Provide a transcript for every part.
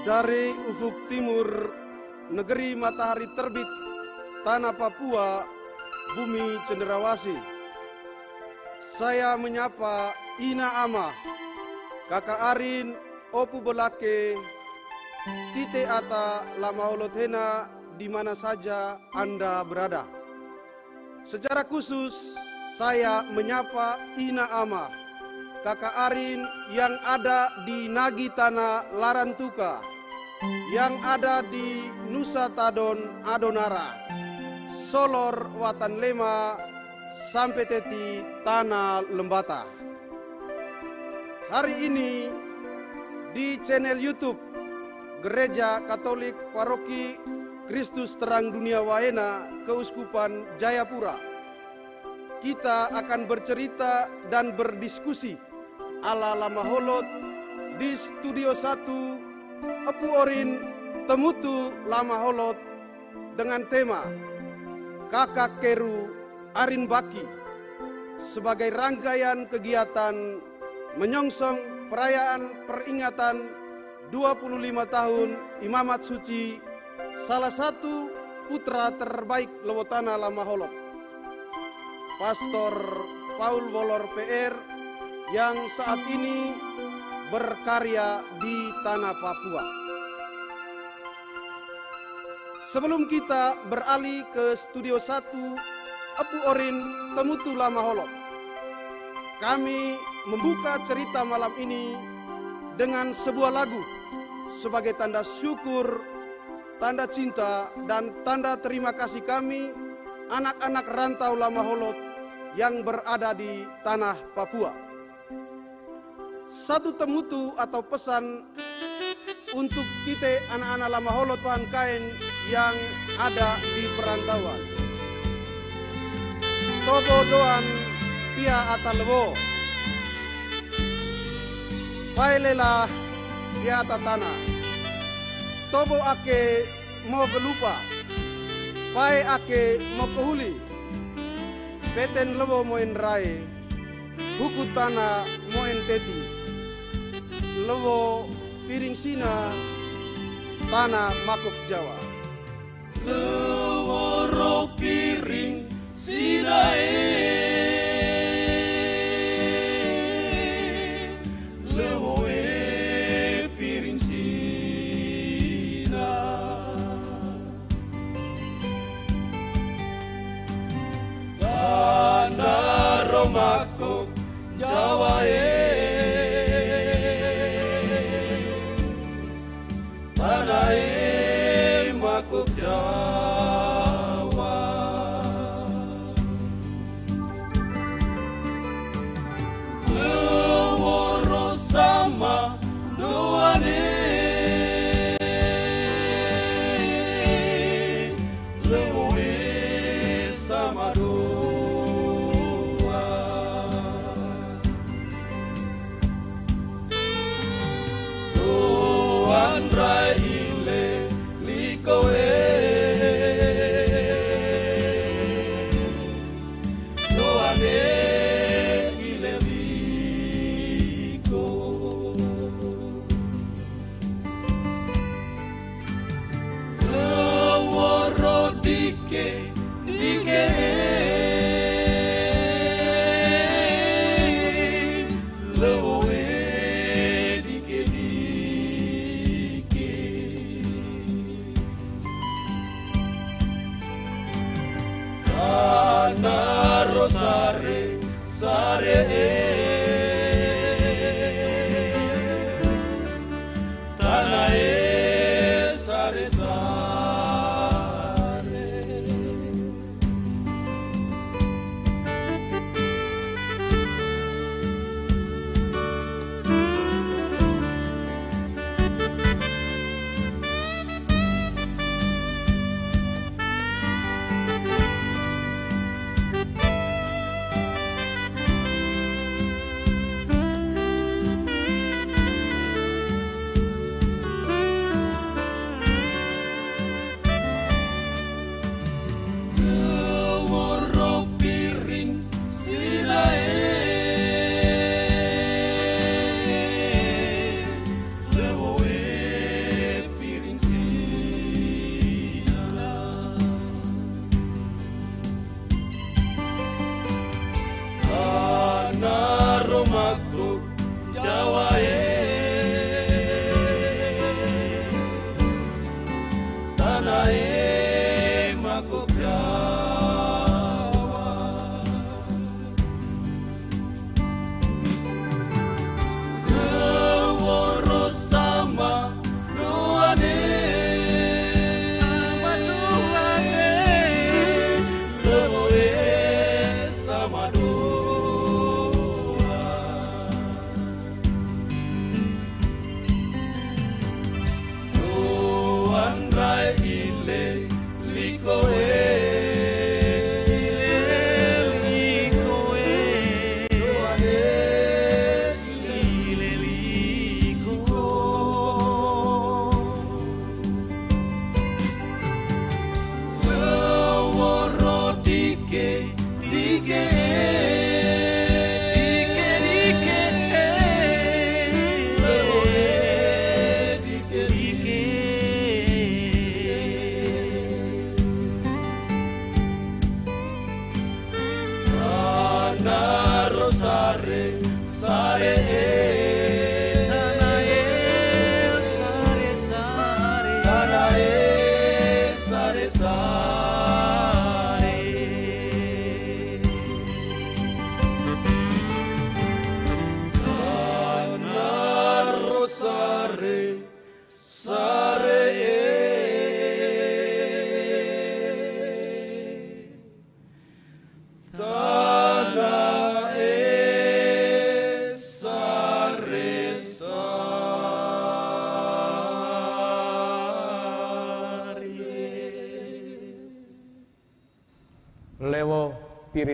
Dari ufuk timur negeri matahari terbit, tanah Papua, bumi cenderawasi. Saya menyapa Ina Ama, Kakak Arin, Opu Belake, Tite Ata, Lama Holothena, di mana saja Anda berada. Secara khusus, saya menyapa Ina Ama, kakak Arin yang ada di Nagi Tanah Larantuka, yang ada di Nusa Tadon Adonara, Solor Watan Lema, sampai teti Tanah Lembata. Hari ini di channel YouTube Gereja Katolik Paroki Kristus Terang Dunia Wahena Keuskupan Jayapura. Kita akan bercerita dan berdiskusi ala lama holot di studio 1 Epu Orin Temutu Lama Holot dengan tema Kakak Keru Arin Baki sebagai rangkaian kegiatan menyongsong perayaan peringatan 25 tahun Imamat Suci salah satu putra terbaik Lewotana Lama Holot. Pastor Paul Wolor PR yang saat ini berkarya di tanah Papua. Sebelum kita beralih ke studio 1 Apu Orin Temutu Lama Holot. Kami membuka cerita malam ini dengan sebuah lagu sebagai tanda syukur, tanda cinta, dan tanda terima kasih kami anak-anak rantau Lama Holot yang berada di tanah Papua. Satu temutu atau pesan untuk kita anak-anak lama holot Tuhan kain yang ada di perantauan. Tobo doan pia atalebo. Pailela pia tanah. Tobo ake mau gelupa. Pai ake mau kehuli. Peten lebo moen rai. Buku tanah moen teti lewo piring sina tanah makuk Jawa. Leworo piring sinae Lewo e piring sina. Tanah romakuk Jawa e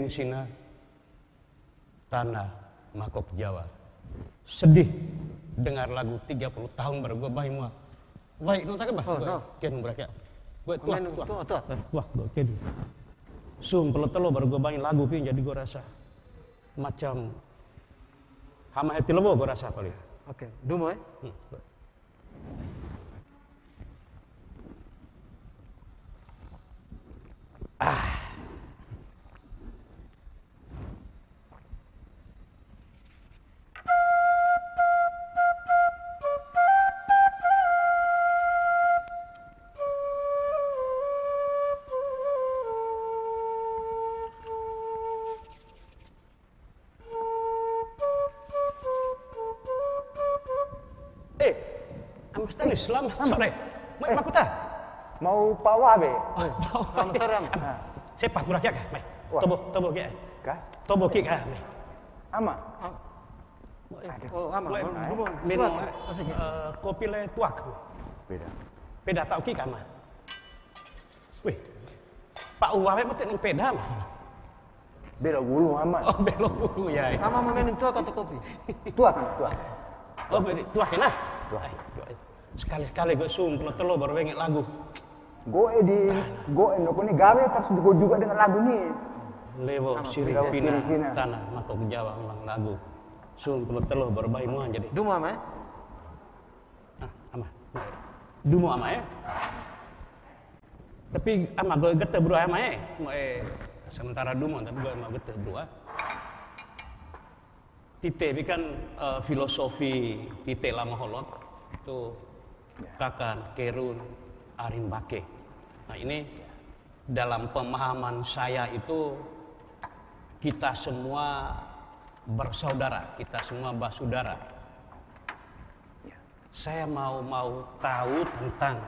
Pirin Sina Tanah Makok Jawa Sedih dengar lagu 30 tahun baru gue bayi mua Baik nonton bah Oh. Ken berak ya Gue tuah Komen, tuah tuah, tuah. Tuah gue ken Sum perlu telo baru gue bayi lagu pin jadi gue rasa Macam Hama hati lebo gue rasa paling Oke, Dumo ya. Hmm. Islam sore. Mai makuta. Mau Pak Wabe? Selamat sore, Am. Sepak burak ya kah? Mai. Tobo tobo ki. Kah? Tobo ki kah? Mai. Ama? Oh. Minum Tuat, maksudnya. eh, kopi le tuak. Beda. Peda tau ki kah mah? Wih. Pak Uwawe mesti ning peda mah. Beda bulu ama. Oh, belok dulu ya. Kamu mau minum tuak atau kopi? Tua kan, tua. Oh, beri tuak ya nah. Tuak. Sekali-sekali gue sum telo telo baru wengit lagu. Goe di goe no ini gawe terus go juga dengan lagu nih. Lewo siri Lewo pina Siri Sina. tanah makok Jawa memang lagu. Sum telo telo baru bayi mua jadi. Dumo, Am ya. Ah, ama. Dumo ama ya. Tapi ama gue gete bro ama ya. Mau eh sementara dumo tapi gue ama gete bro. ah. Tite ini kan filosofi Tite lama holot itu kakan kerun arin bake. Nah ini dalam pemahaman saya itu kita semua bersaudara, kita semua basudara. Saya mau mau tahu tentang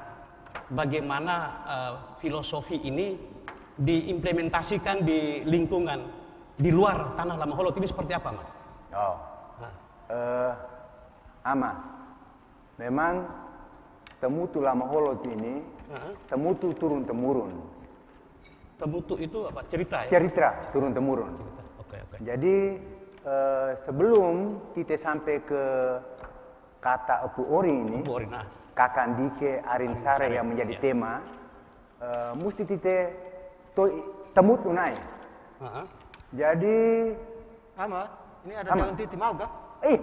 bagaimana eh, filosofi ini diimplementasikan di lingkungan di luar tanah lama holot ini seperti apa, Mas? Oh. Nah, Eh, ama. Memang temutu lama holot ini temutu turun temurun. Temutu itu apa? Cerita ya? Cerita turun temurun. Cerita. Oke, oke. Jadi eh, sebelum kita sampai ke kata Epu Ori ini, Bu Orin, ah. Kakan Dike Arin Sare yang menjadi iya. tema, eh, mesti kita to, temut unai. Heeh. Jadi, Ama, ini ada Ama. dalam titi mau kah? eh,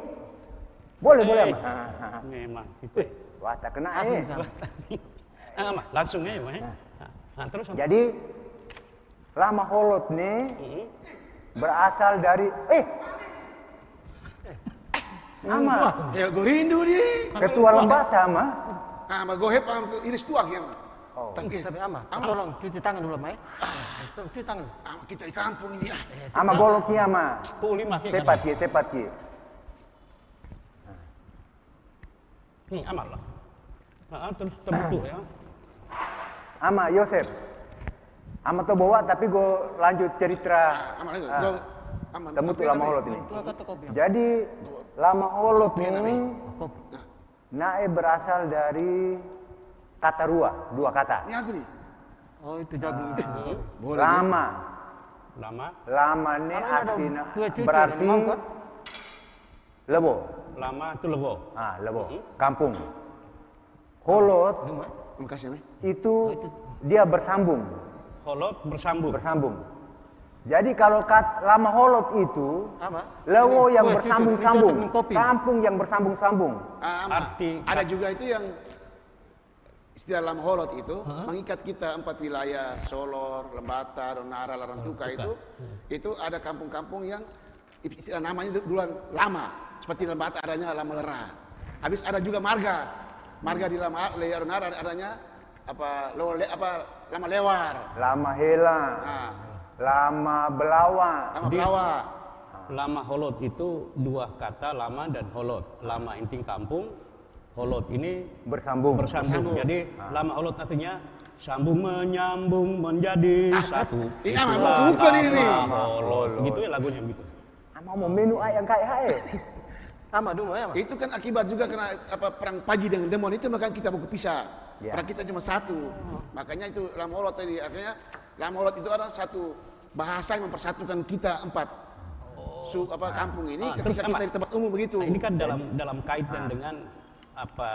boleh boleh Eh, ama. Ha. Memang gitu. Wah tak kena Asli, eh. Am. Ah, langsung aja, Mas. Nah, terus apa? Jadi lama holot nih Mm-mm. berasal dari eh Ama, Ya gorindu di. ketua lembata ama. Ah, ma gohep am tu iris tuak ya, ma. Oh. Tapi Tapi ama, Ama. tolong cuci tangan dulu, Mai. Tolong cuci tangan. ah, kita di kampung ini ah. Ama golok ya ama. Pukul lima Sepat ye, sepat ye. Hmm, amal lah. Ah, terus terbentuk ya. Ama Yosef. Ama to bawa tapi go lanjut cerita Ah, aman itu. ah, temu tu lama holot ini. Jadi lama Nabi. ini nae berasal dari kata rua, dua kata. Ini aku nih. Oh, itu jagung. Boleh. nih. Lama, Lama, lama ada artinya berarti lebo. lama itu lebo. Ah, lebo. Kampung. Holot Ma. itu dia bersambung, Holot bersambung. bersambung. Jadi kalau kat, lama holot itu Ama. lewo yang bersambung-sambung, kampung yang bersambung-sambung. Ah, ama. Arti- ada juga itu yang istilah lam holot itu mengikat kita empat wilayah Solor, Lembata, Donara, Larantuka itu itu ada kampung-kampung yang istilah namanya duluan lama seperti Lembata adanya lama lera. Habis ada juga marga, marga di lama Lea Donara adanya apa lo le, apa lama lewar, Lama hela, nah, lama belawa. lama belawa. Lama holot itu dua kata lama dan holot. Lama inting kampung, holot ini bersambung. bersambung. Jadi lama holot artinya sambung menyambung menjadi satu. ini mau bukan ini holot. Gitu ya lagunya gitu. Mau menu ayam kayak hae. Ama dulu, ya, Ama. Itu kan akibat juga karena apa perang Paji dengan Demon itu makanya kita buku pisah. Ya. Perang kita cuma satu. Makanya itu Lamolot tadi artinya Lamolot itu adalah satu bahasa yang mempersatukan kita empat su apa kampung ini Ah, ketika terus kita di tempat umum begitu. Nah, ini kan dalam dalam kaitan dengan apa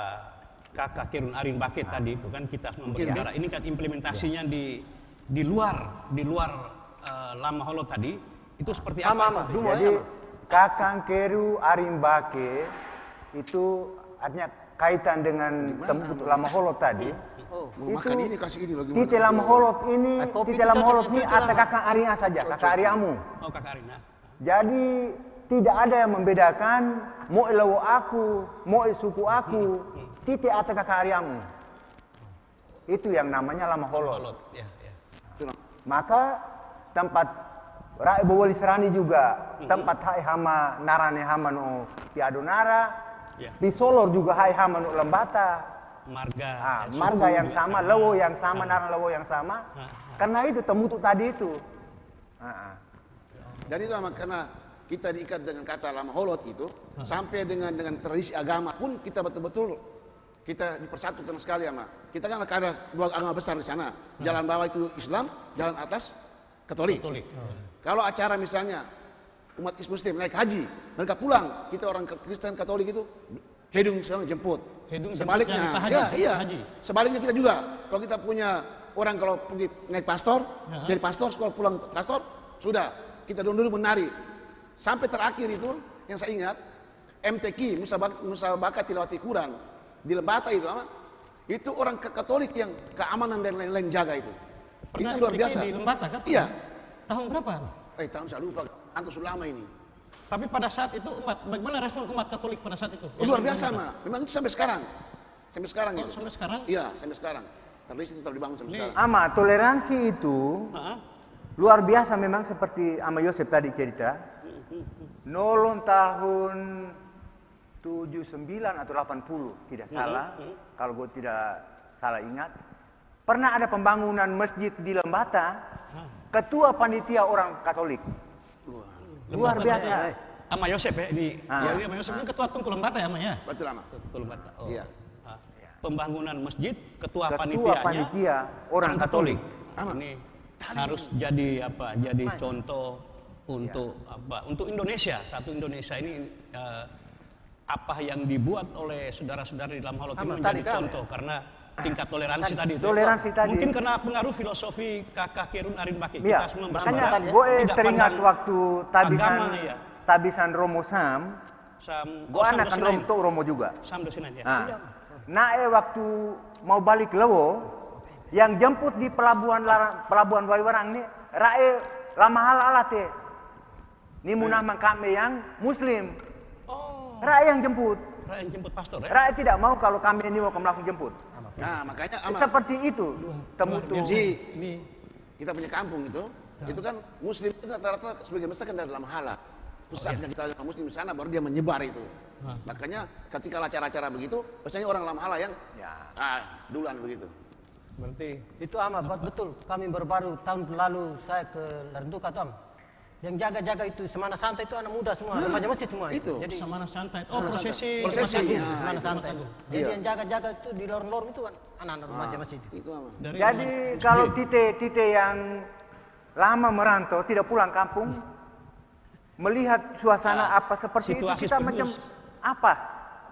kakak Kirun Arin Bakit tadi itu kan kita membicara ini kan implementasinya di di luar di luar eh, lama holo tadi itu seperti apa? Ama, ama. Jadi Kakang Keru Arimbake itu artinya kaitan dengan lama holot tadi. Oh. Mau makan ini kasih ini loh Tite lama holot ini, Eh, kopi tite itu lama holot ini Ama. kakang Aria saja, kakak Ariamu. Oh kakak nah. Jadi tidak ada yang membedakan mau lewo aku, mau suku aku, tite atau kakak Ariamu. Itu yang namanya lama holot. Holot, ya, ya. Itu. Maka tempat Rai Bowoli Serani juga tempat hai hama narane hama no Piadonara. Ya. Di Solor juga hai hama no Lembata. Marga. Ah, ya, marga yang juga sama, lewo yang sama, naran lewo yang sama. Ah, ah. Karena itu temutu tadi itu. Ah, ah. Dan itu sama karena kita diikat dengan kata lama holot itu sampai dengan dengan tradisi agama pun kita betul-betul kita dipersatukan sekali sama. Kita kan ada dua agama besar di sana. Jalan bawah itu Islam, jalan atas Katolik. Katolik. Kalau acara misalnya umat Muslim naik haji, mereka pulang, kita orang Kristen Katolik itu hidung sekarang jemput. Hidung Sebaliknya, haji, ya, iya. haji. Sebaliknya kita juga. Kalau kita punya orang kalau pergi naik pastor, jadi pastor, sekolah pulang pastor, sudah kita dulu menari. Sampai terakhir itu yang saya ingat MTQ Musabak Musabaka Tilawati Quran di Lembata itu apa? Itu orang Katolik yang keamanan dan lain-lain jaga itu. Ini Pernah kan luar biasa. Di Lembata kan? Iya. Tahun berapa? Eh tahun saya lupa, angka lama ini. Tapi pada saat itu umat, bagaimana respon umat Katolik pada saat itu? Oh, luar biasa mah. Memang itu sampai sekarang. Sampai sekarang Oh, itu. sampai sekarang? Iya, sampai sekarang. Tradisi tetap dibangun sampai Ini- sekarang. Ama toleransi itu Ah, luar biasa memang seperti Ama Yosef tadi cerita. Nolong tahun 79 atau 80 tidak salah. Kalau gue tidak salah ingat. Pernah ada pembangunan masjid di Lembata. Ketua panitia orang Katolik. Luar Lembata biasa. berarti, Ama Yosef ya di Ah. ya, Ama Yosef kan ketua Tungku Lembata ya Ama ya? Betul lama. Ketua Lembata. Oh. Iya. Ah. Pembangunan masjid ketua, Ketua panitianya panitia orang Katolik. Ama. Ini harus jadi apa? Jadi contoh untuk apa? Untuk Indonesia. Satu Indonesia ini eh, apa yang dibuat oleh saudara-saudara di dalam halot ini menjadi kan, contoh karena tingkat toleransi tadi itu. Toleransi tadi. Mungkin karena pengaruh filosofi kakak Kirun Arin Baki Iya, kita semua makanya bersaudara, gue tidak teringat waktu tabisan agama, ya. tabisan Romo Sam, Sam, gue oh, anak kan. Romo tuh Romo juga. Sam Dosinain ya. Nah, nae waktu mau balik Lewo, yang jemput di pelabuhan Lara- pelabuhan Waiwarang nih, rae lama hal alate. Ini munah kami yang Muslim. Oh. Rakyat yang jemput. Rakyat yang jemput pastor ya? Rakyat tidak mau kalau kami ini mau melakukan jemput. Nah, makanya ama, Seperti itu. Temutu. Biasa. Ji. Ini kita punya kampung itu, itu kan muslim itu rata-rata sebagian besar kan dari dalam hala. Pusatnya kita dalam muslim di sana baru dia menyebar itu. Makanya ketika acara-acara begitu, biasanya orang dalam hala yang Ya. ah duluan begitu. berarti Itu ama buat betul. Kami baru tahun lalu saya ke Larantuka tuh. Yang jaga-jaga itu semana santai itu anak muda semua, remaja masjid semua. itu. Jadi sama santai. Oh, prosesi. Prosesi, ya. semana itu. santai. Jadi Iya. yang jaga-jaga itu di lorong-lorong itu kan anak-anak remaja Ah. masjid. Itu Jadi kalau tite-tite yang lama merantau tidak pulang kampung, melihat suasana apa seperti itu kita macam apa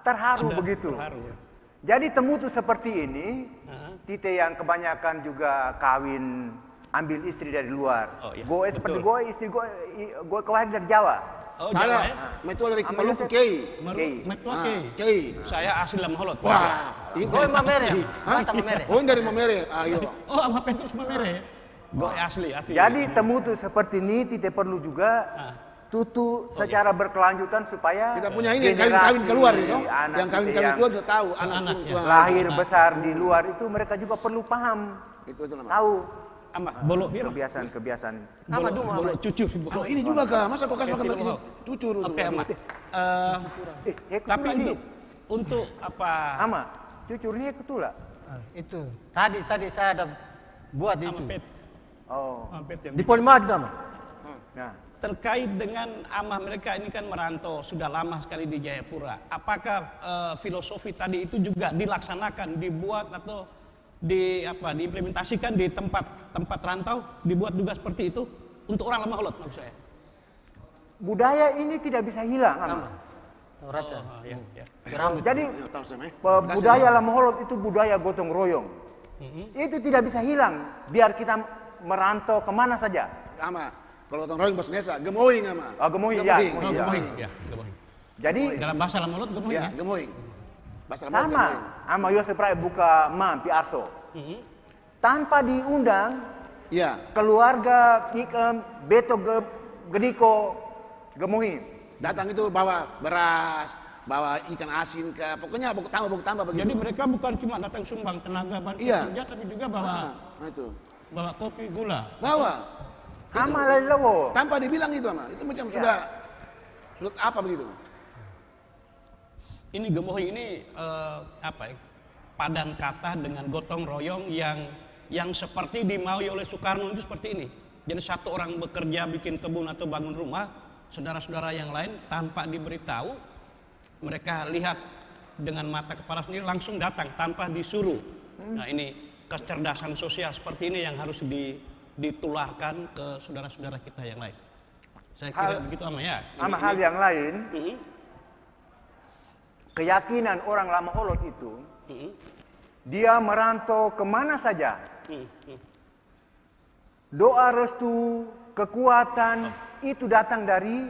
terharu begitu. terharu. Jadi temutu seperti ini, Heeh. tite yang kebanyakan juga kawin ambil istri dari luar. Oh, iya, betul. seperti goe istri i- goe kawin dari Jawa. Oh, Jawa ya? Metua dari Maluku. Kei. Maru, Kei. Metua Ah, Kei. Kei. Saya asli Lama Holot. Wah, itu. Oh, Mamere. Hah? Mamere. Oh, dari Mamere. Ayo. Oh, sama Petrus Mamere. Gue asli, asli. Jadi temutu seperti ini tite perlu juga Ah. tutu secara berkelanjutan supaya Kita punya ini yang kawin-kawin generasi keluar itu. anak Yang kawin-kawin keluar sudah tahu anak Anak-anak, ya. lahir besar di luar itu mereka juga perlu paham Itu itu tahu Ama, bolok biru. kebiasaan-kebiasaan Ama Bolok, duma, bolok ama. cucu. Oh, ini juga kah? Masa kok kasih makan tidak cucur itu? Oke, Ama. Eh, eh, eh, tapi ini. untuk untuk apa? ama cucurnya ketula Ah, Itu. Tadi tadi saya ada buat Ama itu. Pet, oh Ama Pet yang Di Polimag ama. nah terkait dengan amah mereka ini kan merantau sudah lama sekali di Jayapura. Apakah eh, filosofi tadi itu juga dilaksanakan, dibuat atau di apa diimplementasikan di tempat tempat rantau dibuat juga seperti itu untuk orang lama holot maksud saya. budaya ini tidak bisa hilang ama. Raja. Oh, ya, ya. Jadi Ya, tahu saya, Meh. pe- budaya Lamaholot itu budaya gotong royong Mhm. itu tidak bisa hilang biar kita merantau ke mana saja Ama. Kalau gotong royong bahasa Indonesia, gemoing ama. Oh, gemoing, ya, Gemoing. Oh, Iya. gemoing, ya, gemoing. jadi Dalam bahasa lama holot gemoing Ya, ya. gemoing. Sama gemoing. ama Yosef Rai buka mampi arso Mhm. tanpa diundang Iya. keluarga Ikem, Beto Ge- Gediko Gemuhi. Datang itu bawa beras, bawa ikan asin ke, pokoknya buk tambah buk tambah begitu. Jadi mereka bukan cuma datang sumbang tenaga bantu Iya. kerja tapi juga bawa Ah, nah itu. bawa kopi gula. Bawa. Ama lewo. Tanpa dibilang itu ama. Itu macam sudah sudah apa begitu? Ini gemohi ini eh, apa ya? Padan kata dengan gotong royong yang yang seperti dimaui oleh Soekarno itu seperti ini. Jadi satu orang bekerja bikin kebun atau bangun rumah, saudara-saudara yang lain tanpa diberitahu, mereka lihat dengan mata kepala sendiri langsung datang tanpa disuruh. Nah ini kecerdasan sosial seperti ini yang harus di- ditularkan ke saudara-saudara kita yang lain. Saya kira Hal- begitu ama ya. Ini- Ama ini- hal yang lain, Mhm, keyakinan orang lama holot itu, mhm, dia merantau ke mana saja. mhm. Doa restu, kekuatan, itu datang dari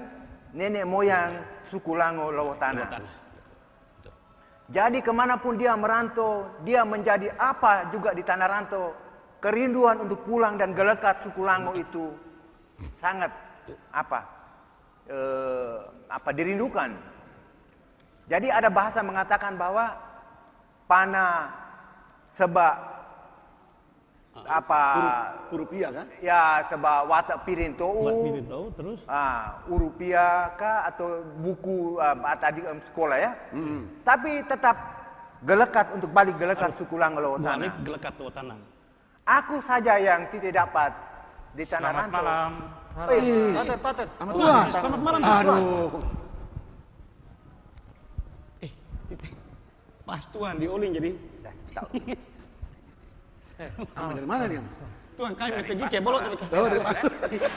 nenek moyang suku Lango Lowo Tanah. Tanah. Jadi ke mana pun dia merantau, dia menjadi apa juga di tanah rantau. Kerinduan untuk pulang dan gelekat suku Lango itu sangat apa eh, apa dirindukan. Jadi ada bahasa mengatakan bahwa panah sebab apa Huruf iya kan? ya sebab watak pirin tou Buat diri tahu terus. ah urupia kah atau buku ah, tadi em, sekolah ya Hmm. tapi tetap gelekat untuk balik gelekat suku Langgelo Balik tanah gelekat tua tanah. aku saja yang tidak dapat di tanah Selamat rantau malam. Wih. Pater, pater. Sama Tuhan. Selamat malam. Aduh. Eh, titik. Pas Tuhan dioling jadi. Ama dari mana dia? Tuhan kami mau pergi ke bolot. Tahu dari mana?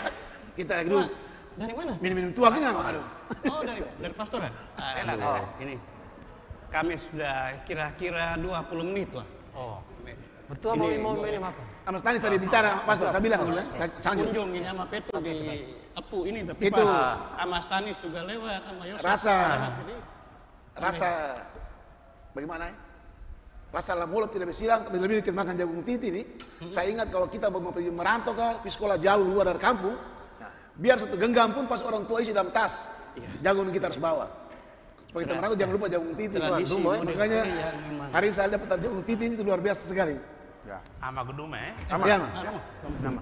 Kita lagi dulu Dari mana? minum-minum tua gini ama. Aduh. Oh dari dari pastoran. Oh, ini kami sudah kira-kira 20 menit tuh. Oh. Betul mau Ini mau minum apa? Ama Stanis tadi bicara, Pastor, saya bilang dulu ya. Saya Sanjung. Kunjung ini sama Petu di Epu ini tapi Itu. pas sama Stanis juga lewat sama Yosef. Rasa. Rasa bagaimana ya? Rasa lah mulut tidak bersilang, tapi lebih dekat makan jagung titi nih. Saya ingat kalau kita mau pergi merantau ke sekolah jauh luar dari kampung, biar satu genggam pun pas orang tua isi dalam tas, jagung kita harus bawa. Sebagai teman aku jangan lupa jagung titi. Tradisi Makanya Korea memang. hari ini saya dapat jagung titi itu luar biasa sekali. Ya. Ama gedume eh. Ama. Ya, Romo, Nama.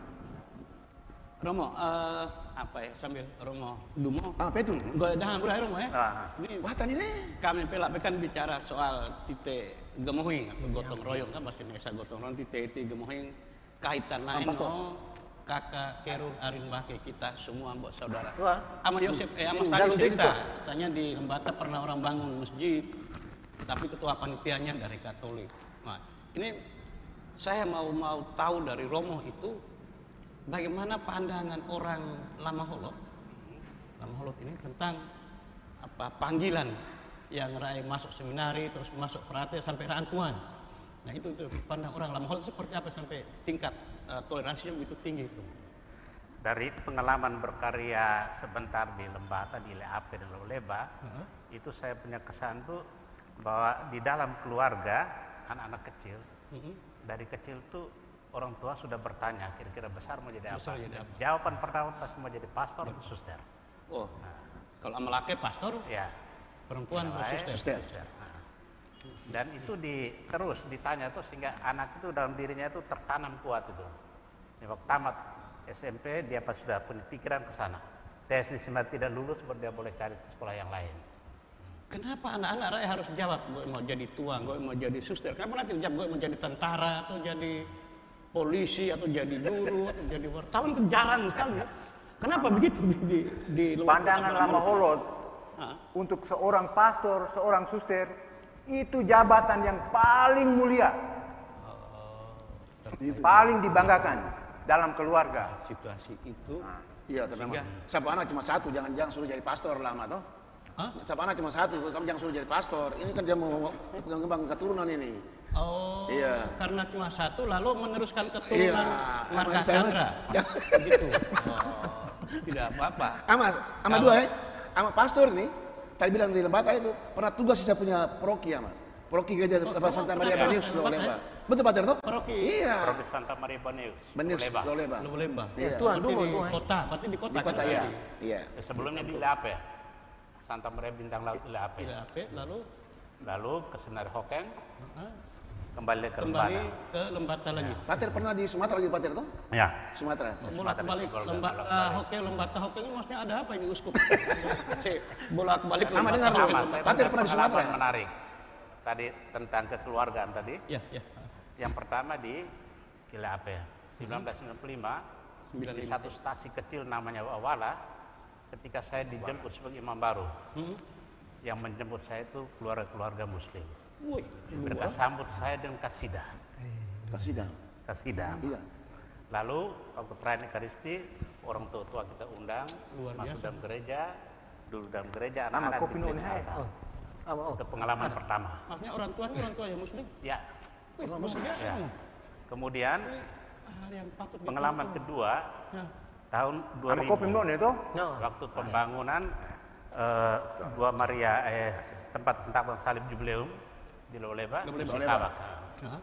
Romo, eh, apa ya sambil Romo Dumo. Ah, apa itu? Gue jangan berakhir Romo ya. Ah. Ini Wah, tadi nih. kami pelak kan bicara soal tite gemohing atau gotong royong kan bahasa Indonesia gotong royong tite tite gemohing kaitan lain no kakak Kerun Arin Bake kita semua buat saudara. Wah. Ama Yosef, eh Ama Hmm, tadi cerita, katanya di Lembata pernah orang bangun masjid, tapi ketua panitianya dari Katolik. Nah, ini saya mau mau tahu dari Romo itu bagaimana pandangan orang Lama Holot, Lama Holot ini tentang apa panggilan yang Rai masuk seminari terus masuk frate sampai rantuan. Nah itu, itu pandang orang Lama Holot seperti apa sampai tingkat eh, toleransinya begitu tinggi itu. Dari pengalaman berkarya sebentar di Lembata, di LAP dan Leba, Heeh. itu saya punya kesan tuh bahwa di dalam keluarga anak-anak kecil Mhm. dari kecil tuh orang tua sudah bertanya kira-kira besar mau jadi apa? Besar jadi apa? Jawaban pertama pasti mau jadi pastor atau suster. Oh, kalau sama laki pastor, Ya. perempuan Yang lain, suster. Suster. Nah. Dan itu di terus ditanya tuh sehingga anak itu dalam dirinya itu tertanam kuat itu. Ini waktu tamat SMP dia pas sudah punya pikiran ke sana. Tes di sebenarnya tidak lulus baru dia boleh cari sekolah yang lain. Kenapa anak-anak Rai harus jawab gue mau jadi tuang, gue mau jadi suster? Kenapa nanti jawab gue mau jadi tentara atau jadi polisi atau jadi guru atau jadi wartawan kan jarang sekali. ya. Kenapa begitu di di, di luar Pandangan lama Holot? Hah? untuk seorang pastor, seorang suster itu jabatan yang paling mulia, paling dibanggakan dalam keluarga. Situasi itu, Iya, tenang. Sehingga- Siapa anak cuma satu, jangan jangan suruh jadi pastor lama toh. Hah? Siapa anak cuma satu, kamu jangan suruh jadi pastor. Ini kan dia mau kembang keturunan ini. Oh, Iya. karena cuma satu lalu meneruskan Iya, keturunan Marga emang saya- Chandra. Jangan- Gitu. Oh, tidak apa-apa. Ama, ama dua ya. Ama pastor ini, tadi bilang di Lembata itu pernah tugas saya punya proki ama. Proki gereja Oh, Santa Maria ya? Benius Lembata Loleba. ya? Betul Pater toh? Proki. Iya. Provinsi Santa Maria Benius. Benius Leba. Loleba. Lu lembah. Iya. Dumo, di eh. kota, berarti di kota. Di kota kan? ya. Iya. Ya, sebelumnya di LAP ya. Santa Maria Bintang Laut LAP. Tidak apa, lalu Lalu ke Senar Hokeng, kembali ke kembali Lembata. ke Lembata lagi. Pater pernah di Sumatera juga Pater toh? Ya. Sumatera. Bolak balik Lembata bolak-balik. Hoke, Lembata Hoke ini maksudnya ada apa ini uskup? bolak balik Ama dengar dulu. Pater punya pernah di Sumatera? Menarik. Tadi tentang kekeluargaan tadi. Ya, ya. Yang pertama di LAP 1995 di 95. satu stasi kecil namanya Wawala ketika saya dijemput sebagai imam baru. Hmm. Yang menjemput saya itu keluarga-keluarga muslim. Woi, Mereka sambut saya dengan kasidah. Kasidang. Kasidah. Iya. Lalu waktu perayaan Ekaristi, orang tua-tua kita undang Luar masuk biasa. dalam gereja, dulu dalam gereja, Nama anak-anak kopi. Oh. Oh, oh. Itu pengalaman pertama. maksudnya orang tuanya orang tua yang muslim. Ya. Wih, luar biasa. Ya. Kemudian Ini hal yang patut pengalaman dicontoh. kedua Ya. tahun Nama kopi 2000 non itu? No. waktu pembangunan eh, Gua Maria eh, tempat pentaklukan salib jubileum di Loleba, Loleba. di. Ya.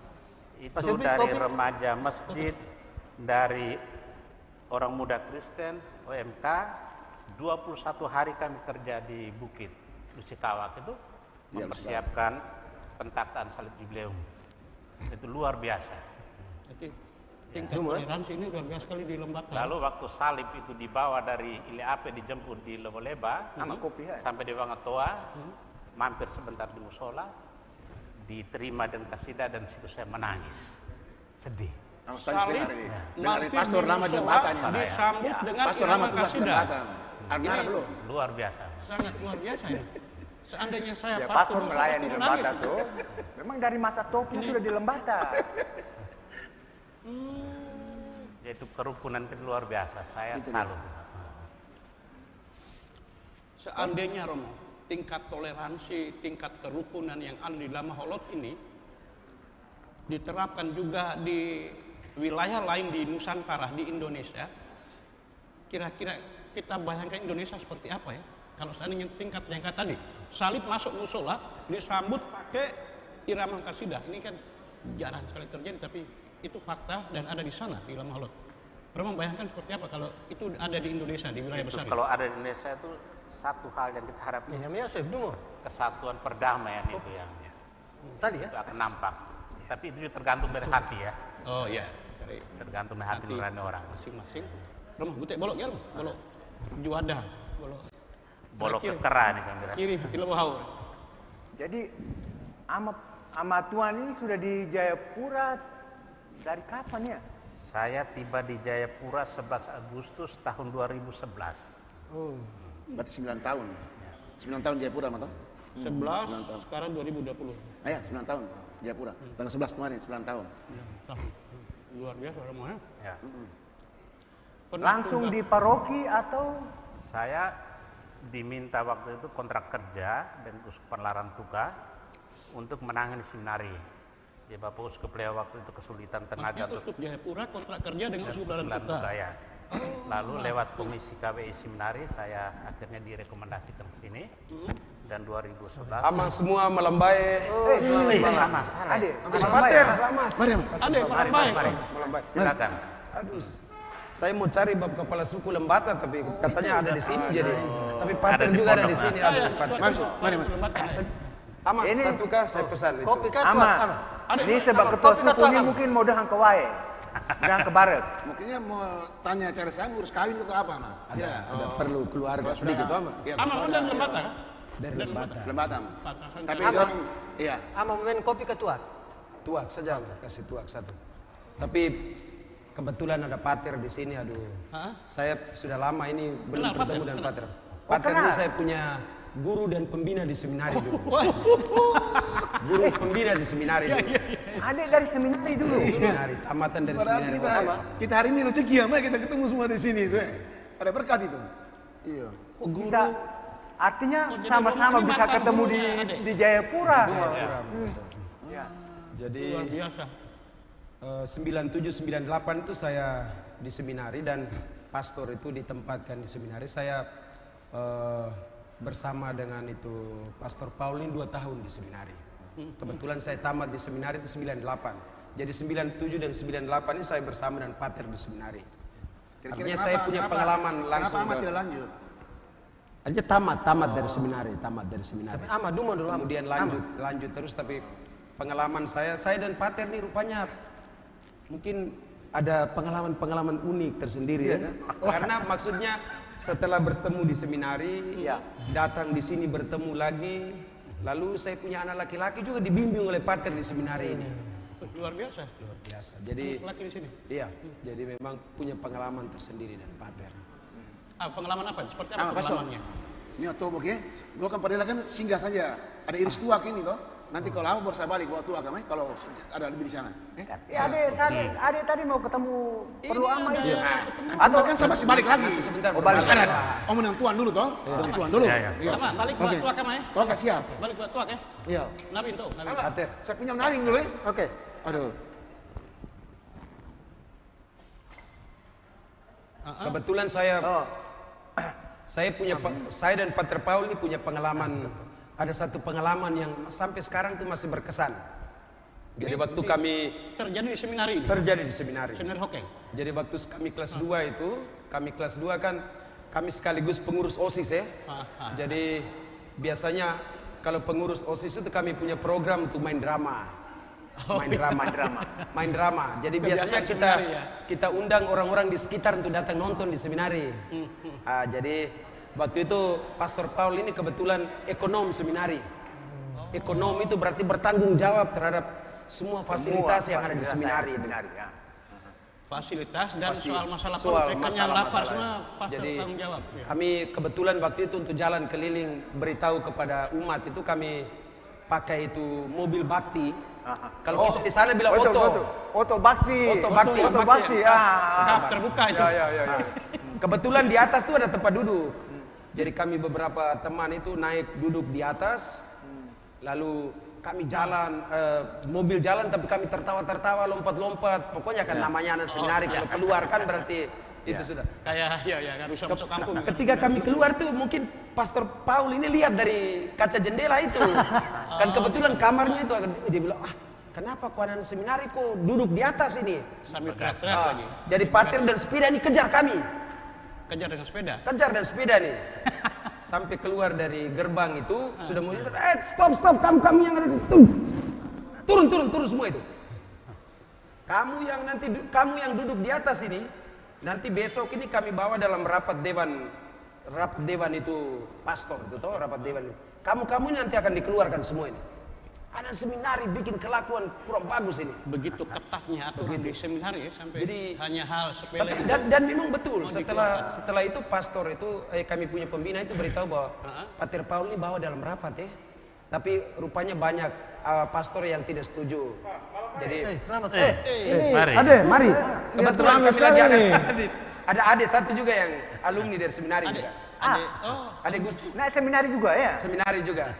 Itu beli dari kopi? remaja masjid, dari orang muda Kristen, OMK, 21 hari kami kerja di Bukit Lusikawak itu Iya, mempersiapkan pentataan salib jubileum. Itu luar biasa. Jadi tingkat toleransi ini luar biasa sekali di Lembata. Lalu waktu salib itu dibawa dari Ileape dijemput di Leboleba Nama kopi hai. sampai di Wangatoa, mampir sebentar di musola, diterima dan kasidah dan situ saya menangis, sedih. Oh, saya Salib, dengar ini. Dengar ini mampir pastor lama di Lembata nih. Disambut dengan Pastor lama tugas di kasidah. Lembata. Arnara Ini- belum? Luar biasa. Sangat luar biasa ini. Seandainya saya Ya pastor, pastor di. Lembata tuh. Memang dari masa topnya sudah di Lembata. Yaitu kerukunan itu luar biasa. Saya salut. Seandainya Romo, tingkat toleransi, tingkat kerukunan yang ada di Lama Holot ini diterapkan juga di wilayah lain di Nusantara, di Indonesia, kira-kira kita bayangkan Indonesia seperti apa ya? Kalau seandainya tingkat yang kata tadi, salib masuk musola, disambut pakai irama kasidah. Ini kan jarang sekali terjadi, tapi itu fakta dan ada di sana di Lama Holot. Romo bayangkan seperti apa kalau itu ada di Indonesia di wilayah Itu besar. kalau ada di Indonesia itu satu hal yang kita harapkan Ya, kesatuan perdamaian itu yang Tadi ya. itu akan nampak. Tapi itu tergantung dari hati ya, Oh iya. Dari tergantung dari hati Hati. nurani orang. masing-masing. Romo butek bolok ya, bolok juada, bolok Bolok Kiri. kekera nih kan kiri hati lemah. Jadi ama ama Tuhan ini sudah di Jayapura dari kapan ya? Saya tiba di Jayapura 11 Agustus tahun 2011. Berarti 9 tahun. 9 tahun Jayapura, Mato? 11 sembilan tahun. sekarang 2020. Ah ya, 9 tahun Jayapura. Tanggal 11 kemarin, 9 tahun. Tahun. Luar biasa Romo ya. Ya. Pernah Langsung tugas- di paroki atau Saya diminta waktu itu kontrak kerja dan Uskupan Larantuka untuk menangani seminari. Ya Bapak Uskup Leo waktu itu kesulitan tenaga Maksudnya Uskup Jayapura kontrak kerja dengan Uskup Larantuka. Larantuka ya. Lalu lewat komisi KWI seminari saya akhirnya direkomendasikan ke sini dan 2011 Ama semua melambai. Eh, sama salah. Adik, Pater, selamat. Mari. Ada mari, mari. Melambai. Silakan. Aduh, saya mau cari bab kepala suku Lembata tapi katanya ada di sini jadi. Tapi Pater Ada di juga ada di sini. nah. Aduh, Pater. Mari, mari, mari. Ama, Ini- satu kah saya pesan itu. Kopi kan Ama, ini sebab ketua suku ini mungkin mau dahang ke wae. Dahang ke barat. Mungkinnya mau tanya cara saya urus kawin atau apa, Ma? Ada, Ya. ada perlu keluarga sedikit Ama. Iya, Aman sudah, dan iya. lembata. Dari Lembata. Lembata, Ma. Tapi Ama. orang, iya. Ama main kopi ketua. Tuak saja, kasih tuak satu. Tapi kebetulan ada Pater di sini, aduh. Hah? Saya sudah lama ini belum Kenal bertemu Pater? dengan. Pater. Oh, Pater ini saya punya guru dan pembina di seminari dulu. Wah, Guru pembina di seminari dulu. Adik dari seminari dulu. Seminari, tamatan dari Padahal seminari. kita, kita hari ini rezeki ya, Ma, kita ketemu semua di sini itu. eh. Ada berkat itu. Iya. Bisa artinya Oh, jadi sama-sama bisa ketemu di di Jayapura. Jadi luar biasa. eh, 9798 itu saya di seminari dan pastor itu ditempatkan di seminari. Saya eh, bersama dengan itu Pastor Paulin dua tahun di seminari. Kebetulan saya tamat di seminari itu 98. Jadi 97 dan 98 ini saya bersama dengan Pater di seminari. Artinya saya punya pengalaman langsung. Kenapa Ahmad tidak lanjut? Artinya tamat, tamat dari seminari, tamat dari seminari. Tapi Ama dulu dulu. Kemudian lanjut, lanjut terus tapi pengalaman saya, saya dan Pater nih rupanya mungkin ada pengalaman-pengalaman unik tersendiri ya. Karena maksudnya setelah bertemu di seminari, Iya. datang di sini bertemu lagi, lalu saya punya anak laki-laki juga dibimbing oleh Pater di seminari ini. Luar biasa. Luar biasa. Jadi Laki di sini. iya, jadi memang punya pengalaman tersendiri dan Pater. Ah, pengalaman apa? Seperti apa Ah, pengalamannya? Ini atau ya. Gua kan padahal kan singgah saja. Ada iris tuak ini toh. Nanti kalau lama baru saya balik bawa tuak kan, eh? kalau ada lebih di sana. Eh? Ya, adik, adik, adik tadi mau ketemu perlu ama itu. Atau kan saya masih balik lagi. Sebentar, Oh, balik sebentar. Ada Om dengan tuan dulu toh. Dengan tuan dulu. Iya, iya. Sama, balik buat Oke. tuak kamu ya. Oke, siap. Balik buat tuak ya. Iya. Nabi itu, Nabi. Apa? Pater. Saya punya naring dulu ya. Oke. Aduh. Kebetulan saya Oh, Saya punya saya dan Pater Paul ini punya pengalaman ada satu pengalaman yang sampai sekarang tuh masih berkesan. Jadi waktu kami Terjadi di seminari ini. terjadi di seminari. Seminari Hokeng. Jadi waktu kami kelas 2 itu, kami kelas 2 kan kami sekaligus pengurus OSIS ya. Ah, ah. Jadi biasanya kalau pengurus OSIS itu kami punya program untuk main drama. Main drama, main drama, main drama. Jadi biasanya kita ya. kita undang orang-orang di sekitar untuk datang nonton di seminari. Ah, jadi waktu itu Pastor Paul ini kebetulan ekonom seminari. Ekonom itu berarti bertanggung jawab terhadap semua fasilitas yang ada di seminari seminari, ya. Fasilitas dan Pasti soal masalah soal yang lapar semua pastor Jadi tanggung jawab. Ya. kami kebetulan waktu itu untuk jalan keliling beritahu kepada umat itu kami pakai itu mobil bakti. Kalau kita di sana bilang Oto, oto. oto, oto bakti. Oto bakti. Oto Bakti, bakti. ya. Ah. Kap terbuka itu. Ya, ya, ya. ya. Kebetulan di atas tuh ada tempat duduk. Jadi kami beberapa teman itu naik duduk di atas. Lalu kami jalan, eh, mobil jalan tapi kami tertawa-tertawa, lompat-lompat. Pokoknya kan namanya anak seminari kalau keluar kan berarti itu sudah. Kayak ya ya kan rusak masuk kampung. Ketika kami keluar tuh mungkin Pastor Paul ini lihat dari kaca jendela itu. Kan kebetulan kamarnya itu dia bilang, "Ah, kenapa kau anak seminari kok duduk di atas ini? Sambil teriak-teriak Ah, lagi. jadi patir dan sepeda ini kejar kami. Kejar dengan sepeda. Kejar dan sepeda nih. Sampai keluar dari gerbang itu sudah mau nyetir, eh stop stop kamu kamu yang ada di turun turun turun turun semua itu. Kamu yang nanti kamu yang duduk di atas ini nanti besok ini kami bawa dalam rapat dewan rapat dewan itu pastor itu toh rapat dewan. Kamu kamu ini nanti akan dikeluarkan semua ini. Anak seminari bikin kelakuan kurang bagus ini. Begitu ketatnya aturan di seminari ya sampai Jadi- hanya hal sepele Tapi, dan, dan memang betul mau setelah dikeluarkan. setelah itu pastor itu eh, kami punya pembina itu beritahu bahwa Ha-ha. Pater Paul ini bawa dalam rapat ya. Tapi rupanya banyak ah, pastor yang tidak setuju. Jadi Selamat. Eh, ini mari. Ade, mari. kebetulan Lihat kami sekali lagi ada ada adik satu juga yang alumni dari seminari Adik, juga. adik, oh, Adik Gusti Nah, seminari juga ya? seminari juga.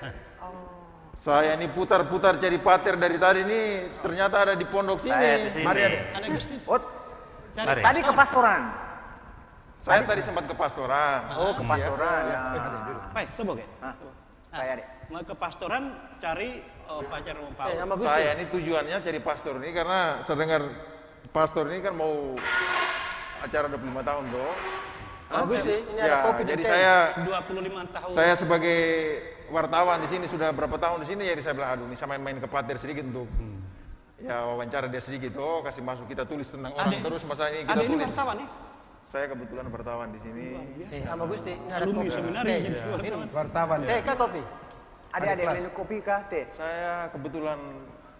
Saya ini putar-putar cari pater dari tadi ini ternyata ada di pondok Saya di sini. sini. Mari adik. adik Gusti. Oh, Mari. tadi ke pastoran. Saya tadi sempat ke pastoran. Oh, ke pastoran. Ya. Baik, coba? Nah, Kayak deh. mau ke pastoran cari oh, pacar mau Eh, Paul. Gusti. Saya ini tujuannya cari pastor ini karena saya dengar pastor ini kan mau acara 25 tahun tuh. Sama Gusti, ini ada Ya, kopi dan jadi saya 25 tahun. saya sebagai wartawan di sini sudah berapa tahun di sini jadi saya bilang aduh ini saya main-main ke pater sedikit untuk ya wawancara dia sedikit oh kasih masuk kita tulis tentang orang terus masa ini kita Adik ini tulis. wartawan nih. Saya kebetulan wartawan di sini. Eh, sama Gusti, ini ada Alumni kopi. jadi minum. wartawan. Teh ya. kah kopi? Adik-adik kelas. minum kopi kah teh? Saya kebetulan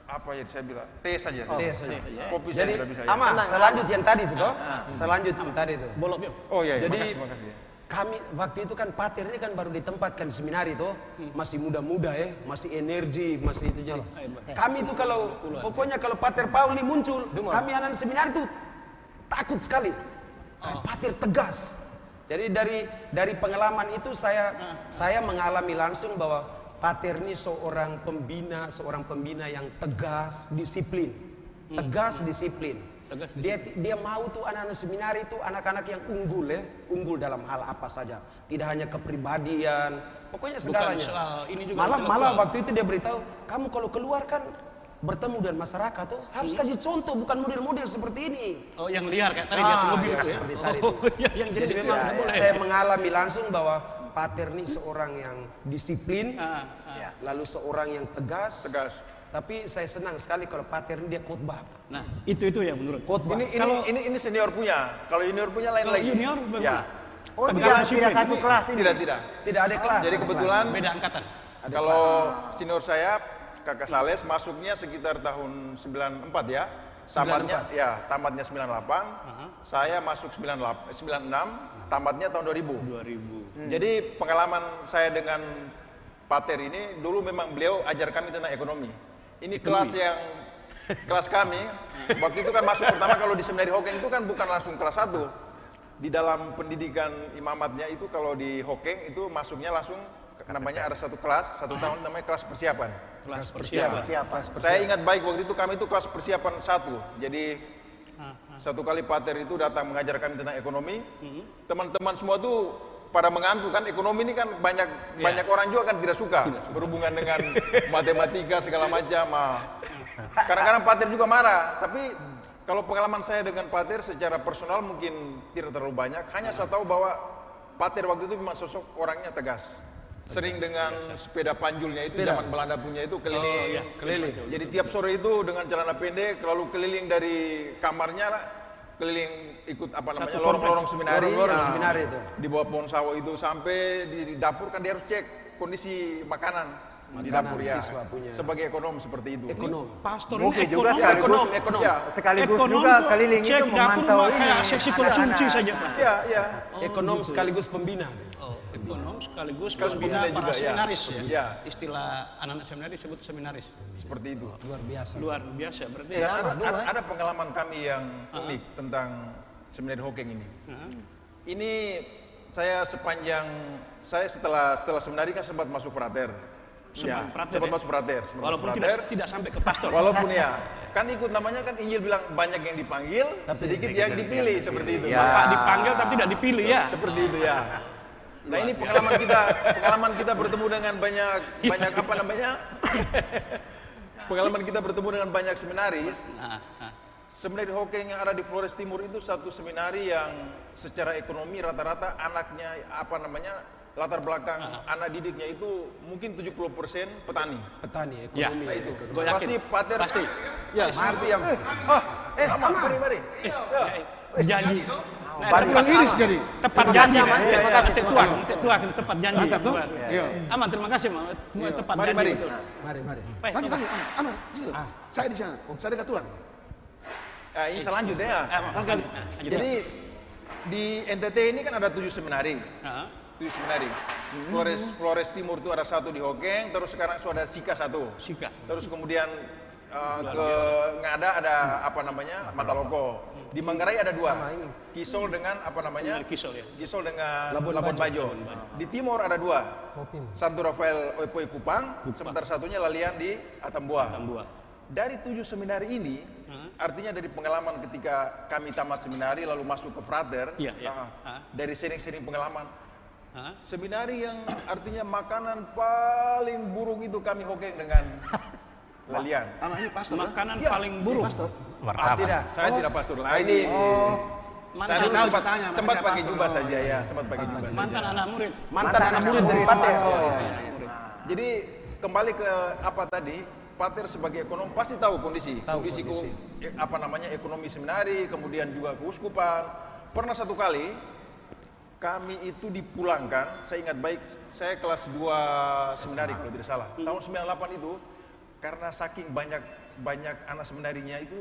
apa ya saya bilang teh saja. Teh saja. Kopi saya tidak bisa. ya. ama selanjut yang tadi itu toh. Selanjut yang tadi itu. Bolok. Oh iya, iya. Jadi makasih, makasih. Kami waktu itu kan pater ini kan baru ditempatkan seminari tuh masih muda-muda ya masih energi masih itu jadi kami itu kalau pokoknya kalau pater Paul ini muncul kami anak seminari itu takut sekali. Karena pater tegas. Jadi dari dari pengalaman itu saya saya mengalami langsung bahwa pater ini seorang pembina seorang pembina yang tegas disiplin. Tegas disiplin dia dia mau tuh anak-anak seminari itu anak-anak yang unggul ya, unggul dalam hal apa saja. Tidak hanya kepribadian, pokoknya segalanya. soal ini juga malah waktu itu dia beritahu, kamu kalau keluar kan bertemu dengan masyarakat tuh harus Hmm. kasih contoh bukan model-model seperti ini. Oh, yang liar kayak tadi Ah, biasa mobil ya, itu ya. seperti tadi Oh, itu. iya, yang Jadi jadi memang tidak boleh. saya mengalami langsung bahwa Pater ini seorang yang disiplin, Ah, ah. lalu seorang yang tegas. Tegas. Tapi saya senang sekali kalau Pater ini dia khotbah. Nah, itu itu ya menurut. Khotbah. Ini ini, Kalau- ini ini senior punya. Kalau junior punya lain Kalau lagi. junior Ya. bagaimana? Oh, tidak, tidak satu kelas ini. Tidak tidak. Tidak ada kelas. Jadi ada kebetulan Beda angkatan. kalau senior saya kakak Sales masuknya sekitar tahun 94 ya. Tamatnya ya, tamatnya 98. Saya masuk 98 eh, 96, tamatnya tahun 2000. 2000. Jadi pengalaman saya dengan Pater ini dulu memang beliau ajar kami tentang ekonomi. Ini kelas yang kelas kami waktu itu kan masuk pertama kalau di seminari Hokeng itu kan bukan langsung kelas 1. Di dalam pendidikan imamatnya itu kalau di Hokeng itu masuknya langsung namanya ada satu kelas, satu tahun namanya kelas persiapan. Kelas persiapan. Siapa? Saya ingat baik waktu itu kami itu kelas persiapan satu. Jadi satu kali pater itu datang mengajar kami tentang ekonomi. Teman-teman semua tuh pada mengantuk kan ekonomi ini kan banyak banyak orang juga kan tidak suka berhubungan dengan matematika segala macam. ah. Kadang-kadang pater juga marah, tapi kalau pengalaman saya dengan pater secara personal mungkin tidak terlalu banyak. Hanya saya tahu bahwa pater waktu itu memang sosok orangnya tegas. Sering dengan sepeda panjulnya itu zaman Belanda punya itu keliling. iya, keliling. Jadi tiap sore itu dengan celana pendek lalu keliling dari kamarnya keliling ikut apa namanya lorong-lorong seminari. Lorong-lorong Nah, seminari itu. Di bawah pohon sawo itu sampai di, di dapur kan dia harus cek kondisi makanan, di Makanan dapur ya. siswa punya. Sebagai ekonom seperti itu. Ekonom. Pastor Mungkin ini juga ekonom. sekaligus ekonom, ekonom. Ya, sekaligus Ekonom juga keliling cek itu dapur memantau ini kayak seksi konsumsi saja. ya, ya. ekonom sekaligus pembina. Oh, ekonom sekaligus pembina para juga, ya. seminaris ya. Ya. Istilah anak-anak seminaris disebut seminaris. Seperti itu. Luar biasa. Luar biasa berarti. Dan ada, ada, ada pengalaman kami yang unik tentang seminari Hokeng ini. Hah? Ini saya sepanjang saya setelah setelah seminari kan sempat masuk frater. Sempat Ya, frater sempat ya? masuk frater. sempat Walaupun masuk tidak frater. tidak sampai ke pastor. Walaupun ya, kan ikut namanya kan Injil bilang banyak yang dipanggil, sedikit yang dipilih seperti itu. Ya. Bapak dipanggil tapi tidak dipilih ya. Seperti itu ya. Nah ini pengalaman kita, pengalaman kita bertemu dengan banyak banyak apa namanya pengalaman kita bertemu dengan banyak seminaris, seminari Hokeng yang ada di Flores Timur itu satu seminari yang secara ekonomi rata-rata anaknya apa namanya latar belakang anak didiknya itu mungkin 70% petani. Petani, Ya. ekonomi. Nah itu. Gua yakin. Pasti pater. Pasti. Ya, pasti yang. Ah, eh, aman, mari, mari. Janji. Nah, Balik tepat, iris jadi. tepat janji. Iya, Terima iya. kasih. Tua, tua, tepat janji. Mantap tuh. Iya. Aman, terima kasih. Semua Tepat Mari, janji mari. Mari, mari. Baik, Lanjut, lanjut. Aman. Situ. Saya di sana. Saya dekat Tuhan. Ah, ini selanjutnya ya. Eh, Mas. Nah, lanjut. Jadi di NTT ini kan ada tujuh seminari. Ah, Tujuh seminari. Flores Flores Timur itu ada satu di Hokeng, terus sekarang sudah Sika satu. Sika. Terus kemudian uh, ke Ngada ada apa namanya Mataloko. Di Manggarai ada dua. Kisol dengan apa namanya? Kisol ya. Kisol dengan Labuan Labuan, Bajo. Bajo. Di Timur ada dua. Santo Rafael Oipoi Kupang, sementara satunya Lalian di Atambua. Tambua. Dari tujuh seminari ini, artinya dari pengalaman ketika kami tamat seminari lalu masuk ke frater, Iya, iya. ah, Ah. dari sering-sering pengalaman, Ah, seminari yang artinya makanan paling buruk itu kami hokeng dengan Lalian. Ini pastor. kan? Makanan Iya. paling buruk. Pastor. Ah, Wartawan. tidak, saya tidak pastor lah ini. Mantan, Saya sempat, ceritanya, sempat pakai jubah saja ya, sempat pakai jubah. saja. mantan anak murid. Mantan anak murid dari Pater. Jadi kembali ke apa tadi, Pater sebagai ekonom pasti tahu kondisi, Tahu kondisi, ko- kondisi. eh, apa namanya ekonomi seminari, kemudian juga keuskupan. Pernah satu kali kami itu dipulangkan, saya ingat baik, saya kelas 2 seminari kalau tidak salah. Tahun 98 itu karena saking banyak banyak anak seminarinya itu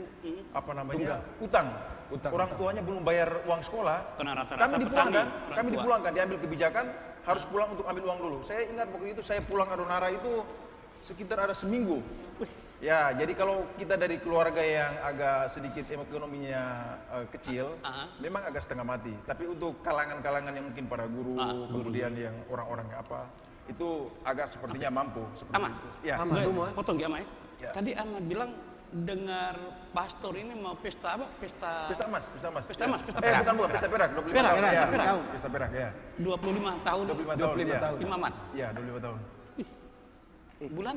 apa namanya utang. Utang, Orang utang. tuanya belum bayar uang sekolah. Karena rata-rata kami dipulangkan, petani, kami tua. dipulangkan, diambil kebijakan harus pulang untuk ambil uang dulu. Saya ingat waktu itu saya pulang Adonara itu sekitar ada seminggu. Ya, jadi kalau kita dari keluarga yang agak sedikit ekonominya eh, kecil, Ah. memang agak setengah mati. Tapi untuk kalangan-kalangan yang mungkin para guru, Ah, kemudian yang orang-orang apa, itu agak sepertinya mampu. Seperti Aman. itu. Ya. Aman. Nggak, Dulu, eh. potong ya, Mai. Ya. Tadi Ahmad bilang dengar pastor ini mau pesta apa? Pesta, Pesta emas, pesta emas. Pesta Ya. emas, pesta eh, perak. bukan, bukan, pesta perak, 25 Perak, tahun. perak, ya. perak. Pesta perak, ya. 25 tahun 25 tahun. 25 ya. tahun. imamat. Iya, 25 tahun. Bulan?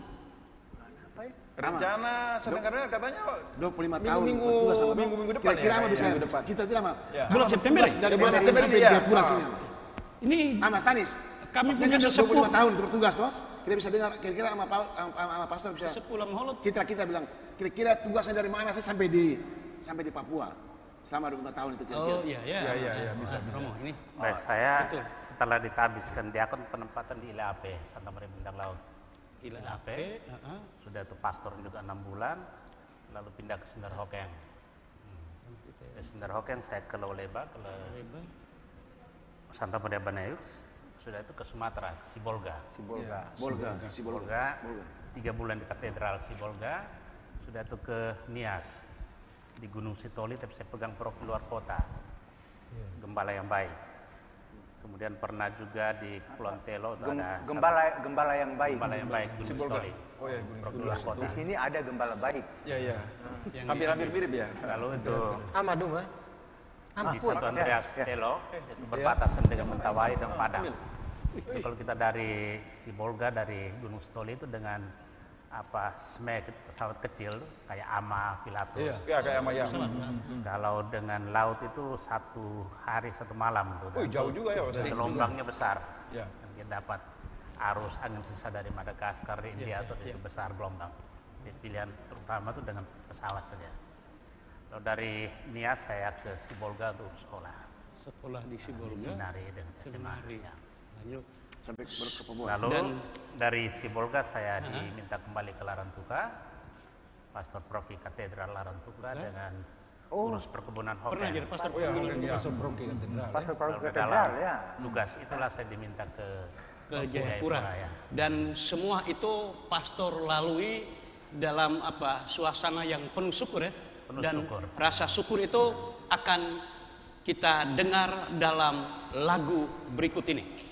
Rencana sedang karena katanya 25 tahun berdua sama Tuhan. minggu-minggu depan Kira-kira ya, bisa minggu depan. kita tidak ama. Ya. Bulan September. Dari bulan September September, sampai iya. dia pulang Ah. sini. Ini Ah, Mas Tanis. Kami punya kan sesepuh. 25 tahun bertugas toh. Kita bisa dengar kira-kira sama, sama, sama pastor bisa sepulang holot. citra kita bilang kira-kira tugasnya dari mana saya sampai di sampai di Papua selama 25 tahun itu kira-kira. Oh iya iya. Iya, iya, iya, bisa, Ah, bisa. Romo ini. Baik, saya betul. setelah ditabiskan diakon penempatan di ILAP Santa Maria Bintang Laut. Gila ILAP apa? Heeh. sudah itu pastor juga enam bulan, lalu pindah ke Sindar Hokeng. Hmm. Sindar Hokeng saya ke Loleba, ke Le- Santa Maria Banayus, sudah itu ke Sumatera, ke Sibolga. Sibolga. Bolga, si Bolga. Sibolga, Bolga. tiga bulan di katedral Sibolga, sudah itu ke Nias di Gunung Sitoli, tapi saya pegang prof luar kota, gembala yang baik. Kemudian pernah juga di Kepulauan Telo, itu Gem- ada gembala gembala yang baik. gembala yang baik Gunung Sibolga. Sitoli, Oh ya, Gunung prof luar kota. Di sini ada gembala baik. Iya, iya. Hampir-hampir mirip ya. Lalu itu Amadu, eh. di Santo Andreas ya. Telo, itu berbatasan dengan Mentawai dan Padang. Itu kalau kita dari Sibolga dari Gunung Sitoli itu dengan apa smek pesawat kecil kayak Ama, Pilatus. Iya. Ya, kayak sama ya. Kalau dengan laut itu satu hari satu malam tuh. Oh, jauh juga ya, Pak Sadi. Gelombangnya besar. Ya. Kita dapat arus angin sisa dari Madagaskar, India, atau itu besar gelombang. Jadi pilihan terutama itu dengan pesawat saja. Lalu dari Nias saya ke Sibolga untuk sekolah. Sekolah di Sibolga. Dan Seminari. SMA. Lanjut. Sampai ber- ke Papua. Lalu Dan- dari Sibolga saya diminta kembali ke Larantuka, Pastor Profi Katedral Larantuka dengan urus perkebunan Pernah hotel. jadi pastor Oh ya, Hokeng, ya. Pastor Bronki Katedral. Pastor Lalu Paul ke Katedral ya. Tugas itulah saya diminta ke ke Jayapura. ya. Dan semua itu pastor lalui dalam apa suasana yang penuh syukur ya. Penuh Dan syukur. rasa syukur itu akan kita dengar dalam lagu berikut ini.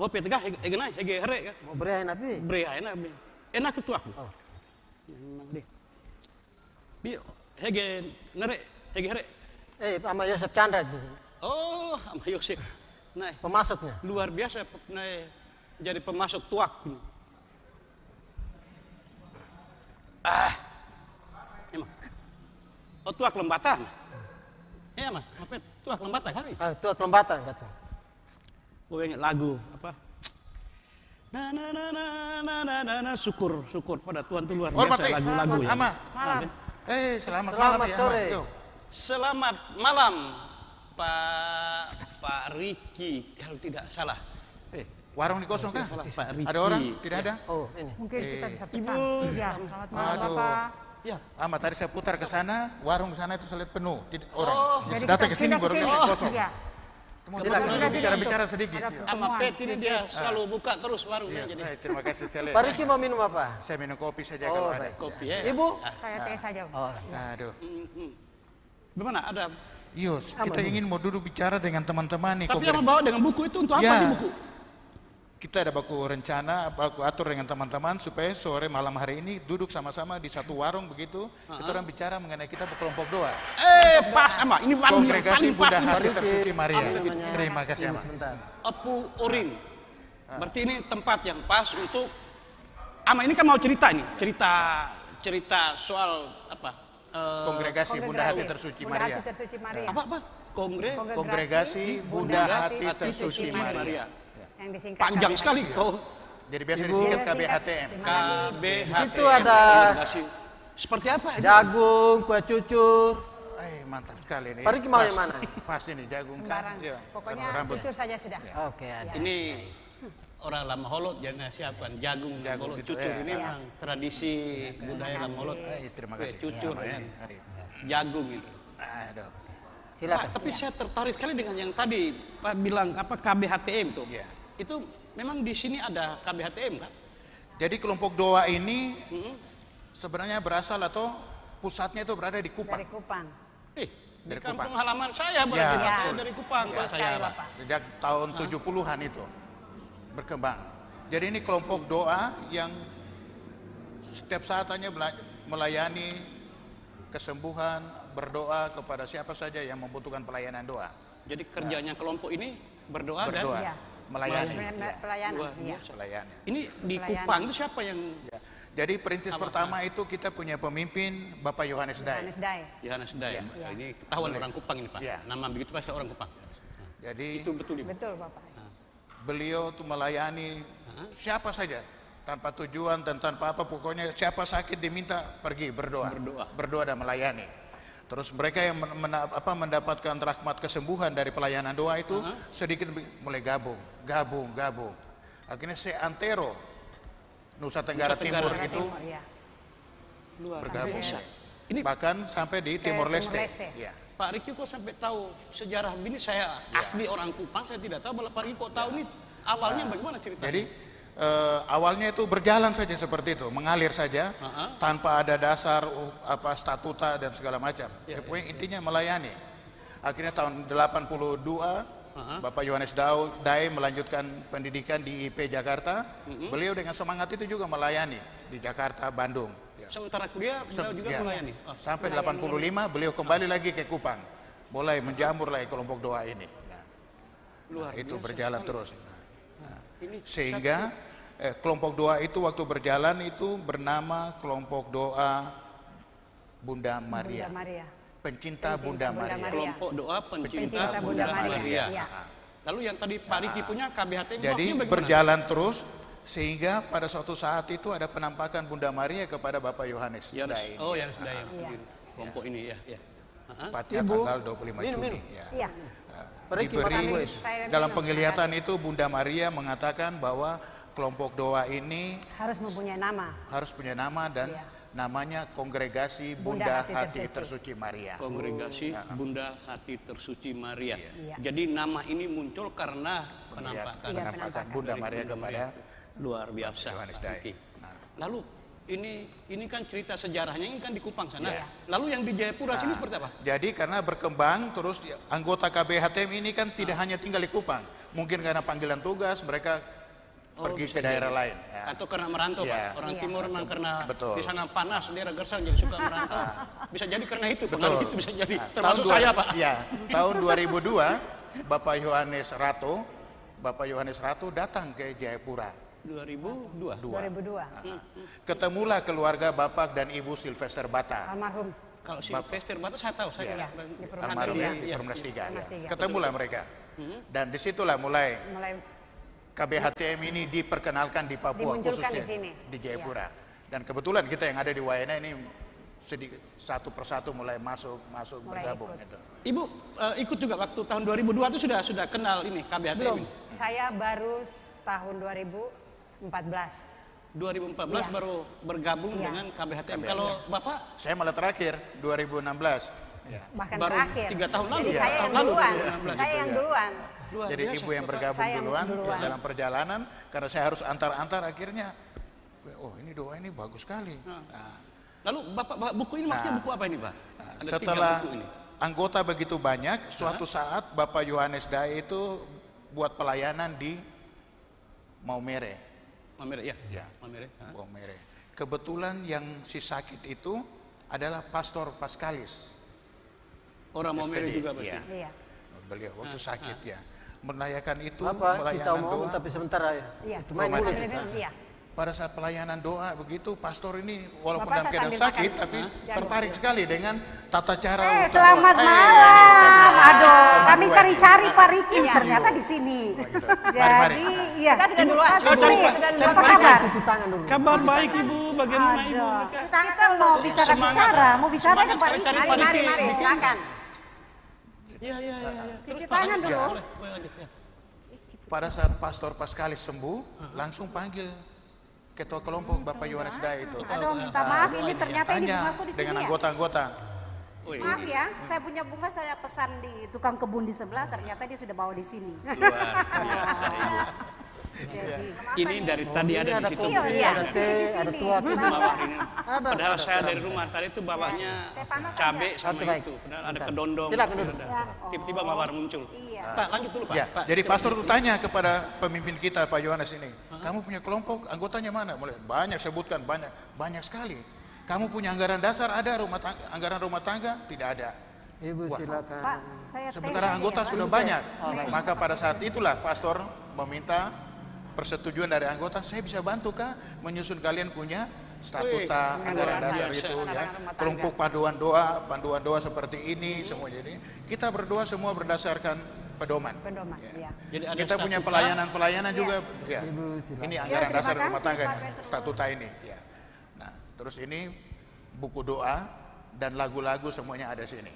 qopetga egna hege hre ga kan. mau na bi breha na bi ena ki tuak oh. bi bi ege nare ege hare eh sama Yosef Chandra bu oh sama Yosef. Nah pemasuknya? Luar biasa nah, jadi pemasuk tuak. Ah. Emang. Oh tuak lembatan iya mah apa tuak lembata kali ah, tuak lembata kata. Gue ingat lagu apa? Na na na na na na na na syukur syukur pada Tuhan tuh luar biasa lagu-lagu ya. Ama. Malam. Eh, selamat, Selamat malam ya. sore. Yo. Selamat malam Pak Pak Riki kalau tidak salah. Eh, warung ini kosong kah? Salah Pak Riki. Ada orang? Tidak ada? Oh, ini. Mungkin kita Eh. bisa pesan. Ibu. Ya, selamat malam Aduh. Bapak. Ya. Ama tadi saya putar ke sana, warung di sana itu saya lihat penuh. Tidak orang. Oh. Jadi Jadi datang kita ke sini baru kosong. Iya. Bicara-bicara sedikit. Ya. Sama. Pet ini dia selalu buka terus warungnya Iya, jadi baik, terima kasih sekali. Pak Riki mau minum apa? Saya minum kopi saja Oh, kalau ada. kopi ya. Ibu? Saya teh saja. Oh, Aduh. Gimana ada? Yus, kita ingin mau duduk bicara dengan teman-teman nih. Tapi yang bawa dengan buku itu untuk apa Ya. nih buku? Kita ada baku rencana, baku atur dengan teman-teman supaya sore malam hari ini duduk sama-sama di satu warung begitu. Kita orang bicara mengenai kita kelompok doa. Eh, pas ama. Ini Kongregasi paling pas Bunda Hati. Tersuci Maria. Terima kasih, Ama. sebentar. Apu Urin. Berarti ini tempat yang pas untuk Ama ini kan mau cerita nih, cerita cerita soal apa? Eh, Kongregasi Bunda Hati Tersuci Bunda Maria. Hati Tersuci Maria. apa apa? Kongre Kongregasi Bunda Hati Tersuci Maria. Yang disingkat panjang KBHT. sekali kau Jadi biasa disingkat Ibu. KBHTM. KBHT. Itu ada-. Seperti apa? ini? Jagung, kue cucur. Eh, mantap sekali nih. Pak Riki mau Pas- yang mana? Pas ini jagung Sembarang. kan. Iya. Pokoknya Rambut. cucur saja sudah. Oke, ada. Ini orang lama holot jangan siapkan jagung, Jagung holot, gitu, cucur ya. ini memang tradisi budaya lama holot. Eh, terima Kue kasih. cucur, Ya, ini. Mari. jagung itu. Aduh. Silakan. Pak, tapi saya tertarik sekali dengan yang tadi Pak bilang apa KBHTM tuh. Iya. Itu memang di sini ada KBHTM kan? Jadi kelompok doa ini Mm-mm. sebenarnya berasal atau pusatnya itu berada di Kupang. Dari Kupang. Eh, di Dari kampung Kupang. halaman saya berarti Ya, betul. Saya dari Kupang Betul Pak saya Pak. Sejak tahun 70-an itu berkembang. Jadi ini kelompok doa yang setiap saat hanya melayani kesembuhan, berdoa kepada siapa saja yang membutuhkan pelayanan doa. Jadi kerjanya kelompok ini berdoa, Berdoa, Iya. Melayani. Ya, Pelayanan. Luar biasa. melayani. Ini di Pelayanan. Kupang itu siapa yang Ya. Jadi perintis pertama itu kita punya pemimpin Bapak Yohanes Dai. Yohanes Dai. Yohanes Dai? Iya. Ini ketahuan orang Kupang ini Pak. Iya. Nama begitu pasti orang Kupang. Jadi Itu betul Ibu. Betul Bapak. beliau tuh melayani Hah? siapa saja tanpa tujuan dan tanpa apa pokoknya siapa sakit diminta pergi berdoa Berdoa. dan melayani terus mereka yang men- apa, mendapatkan rahmat kesembuhan dari pelayanan doa itu Aha. sedikit demi- mulai gabung gabung gabung akhirnya saya antero Nusa Tenggara, Nusa Tenggara. Timur Jawa itu Timur, ya. Luar bergabung biasa. Ini bahkan sampai di Timor Leste, Leste. Ya. Pak Riki kok sampai tahu sejarah ini saya asli orang Kupang saya tidak tahu malah Pak Riki kok tahu nih awalnya bagaimana ceritanya? Jadi eh, awalnya itu berjalan saja seperti itu, mengalir saja Aha. tanpa ada dasar uh, apa statuta dan segala macam. Ya, Ya, pokoknya intinya melayani. Akhirnya tahun 82 Aha. Bapak Yohanes Dai melanjutkan pendidikan di IP Jakarta. Beliau dengan semangat itu juga melayani di Jakarta, Bandung. Ya. sementara kuliah beliau juga Ya. melayani. Oh, Sampai 85 beliau kembali lagi ke Kupang. Mulai menjamur lagi kelompok doa ini. Nah, luar nah, itu berjalan sekali. terus. Nah, Ini sehingga eh, kelompok doa itu waktu berjalan itu bernama kelompok doa Bunda Maria, Bunda Maria. pencinta, Pencinta Bunda, Bunda Maria. Maria. kelompok doa pencinta, Pencinta Bunda, Bunda Maria. Maria. Iya. Lalu yang tadi Pak Riki punya KBHT Jadi bagaimana? berjalan terus sehingga pada suatu saat itu ada penampakan Bunda Maria kepada Bapak Yohanes. Oh yang sudah yang Iya. kelompok ini ya, ya. Tepatnya Ibu, tanggal 25 minum, Juni. minum. Ya. Iya. Riki Diberi dalam penglihatan itu Bunda Maria mengatakan bahwa kelompok doa ini Harus mempunyai nama. harus punya nama dan Iya. namanya Kongregasi Bunda, Bunda Hati, Hati Tersuci Maria. Kongregasi Bunda Hati Tersuci Maria. Iya. Jadi nama ini muncul karena penampakan Iya, penampakan penampakan. Bunda Maria Bunda kepada luar biasa. Yohanes Dai. Nah. Lalu ini ini kan cerita sejarahnya ini kan di Kupang sana. Iya. Lalu yang di Jayapura sini Nah, seperti apa? Jadi karena berkembang terus anggota KBHTM ini kan tidak hanya tinggal di Kupang, mungkin karena panggilan tugas mereka Oh, pergi ke daerah jadi. lain. ya. Atau karena merantau Iya. Pak. Orang Iya. timur memang karena Betul. di sana panas, daerah gersang jadi suka merantau. bisa jadi karena itu, pengaruh itu bisa jadi. Nah, Termasuk tahun saya Pak. Iya, tahun 2002 Bapak Yohanes Rato, Bapak Yohanes Rato datang ke Jayapura. 2002. Dua. 2002. Ketemulah keluarga Bapak dan Ibu Sylvester Bata. Almarhum Kalau Sylvester Bata saya tahu, saya Iya. pernah- di Perumnas almarhum di. Perumnas tiga. Perumnas ya. tiga. Ketemulah mereka. Mhm. Dan di situlah mulai Mulai KBHTM ini diperkenalkan di Papua khususnya di sini. di Jayapura. Dan kebetulan kita yang ada di Wayana ini sedikit satu persatu mulai masuk masuk Mulai bergabung ikut. gitu. Ibu eh, ikut juga waktu tahun 2002 itu sudah sudah kenal ini KBHTM belum. ini. Saya baru tahun 2014. 2014 Iya. baru bergabung Iya. dengan KBHTM. KBHTM. Kalau Bapak Saya malah terakhir 2016. Ya. Bahkan Baru terakhir. tiga tahun lalu Jadi ya? saya Tahun yang lalu, duluan. 2016 Saya yang ya. Luar Jadi biasa, ibu yang bergabung Saya duluan duluan. dalam perjalanan karena saya harus antar-antar akhirnya oh ini doa ini bagus sekali. Nah. Nah, Lalu Bapak, Bapak buku ini maksudnya Nah. buku apa ini, Pak? Nah, Ada setelah buku ini. anggota begitu banyak, suatu saat Bapak Yohanes Dai itu buat pelayanan di Maumere. Mamere ya. Ya. Mamere. ha? Maumere. Kebetulan yang si sakit itu adalah Pastor Paskalis. Orang Mamere STD, juga berarti. iya. Iya. Beliau waktu Ah, sakit ya. Menayakan itu Apa? Kita pelayanan mau doa. tapi sementara ya. Iya. Itu main Oh, dulu. minum, Iya. Pada saat pelayanan doa begitu, pastor ini walaupun Bapak dalam keadaan sakit, makan. tapi Hah? tertarik sekali dengan tata cara. Eh, selamat Eh, malam. Aduh, kami cari-cari Pak Riki Iya. ternyata di sini. Mari, mari. Jadi, iya. Kita sudah duluan. Mas Kita Putri, apa kabar? Cuci tangan dulu. Kabar baik Ibu, bagaimana Ibu? Kita mau bicara-bicara, mau bicara dengan Pak Riki. Mari, Pak mari, Riki. mari. Bikin. Silakan. Iya, iya, iya. iya. Cuci Terus, Pak, tangan dulu. Ya, ya. Pada saat pastor Paskalis sembuh, langsung panggil ketua kelompok Bapak Yohanes Dai itu. Aduh, minta maaf ini ternyata ini bungaku di sini dengan ya. anggota-anggota. Iya. Maaf ya, saya punya bunga saya pesan di tukang kebun di sebelah, ternyata dia sudah bawa di sini. Luar biasa, Ibu. Jadi, Ini dari tadi ada di situ. Iya, Bu. iya, Ada- ada di ada ini. Padahal saya dari rumah tadi itu bawanya Teh cabai aja. sama itu. Padahal ada kedondong. Ya, Tiba-tiba oh. mawar muncul. Iya. Pak, lanjut dulu Pak. Ya, Pak, jadi pastor itu tanya kepada pemimpin kita Pak Yohanes ini, kamu punya kelompok, anggotanya mana? Mulai banyak sebutkan banyak, banyak sekali. Kamu punya anggaran dasar ada rumah tangga, anggaran rumah tangga tidak ada. Ibu Wah. silakan. Pak, saya teh Sementara anggota ya, sudah banyak. Oh. Maka pada saat itulah pastor meminta persetujuan dari anggota, saya bisa bantu kah menyusun kalian punya statuta, Wih, anggaran dasar biasa. itu ya, kelompok panduan doa, panduan doa seperti ini semua jadi kita berdoa semua berdasarkan pedoman. Pedoman, Ya. iya. Jadi ada Kita punya statuta. pelayanan-pelayanan Iya. juga ya. Ibu. Ini Ya, anggaran terima dasar rumah tangga statuta ini ya. Nah, terus ini buku doa dan lagu-lagu semuanya ada sini.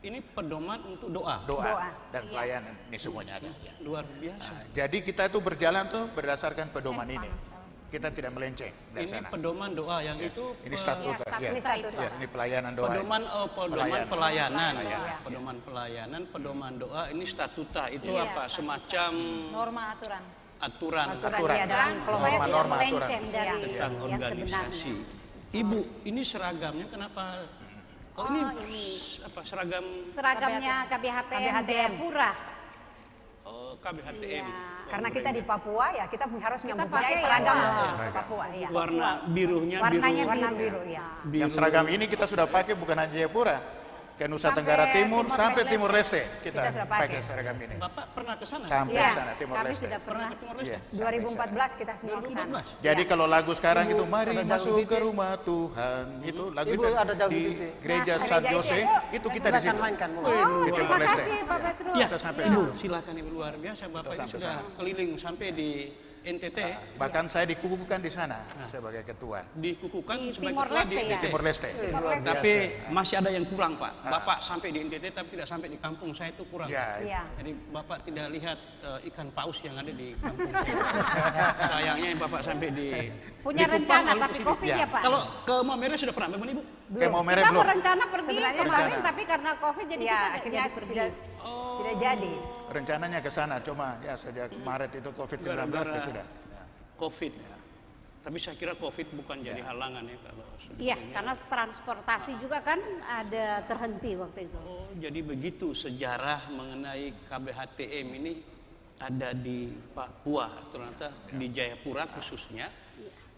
Ya. Ini pedoman untuk doa. Doa, Doa, dan iya. pelayanan ini semuanya ada. Ya. Luar biasa. Nah, jadi kita itu berjalan tuh berdasarkan pedoman Eh, ini. Kita tidak melenceng dari Ini sana. pedoman doa yang Ya. itu Ini statuta. Iya, Ya. ini statuta. Ya, ini pelayanan doa. Pedoman oh, pedoman Pelayanan. pelayanan, Pelayanan. ya. Pedoman pelayanan, pedoman doa ini statuta itu Iya, apa? statuta. Semacam Norma aturan. aturan, Aturan, Aturan. iya, Supaya kelompok. tidak Norma, aturan. dari tentang yang organisasi. Ibu, ini seragamnya kenapa? Oh, ini, Oh, ini. apa seragam Seragamnya KBHTM KBHTM. Jayapura. oh, KBHTM. Iya. Karena kita di Papua ya kita harus Kita mempunyai pakai seragam ya, seragam. Papua ya. Warna birunya Warnanya biru. Warna biru ya. biru. Yang seragam ini kita sudah pakai bukan hanya Jayapura. Ke Nusa Sampai Tenggara Timur Timor sampai Leste. Timur Leste kita, Kita sudah pakai. pakai seragam ini. Bapak pernah ke sana? Sampai Iya, ke sana Timur Kami Leste. sudah Pernah pernah. ke Timor Leste? Iya. 2014 kita semua ke sana. 2014. Jadi kalau lagu sekarang itu mari masuk ke rumah Tuhan itu lagu Ibu, itu ada di gereja Nah, San Jose itu. itu kita di situ. Oh, Di terima Timor Leste. kasih Pak Petrus. Ya, Ibu, silakan Ibu luar biasa Bapak sudah keliling sampai di NTT, Bahkan saya dikukuhkan di sana sebagai ketua dikukuhkan Di sebagai Timor ketua Leste di ya? di. Timor Leste. Timor Leste. Tapi masih ada yang kurang Pak. Bapak sampai di NTT tapi tidak sampai di kampung saya itu kurang. Ya, Iya. Jadi Bapak tidak lihat eh, ikan paus yang ada di kampung saya. Sayangnya Bapak sampai di Punya di Kupang, rencana lalu tapi ke covid Ya. ya Pak. Kalau ke Maumere sudah pernah memang Ibu? Kayak mau merek kita mau belum? rencana pergi Sebenarnya kemarin tapi karena covid jadi Ya, kita akhirnya jadi pergi. Tidak tidak jadi. Rencananya ke sana cuma ya sejak Maret itu Covid-19 ya sudah. Ya. Covid. Tapi saya kira Covid bukan jadi halangan ya kalau Iya, karena transportasi juga kan ada terhenti waktu itu. Oh, jadi begitu sejarah mengenai KBHTM ini ada di Papua, ternyata di Jayapura khususnya.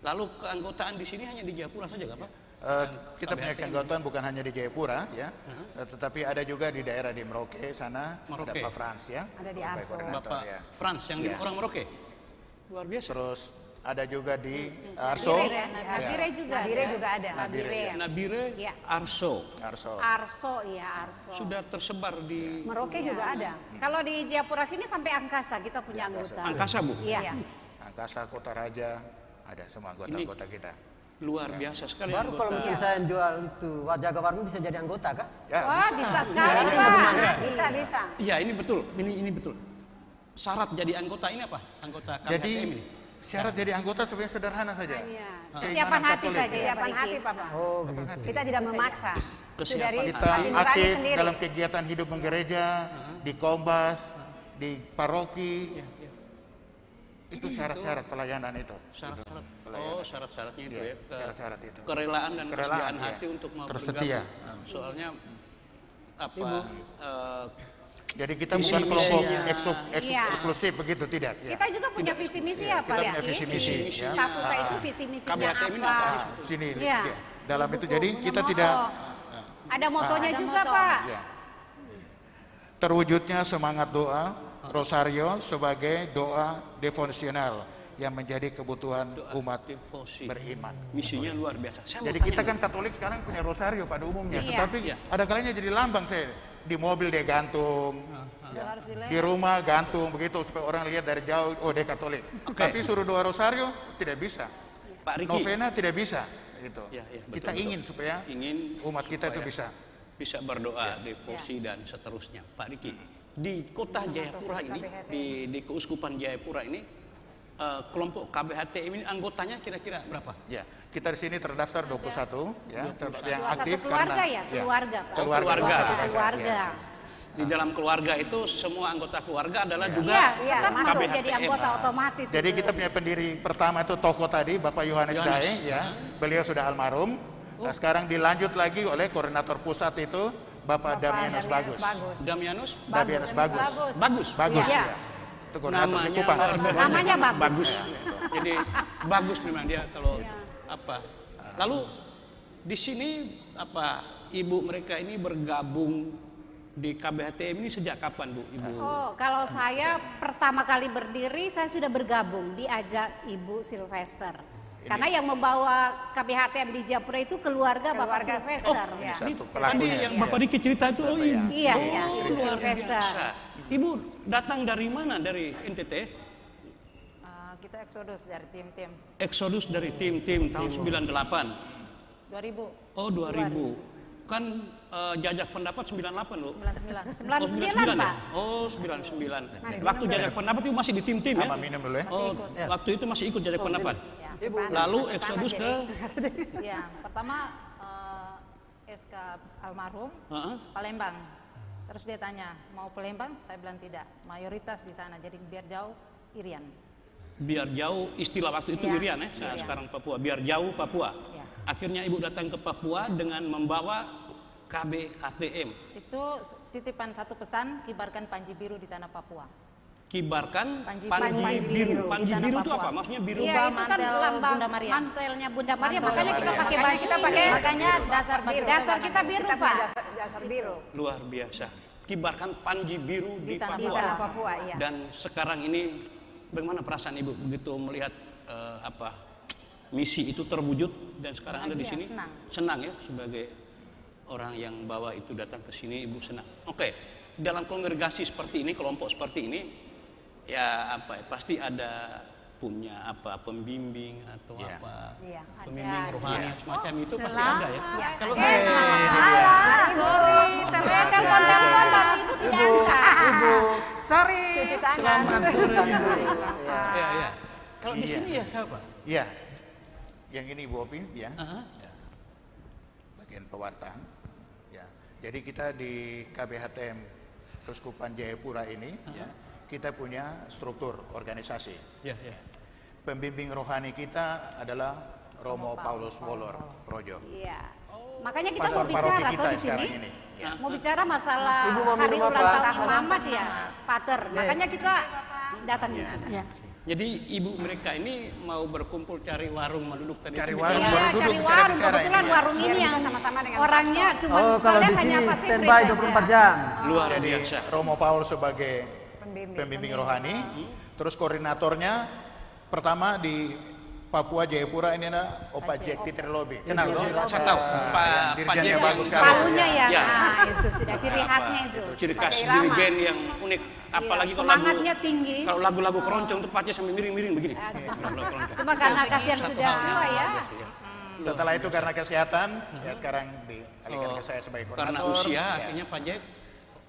Lalu keanggotaan di sini hanya di Jayapura saja, nggak Pak? Eh, kita punya keanggotaan bukan hanya di Jayapura ya, eh, tetapi ada juga di daerah di Merauke sana Merauke. ada Pak Frans ya. Ada di koordinator, Bapak ya. Frans yang di Ya. orang Merauke. Luar biasa. Terus ada juga di Arso. Nabire, ya, Nabire juga Nabire ada. juga ada. Nabire, ya. Nabire, Iya. Arso. Arso. Arso ya Arso. Sudah tersebar di Merauke Iya. juga ada. Kalau di Jayapura sini sampai Angkasa kita punya anggota. Angkasa, Bu? Iya. Angkasa Kota Raja, ada semua anggota-anggota kita. Luar biasa sekali Baru kalau anggota. mungkin saya jual itu jaga warung bisa jadi anggota kak? Ya, Wah, bisa sekali, Iya, Pak. iya. Bisa, bisa. Iya, ini betul. Ini ini betul. Syarat jadi anggota ini apa? Anggota KBHTM Jadi ini. syarat jadi anggota sebenarnya sederhana saja. Iya. Keimanan Kesiapan hati saja ya, Kesiapan Pak hati. Papa. Oh begitu. Kita tidak memaksa. Kesiapan dari Kita hati aktif sendiri. dalam kegiatan hidup menggereja, di kombas, di paroki. Itu syarat-syarat pelayanan itu. Syarat-syarat. Pelayanan. Oh, syarat-syaratnya itu Iya, ya. Ke- syarat-syarat itu. Kerelaan dan Kerelaan, kesediaan iya. hati untuk mau Tersetia. bergabung. Soalnya apa? eh, Jadi kita Visi bukan kelompok ekso- Iya. eksklusif begitu tidak. Ya. Kita juga punya visi misi Iya, apa kita ya? punya visi misi, ya. Statuta Ah, itu ah. visi misinya apa? Ah, sini Iya. dia. dalam itu jadi Punya kita moto. tidak Ada motonya Ah. juga, moto. Pak. ya. terwujudnya semangat doa Rosario sebagai doa devosional yang menjadi kebutuhan umat beriman. Misinya luar biasa. Saya Jadi kita kan Katolik sekarang punya rosario pada umumnya, Iya. tetapi Iya. ada kalanya jadi lambang saya di mobil dia gantung, ya. Di rumah gantung begitu supaya orang lihat dari jauh oh dia Katolik. Oke. Tapi suruh doa rosario tidak bisa, Pak Riki. novena tidak bisa, gitu. Ya, ya, betul, kita betul. ingin supaya ingin umat kita itu supaya bisa. bisa berdoa, devosi dan seterusnya. Pak Riki, di kota Jayapura ini, di, di keuskupan Jayapura ini, eh, kelompok KBHT ini anggotanya kira-kira berapa? Ya, kita di sini terdaftar 21 ya, ter- yang Dua satu aktif keluarga karena ya, keluarga, Pak. keluarga, keluarga. kakak, keluarga. ya. Di dalam keluarga itu semua anggota keluarga adalah juga Iya, Iya, tetap masuk KBHTM. jadi anggota otomatis. Jadi itu. kita punya pendiri pertama itu tokoh tadi Bapak Yohanes. Dae ya. Beliau sudah almarhum. Oh. Nah, sekarang dilanjut lagi oleh koordinator pusat itu Bapak, Damianus Bagus. Bagus. Damianus Damianus Bagus. Bagus. bagus. Bagus Iya. ya. Di Namanya Kupang. Namanya bagus. bagus. Jadi bagus memang dia kalau apa. Lalu di sini apa ibu mereka ini bergabung di KBHTM ini sejak kapan Bu Ibu? Oh, kalau saya pertama kali berdiri saya sudah bergabung diajak Ibu Sylvester. Karena yang membawa KBHTM di Japura itu keluarga, Bapak Keluarga. Sylvester. Ini ya. satu Tadi yang Bapak Diki cerita itu oh ibu. Iya, Oh, iya, Ibu luar Sylvester. biasa. Ibu datang dari mana? Dari NTT? Ah, kita eksodus dari tim-tim Exodus dari tim-tim tahun 98. 2000 Oh 2000. Kan eh, jajak pendapat 98 loh. 99. Oh 99, 99 ya? Pak. Oh 99. Waktu jajak pendapat itu masih di tim-tim ya? Minum dulu ya. Oh, waktu itu masih ikut jajak pendapat. Ya, Ibu, Lalu jadi. ke Ya, pertama eh, SK almarhum Heeh. Palembang. Terus dia tanya, mau Palembang? Saya bilang tidak. Mayoritas di sana, jadi biar jauh Irian. biar jauh istilah waktu itu Iya, Irian ya, saya Irian. sekarang Papua, biar jauh Papua. Iya. Akhirnya ibu datang ke Papua dengan membawa KBHTM, Itu titipan satu pesan, kibarkan panji biru di tanah Papua. Kibarkan Panji- panji, panji biru. biru Panji biru itu Papua. apa? Maksudnya biru Iya, Rubah itu kan lambang Bunda Maria. mantelnya Bunda Maria, Mantel makanya kita pakai Makanya baju kita pakai makanya dasar biru. Dasar kita biru, Kita Pak. dasar, dasar biru. luar biasa. Kibarkan panji biru di, Di tanah- Di Papua. tanah Papua, iya. Dan sekarang ini bagaimana perasaan ibu begitu melihat eh, apa misi itu terwujud dan sekarang ada di sini senang. senang ya sebagai orang yang bawa itu datang ke sini ibu senang. Oke, dalam kongregasi seperti ini, kelompok seperti ini, ya apa ya, pasti ada punya apa pembimbing atau Iya. apa Iya, pembimbing ada. rohani Iya. semacam itu pasti Selamat. ada ya. Iya, Kalau ada. eh, Salah, sorry. Saya telepon-telepon tapi ibu tidak angkat. Sorry. Cuci tangan. Selamat sore ibu. Ya, ya. Kalau di Iya. sini ya siapa? Iya. Yang ini Bu Opin ya. Aha. Ya. Bagian pewartaan. Ya. Jadi kita di KBHTM Keuskupan Jayapura ini ya, kita punya struktur organisasi. Ya, ya. Pembimbing rohani kita adalah Romo Paulus Wolor Projo. Iya. Makanya kita Pastor mau bicara kita di sini. ini. Ya. Mau bicara masalah Ibu mau hari ulang tahun Muhammad ya, Pater. Makanya kita datang di sini. Jadi ibu mereka ini mau berkumpul cari warung menduduk tadi. Cari warung, Iya, baru duduk cari warung. bicara Kebetulan ini ya. warung ini yang sama-sama dengan orangnya cuma Oh, kalau soalnya di hanya sini pasti standby present 24 aja. jam. Luar Jadi biasa. Romo Paul sebagai Pembimbing. pembimbing rohani, terus koordinatornya Pertama di Papua Jayapura ini ada Opa Jack Trilobi. Kenal dong? Saya tahu. Pak yang Pak Jack bagus sekali. Palunya ya, Ya. nah itu sudah ciri khasnya itu. Ciri khas dirigen yang unik. Apalagi kalau lagu semangatnya tinggi. kalau lagu-lagu keroncong Jack sambil miring-miring begini. Keroncong. Cuma karena kasihan sudah yang tua ya. bagus, ya. Setelah itu karena kesehatan, ya sekarang dialihkan Oh, ke saya sebagai karena koordinator. usia ya. akhirnya Pak Jack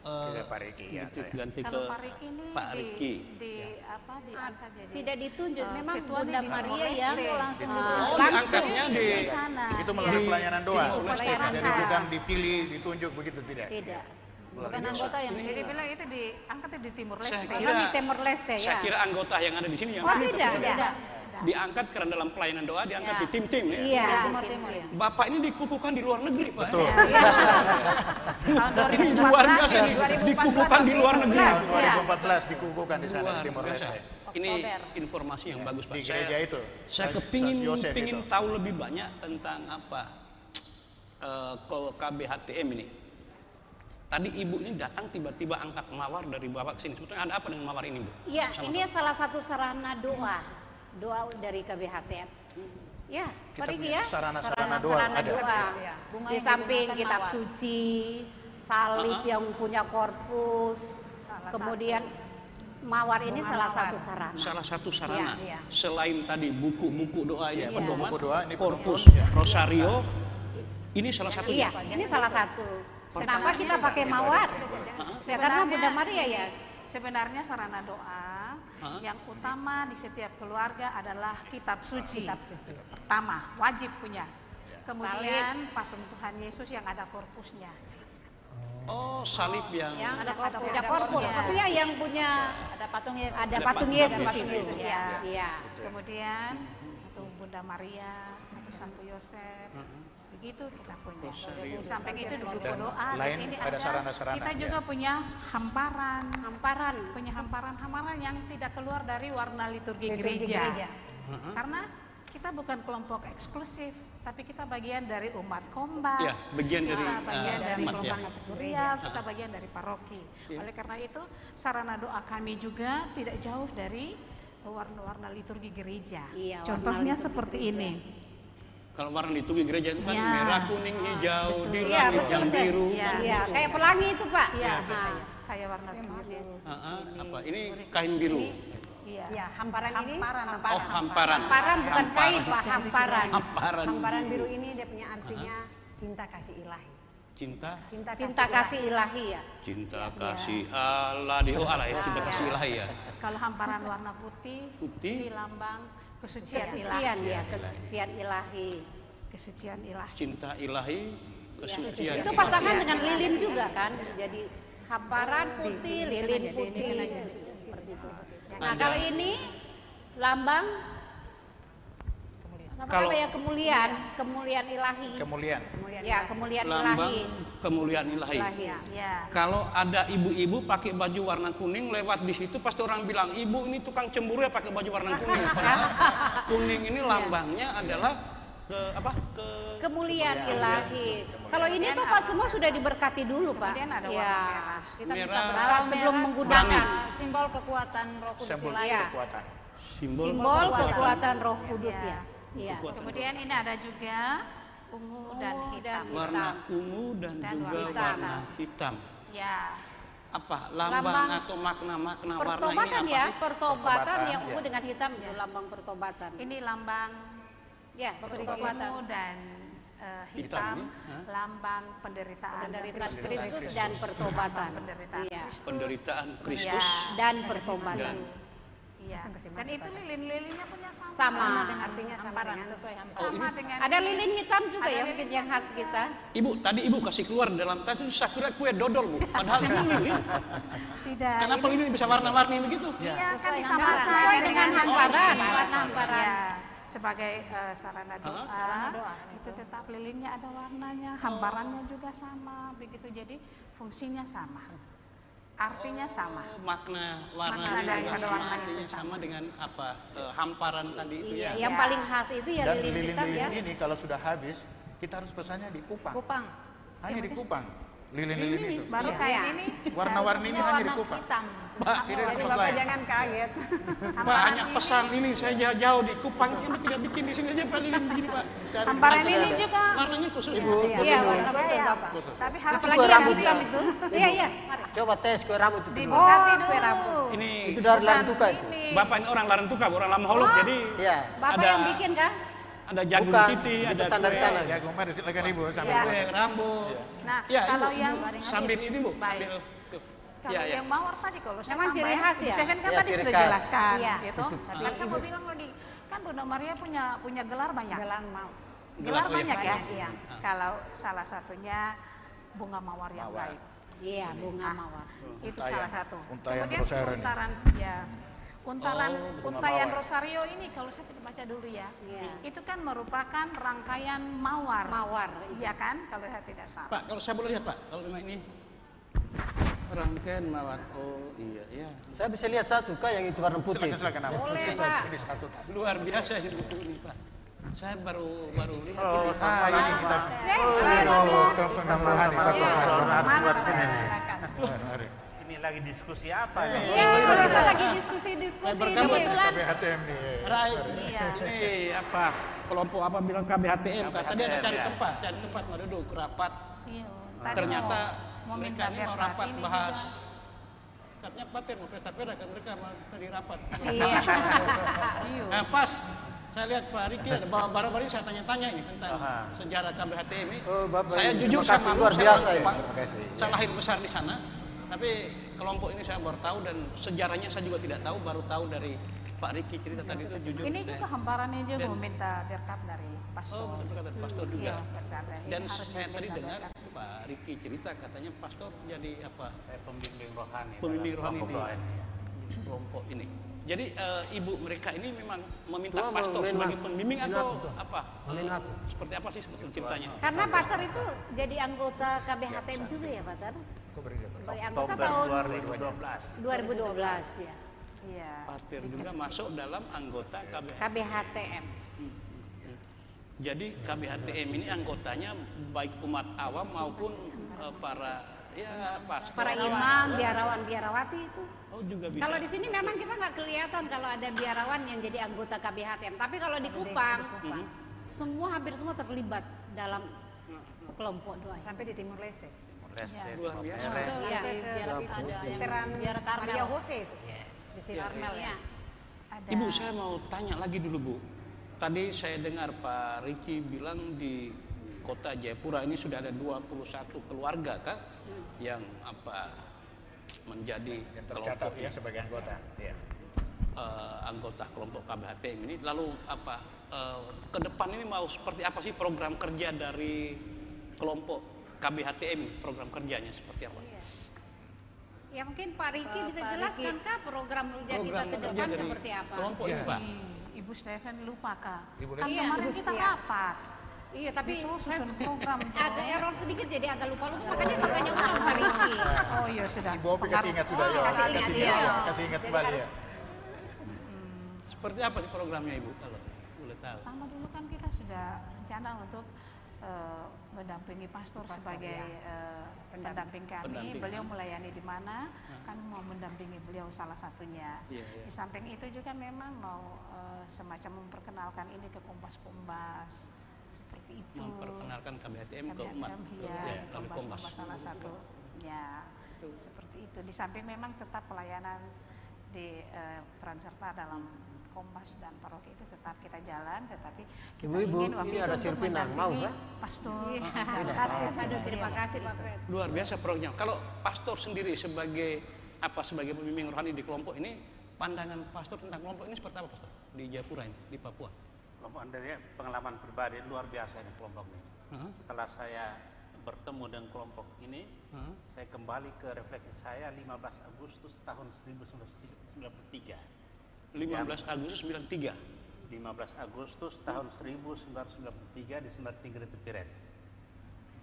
eh, Ke Pak Riki, ya, ganti, saya. ganti ke Kalau Pak Riki ini Pak di, Riki. di apa diangkat jadi Tidak ditunjuk, eh, memang Bunda di Maria yang langsung Oh, diangkatnya di di sana. Itu melalui Di pelayanan doa. Timor Leste. Jadi bukan dipilih, ditunjuk begitu tidak. Tidak. Bukan anggota yang jadi bilang itu diangkat di Timur Saya Leste. kira- Karena di Timor Leste Saya ya. kira anggota yang ada di sini yang Oh tidak, Tidak. Diangkat karena dalam pelayanan doa diangkat di tim-tim ya. Iya. Timur Timur ya. Bapak ini dikukuhkan di luar negeri, Pak. Betul. Tahun Ini luar biasa nih, dikukuhkan di luar negeri. Tahun 2014 dikukuhkan di sana di Timor. Leste. Ini informasi yang bagus, Pak. Di Saya- gereja itu. Saya kepingin pingin itu. tahu lebih banyak tentang apa eh, kalau KBHTM ini. Tadi ibu ini datang tiba-tiba angkat mawar dari bapak ke sini. Sebetulnya ada apa dengan mawar ini, Bu? Iya, ini salah satu sarana doa. Doa dari KBHTM. Ya, Kita punya ya. sarana-sarana doa, sarana ada. doa. Iya. Bunga Di samping kitab mawar. suci, salib Uh-huh. yang punya korpus, Salah kemudian mawar ini Bunga salah mawar. satu sarana. Salah satu sarana. Iya, iya. Selain tadi buku-buku doa Iya, pedoman, buku-buku doa, ini korpus, ya. rosario, ini salah satu. Iya, ini salah satu. Kenapa kita pakai mawar? Ya karena Bunda Maria ya. Sebenarnya sarana doa Hah? yang utama di setiap keluarga adalah kitab suci. Pertama, wajib punya. Kemudian patung Tuhan Yesus yang ada korpusnya. Oh, salib yang Yang Ada ada korpus. punya korpus. Iya. Maksudnya yang punya Ada patung Yesus. ada Ada patung patung Yesus Yesus. itu. Yesus, ya. Iya. Kemudian patung Bunda Maria, patung Santo Yosef. Begitu kita punya. Rosario. Di samping itu di buku Dan doa dan lain ini ada sarana-sarana, Kita juga ya. punya hamparan. Hamparan. punya hamparan-hamparan yang tidak keluar dari warna liturgi, Liturgi gereja. gereja. Karena kita bukan kelompok eksklusif, tapi kita bagian dari umat kombas. Ya, bagian dari, kita bagian uh, dari umat, ya. kelompok Kurial, kita bagian dari paroki. Ya. Oleh karena itu, sarana doa kami juga tidak jauh dari warna-warna liturgi gereja. Iya, warna Contohnya liturgi seperti gereja. ini. Kalau warna liturgi gereja itu kan Ya. merah, kuning, hijau, di langit betul, yang biru. Iya. kan Iya, gitu. kayak pelangi itu, Pak. Iya, Nah, kayak warna biru. Ah, ah, apa? Ini kain biru. Iya. Ya, hamparan, ini Hamparan, Oh, hamparan. Hamparan bukan kain, Pak, hamparan. Hamparan. hamparan biru ini dia punya artinya cinta kasih ilahi. Cinta, Cinta, Cinta kasih ilahi ya. cinta kasih Allah di oh Allah ya, cinta kasih ilahi ya. Kalau hamparan warna putih, Putih. di lambang kesucian, Kesucian ilahi. ya, kesucian ilahi. Kesucian ilahi. Cinta ilahi, kesucian. Itu pasangan dengan lilin juga kan. Jadi hamparan putih, lilin putih. Seperti itu. Nah, kalau ini lambang Kalau- apa ya kemuliaan, kemuliaan ilahi. Kemuliaan. Ya, kemuliaan lambang ilahi. kemuliaan ilahi. Ilahi. Ya. Kalau ada ibu-ibu pakai baju warna kuning lewat di situ pasti orang bilang ibu ini tukang cemburu ya pakai baju warna kuning. kuning ini lambangnya adalah ke apa? Ke Kemuliaan ilahi. Kalau ini tuh Pak semua sudah diberkati dulu Pak. Kemudian ada ya, warna merah. kita minta Merah. sebelum Merah, menggunakan simbol kekuatan Roh Kudus Simbol ilahi. Iya. kekuatan. simbol, simbol kekuatan Roh Kudus Iya. ya. Iya. Kemudian ini ada juga ungu, dan Ungu hitam. dan- warna ungu dan, Dan juga warna warna hitam. Ya. Apa lambang, Lambang atau makna-makna warna ini Pertobatan apa ya, sih? pertobatan yang ya. ungu dengan hitam itu lambang pertobatan. Ini lambang Ya, pertobatan. ungu dan eh, Hitam hitam, ini, lambang penderitaan Penderitaan Kristus dan pertobatan. penderitaan Iya. Kristus. Penderitaan Kristus Iya. Dan pertobatan. dan Iya. Dan itu lilin-lilinnya punya sama. Sama. dengan Artinya sama hamparan, dengan- sesuai hamparan. Oh, Sama dengan Ada lilin hitam juga Ada ya mungkin yang khas kita. Ibu, tadi ibu kasih keluar dalam tadi saya kira kue dodol bu, padahal itu lilin. Tidak. Kenapa lilin bisa warna-warni begitu? Iya, kan Sesuai disamakan sesuai dengan hamparan, Oh, warna hamparan. Ya, sebagai eh, sarana doa, itu tetap lilinnya ada warnanya, hamparannya juga sama, begitu jadi fungsinya sama, artinya sama. Oh, makna warna Makna sama, warna itu artinya sama. sama dengan apa eh, hamparan tadi itu Iya, ya. yang paling khas itu ya Dan lilin hitam ya. lilin-lilin ini kalau sudah habis, kita harus pesannya di Kupang. Kupang. Hanya di Kupang. Lilin-lilin itu. Baru Iya. kayak ini. Warna-warni ini hanya di Kupang. hitam. Tidak di Jadi tempat Bapak lain. jangan kaget. Banyak pesan ini saya jauh-jauh di Kupang ini tidak bikin di sini aja Pak Lilin begini Pak. Hamparan ini juga Warnanya khusus. Iya, warna Iya, khusus. iya. tapi harus kue yang rambut hitam ya? itu. Iya, iya. Mari. Coba tes kue rambut itu. diberkati Oh, dulu. kue rambut. Ini Itu dari Larantuka itu. Bapak ini orang Larantuka, orang Lama Holok. Jadi Iya. Bapak Ada- yang bikin kah? ada jagung Bukan, titi, ada dipesan dari kue, sana. Jagung mari silakan ibu sambil. Iya. kue rambut. Nah, Ya, kalau ibu, yang sambil ini bu, sambil. Kalau Ya, ya. yang mawar tadi kalau saya Memang ciri khas ya? Seven kan Iya, tadi sudah khas. jelaskan Iya. gitu. Tapi saya mau bilang lagi, kan Bunda Maria punya punya gelar banyak. Jalan mau. Gelar Gelar, iya. banyak ya. Banyak, iya. Kalau salah satunya bunga mawar yang Mawar. baik. Iya, bunga mawar. Itu Untayan. salah satu. Untayan Kemudian Rosario ini. untaran ya. Untalan Oh, untayan mawar. Rosario ini kalau saya tidak baca dulu ya. Iya. Itu kan merupakan rangkaian mawar. Mawar. Iya kan? Kalau saya tidak salah. Pak, kalau saya boleh lihat Pak, kalau ini rangkaian mawar. Oh iya, iya. Saya bisa lihat satu kak yang itu warna putih. Silakan silakan. Boleh, Pak. Ini satu. Luar biasa ini buku ini Pak. Saya baru baru lihat Oh, ini. ah ini kita. Ya, Oh, kampung rohani Pak Rohani. Ini lagi diskusi apa Iya, nih? kita lagi diskusi-diskusi kebetulan. KBHTM nih. Iya. Ini apa? Kelompok apa bilang KBHTM? Kak. Tadi ada cari ya. tempat, cari tempat mau duduk rapat. Iya. Ternyata mereka minta ini mau rapat ini bahas juga. Katanya paten mau pesta peda kan mereka mau tadi rapat. Iya. Iya. Nah, pas saya lihat Pak Riki ada bawa baru-baru ini saya tanya-tanya ini tentang Aha. sejarah KBHTM ini. Oh, Bapak, saya ini jujur saya malu, luar saya biasa. Terima kasih. Saya lahir besar di sana. Tapi kelompok ini saya baru tahu dan sejarahnya saya juga tidak tahu, baru tahu dari Pak Riki cerita tadi itu jujur. Ini saya- juga hamparannya juga Dan- meminta berkat dari pastor. Oh, betul berkat pastor juga. Iya, berkat dari- Dan saya tadi dengar berkat. Pak Riki cerita katanya pastor jadi apa? Saya pembimbing rohani. Pembimbing rohani kelompok di ini. kelompok ini. Jadi eh, ibu mereka ini memang meminta Tuh, pastor sebagai pembimbing atau aku apa? Aku. Seperti apa sih sebetulnya ceritanya? Karena Pastor itu jadi anggota KBHTM juga ya, Pastor? Sebagai anggota tahun 2012. 2012 ya. Iya. Pater juga masuk dalam anggota KBH. KBHTM. Jadi KBHTM ini anggotanya baik umat awam maupun eh, para ya pastor. Para imam, biarawan, biarawati itu. Oh juga bisa. Kalau di sini memang kita nggak kelihatan kalau ada biarawan yang jadi anggota KBHTM. Tapi kalau di Kupang, Mhm. semua hampir semua terlibat dalam kelompok doa. Sampai di Timur Leste. Leste, Luar biasa. Iya, Sampai ke biar itu, ada Sisteran. Maria Jose itu. Di sini. Karmel ya. Ada. Ibu saya mau tanya lagi dulu Bu. Tadi saya dengar Pak Riki bilang di kota Jayapura ini sudah ada 21 keluarga kan yang apa menjadi Yang tercatat kelompok ya sebagai anggota. Iya. eh, anggota kelompok KBHTM ini. Lalu apa eh, ke depan ini mau seperti apa sih program kerja dari kelompok KBHTM ini? Program kerjanya seperti apa? Ya mungkin Pak Riki Pak- bisa Pak jelaskan Riki. kah program kerja Program kita ke depan seperti apa? kelompok ini Iya. Pak. Ih, Ibu Stephen lupa kak. Ibu Kan Iya, kemarin Ibu kita rapat. Iya, tapi Itu susun program. agak error sedikit jadi agak lupa-lupa makanya saya tanya ulang Pak Riki. Oh iya sudah. Ibu Opi kasih ingat sudah ya. kasih ingat, Kasih iya. ingat, ya. kasih ingat kembali ya. Seperti apa sih programnya Ibu kalau boleh tahu? Pertama dulu kan kita sudah rencana untuk eh, mendampingi pastor, Pastor, sebagai ya. eh, pendamping kami. Pendamping. Beliau melayani di mana, kami mau mendampingi beliau salah satunya. Iya, iya. Di samping itu juga memang mau eh, semacam memperkenalkan ini ke kompas-kompas seperti itu. Memperkenalkan KBHTM ke KBHTM, umat. Iya, Ya, melalui kompas-kompas Kompas. salah satunya. Seperti itu. Di samping memang tetap pelayanan di eh, peran serta dalam kompas dan paroki itu tetap kita jalan, tetapi kita Ibu-ibu, ingin waktu ini itu ada untuk sirpinan, mau nggak? pastor. Iya. dan Aduh, terima kasih Pak Fred. Luar biasa programnya. Kalau pastor sendiri sebagai apa sebagai pembimbing rohani di kelompok ini, pandangan pastor tentang kelompok ini seperti apa pastor di Jayapura ini, di Papua? Kelompok dari pengalaman pribadi luar biasa ini kelompok ini. Hah? Setelah saya bertemu dengan kelompok ini, Hah? saya kembali ke refleksi saya 15 Agustus tahun 1993. 15 Agustus 93. 15 Agustus tahun 1993 di Sumber Tinggi Tepiret.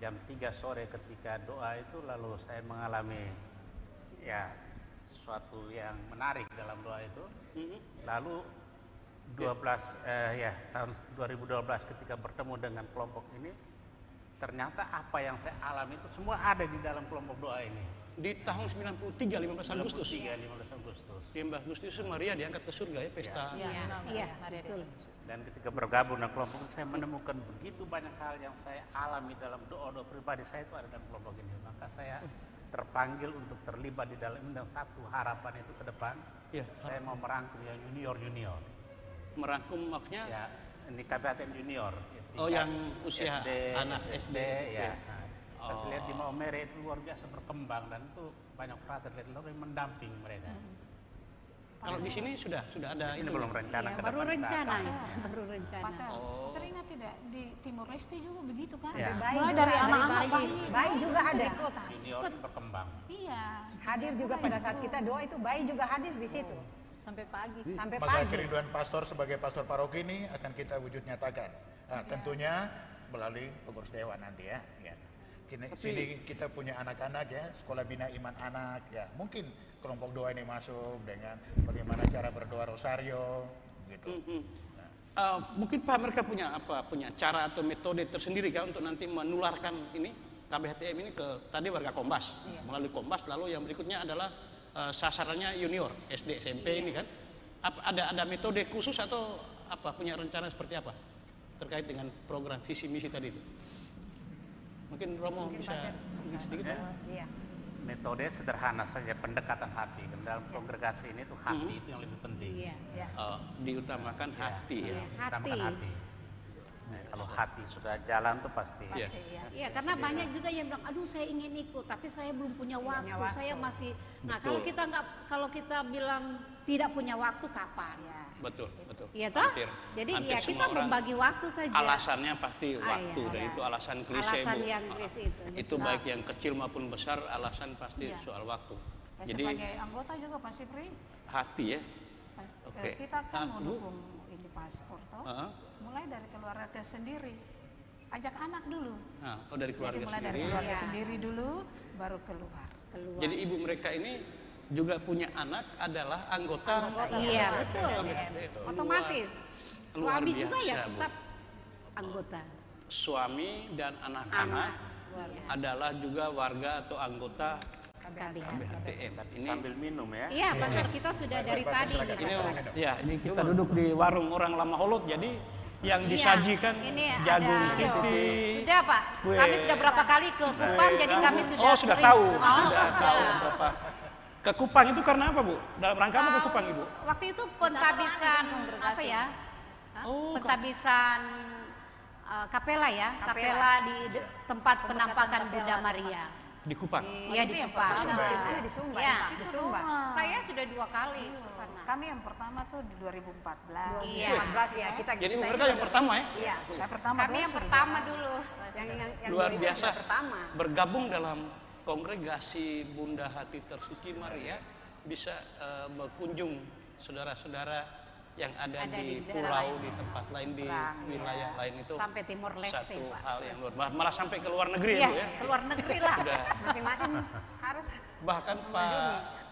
Jam 3 sore ketika doa itu lalu saya mengalami ya sesuatu yang menarik dalam doa itu. Lalu 12 eh, ya tahun 2012 ketika bertemu dengan kelompok ini ternyata apa yang saya alami itu semua ada di dalam kelompok doa ini. Di tahun 93 15 Agustus. 93 15 Agustus. 15 Agustus itu Maria diangkat ke surga ya pesta. Iya, Iya, Maria betul. Dan ketika bergabung dengan kelompok saya menemukan begitu banyak hal yang saya alami dalam doa-doa pribadi saya itu ada dalam kelompok ini. Maka saya terpanggil untuk terlibat di dalam ini dan satu harapan itu ke depan. Iya. Saya mau merangkum yang junior-junior. Merangkum maksudnya Ya, ini KPATM junior. Oh, yang usia anak SD, ya. SMP. Nah, Oh. lihat di Maumere itu luar biasa berkembang dan itu banyak frater dan yang mendamping mereka. kalau di sini sudah sudah ada Ini belum rencana Iya, ke baru rencana ya, ya. baru rencana. Pater, Oh. teringat tidak di Timur Leste juga begitu kan? Ya. Bayi Mulai juga dari anak-anak bayi. bayi, Bayi juga ada. Junior berkembang. Iya. Hadir juga pada saat kita doa itu bayi juga hadir di situ. Sampai pagi. Sampai Maka pagi. kerinduan pastor sebagai pastor paroki ini akan kita wujud nyatakan. Nah, tentunya melalui pengurus dewan nanti ya. Kini, sini kita punya anak-anak ya, sekolah bina iman anak ya. Mungkin kelompok doa ini masuk dengan bagaimana cara berdoa rosario gitu. Mm-mm. Eh, mungkin Pak mereka punya apa punya cara atau metode tersendiri kan untuk nanti menularkan ini KBHTM ini ke tadi warga Kombas melalui Kombas lalu yang berikutnya adalah eh, sasarannya junior SD SMP ini kan apa, ada ada metode khusus atau apa punya rencana seperti apa terkait dengan program visi misi tadi itu mungkin Romo bisa mungkin sedikit Ya. Iya. Metode sederhana saja pendekatan hati. Dan dalam kongregasi ini tuh hati itu yang lebih penting. Iya. Ya. Eh, diutamakan hati ya Utamakan Hati. hati. Nah, kalau hati sudah jalan tuh pasti. Iya. Iya, karena banyak juga yang bilang, aduh saya ingin ikut, tapi saya belum punya waktu, waktu. saya masih. Nah, Betul. kalau kita nggak, kalau kita bilang tidak punya waktu, kapan? Ya. Betul betul Iya toh? Hampir- Jadi hampir ya kita orang membagi waktu saja. alasannya pasti Ah, waktu iya, dan iya. itu alasan klise Alasan bu yang Ah, klise itu, itu betul. baik yang kecil maupun besar alasan pasti Iya. soal waktu Ya, jadi sebagai anggota juga Pak Sipri, hati ya eh, Oke. kita kan Ah, mendukung ini pastor toh. Ah. Mulai dari keluarga sendiri. Ajak anak dulu. nah, oh dari keluarga Jadi mulai dari sendiri keluarga Iya. sendiri dulu, baru keluar. Keluar. jadi ibu mereka ini juga punya anak adalah anggota, iya betul. KBHT. Otomatis. Luar Suami juga ya biasa, tetap anggota. suami dan anak-anak Anak. adalah juga warga atau anggota KBH. KBHTM ini Sambil minum ya. Iya, Pastor kita sudah dari tadi di ini ya ini kita duduk di warung orang lama holot jadi yang Iya, disajikan ini jagung ada- piti Sudah Pak, kue- kami sudah berapa kali ke Kupang, jadi kami sudah oh sudah sering- tahu Oh, sudah tahu sudah. berapa ke Kupang itu karena apa bu dalam rangka apa ke Kupang ibu Waktu itu pentabisan apa ya? Oh, pentabisan eh, kapela ya, kapela di de- tempat penampakan Bunda Maria. di Kupang Iya di Kupang. Itu di Sumba. Iya. Di Sumba. Saya sudah dua kali ke sana. Kami yang pertama tuh di 2014. Iya. 2014 ya kita jadi kita mereka yang pertama ya Iya. Saya pertama Kami yang pertama dulu. Yang yang, yang luar 2000 biasa pertama. bergabung dalam kongregasi Bunda Hati Tersuci Maria bisa eh, berkunjung saudara-saudara yang ada, Ada di, di pulau lain. di tempat lain di Seberang, wilayah lain itu Sampai Timur Leste, satu Pak. hal yang luar malah, malah sampai ke luar negeri Iya, itu ya ke luar negeri lah. Masing-masing harus bahkan Pak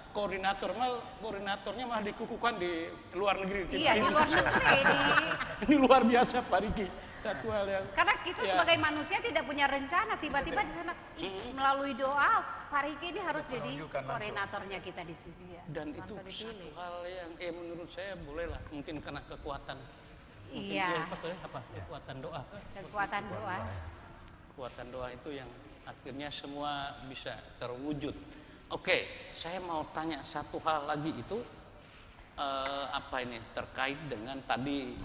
koordinator mal koordinatornya malah dikukukan di luar negeri Iya, di luar negeri. Di, ini luar biasa Pak Riki satu hal yang karena kita Ya. sebagai manusia tidak punya rencana, tiba-tiba di sana melalui doa, Pak Riki ini harus jadi koordinatornya kita di sini. dan itu satu hal yang eh menurut saya bolehlah mungkin karena kekuatan mungkin Iya. ya, apa ya, kekuatan doa Kekuatan doa. kekuatan doa itu yang akhirnya semua bisa terwujud oke saya mau tanya satu hal lagi itu eh, apa ini terkait dengan tadi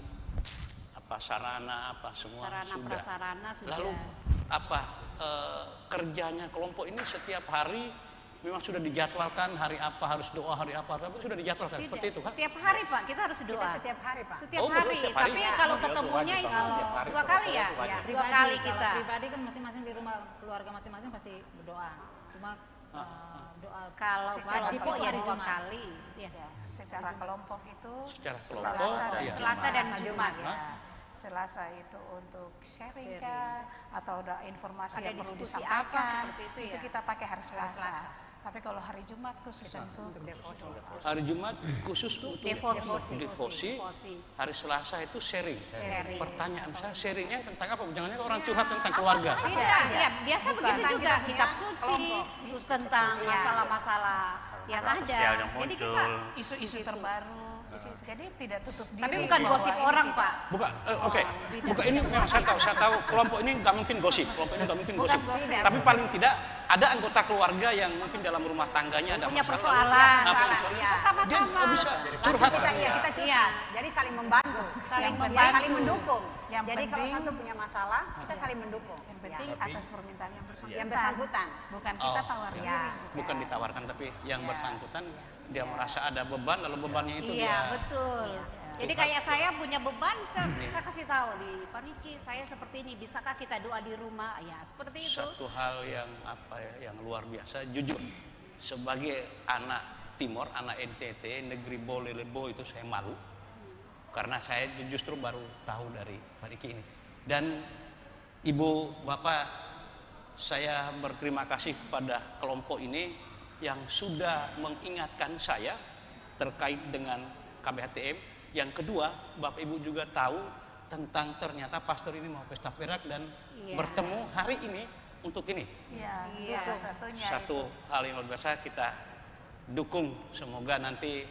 apa sarana apa semua Sarana sudah prasarana sudah. lalu apa eh, kerjanya kelompok ini setiap hari memang sudah dijadwalkan hari apa harus doa hari apa hari apa sudah dijadwalkan Tidak, seperti itu kan setiap hari Pak, kita harus doa. kita setiap hari Pak. Setiap Oh, hari, setiap hari. tapi Ya, kalau oh, iya, ketemunya itu wajib, hari dua kali ya, wajib. dua kali kalau kita. pribadi kan masing-masing di rumah keluarga masing-masing pasti berdoa. Cuma Ah, eh, doa Kalau Secara kelompok itu ya dua Jumat. kali. Ya. Ya, secara kelompok itu secara kelompok Selasa dan iya. Selasa dan Jumat. Jumat. Ya. Selasa itu untuk sharing kah, atau ada informasi Ada yang perlu disampaikan apa itu ya? kita pakai hari Selasa. Selasa. Tapi kalau hari Jumat khusus itu untuk devosi. Hari Jumat khusus untuk Devosi. devosi. Devosi. Hari Selasa itu sharing. Sharing. Pertanyaan saya sharingnya tentang apa? Jangan orang curhat tentang keluarga. Tidak, ya biasa Bukan. begitu juga kitab suci, kelompok. terus tentang Iya. masalah-masalah yang ada. yang Jadi kita isu-isu terbaru. Jadi tidak tutup diri. tapi bukan gosip orang, Pak. Bukan, eh, oke. Bukan ini saya tahu. Saya tahu kelompok ini nggak mungkin gosip. Kelompok ini nggak mungkin Bukan gosip. gosip. Tapi paling tidak ada anggota keluarga yang mungkin dalam rumah tangganya ada Punya masalah. persoalan. Apa masalah? ya. Sama-sama. Dia nggak bisa curhat. kita iya kita curhat. Iya. Jadi saling membantu. Saling Yang membantu. saling mendukung. Yang Jadi kalau satu punya masalah, kita saling mendukung. Yang penting Ya. atas permintaan yang bersangkutan. Yang bersangkutan. Bukan kita Oh, tawar ya. diri. Bukan ditawarkan, tapi yang bersangkutan dia merasa ada beban, lalu bebannya itu Iya, dia betul. Jadi kayak saya punya beban, saya, saya kasih tahu di Pak Niki, saya seperti ini, bisakah kita doa di rumah? Ya, seperti itu. satu hal yang apa ya, yang luar biasa. Jujur, sebagai anak Timor, anak NTT, negeri Bolelebo itu saya malu karena saya justru baru tahu dari Pak Niki ini. Dan ibu bapak, saya berterima kasih kepada kelompok ini yang sudah mengingatkan saya terkait dengan KBHTM. Yang kedua, Bapak Ibu juga tahu tentang ternyata pastor ini mau pesta perak dan Iya. bertemu hari ini untuk ini. Iya, Iya. salah satunya Satu hal yang luar biasa kita dukung semoga nanti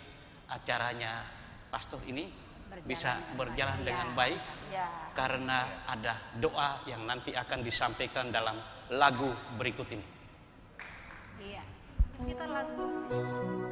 acaranya pastor ini Berjalan bisa berjalan dengan baik Ya. karena ada doa yang nanti akan disampaikan dalam lagu berikut ini. Iya. Kita lagu.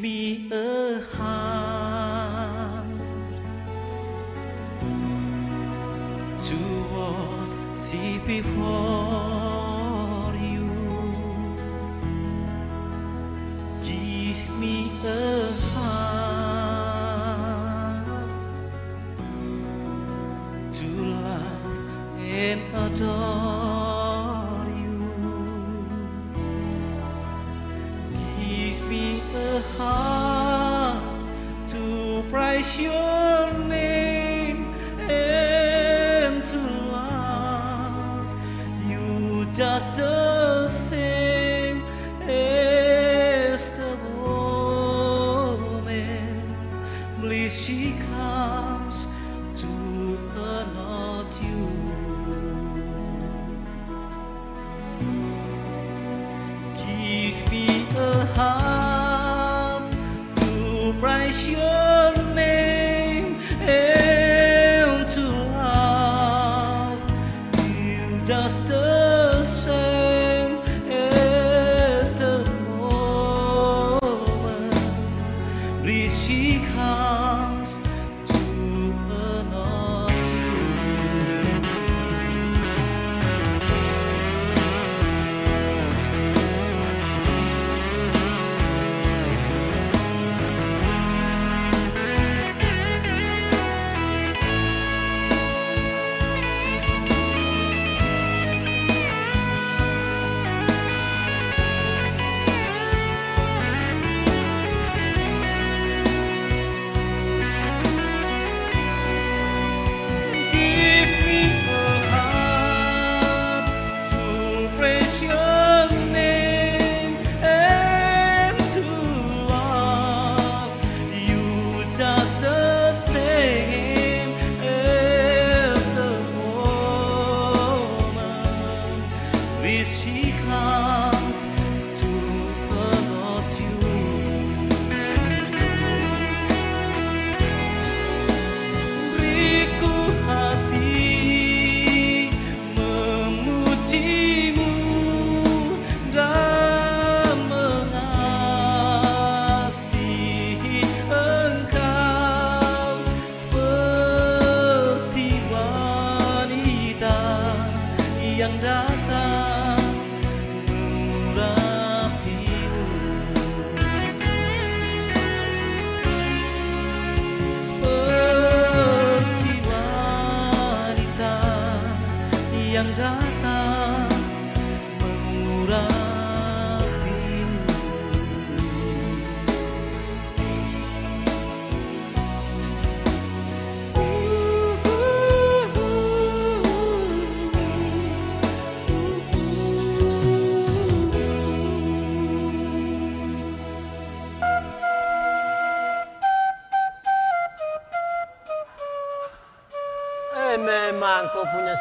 me a heart to what see before.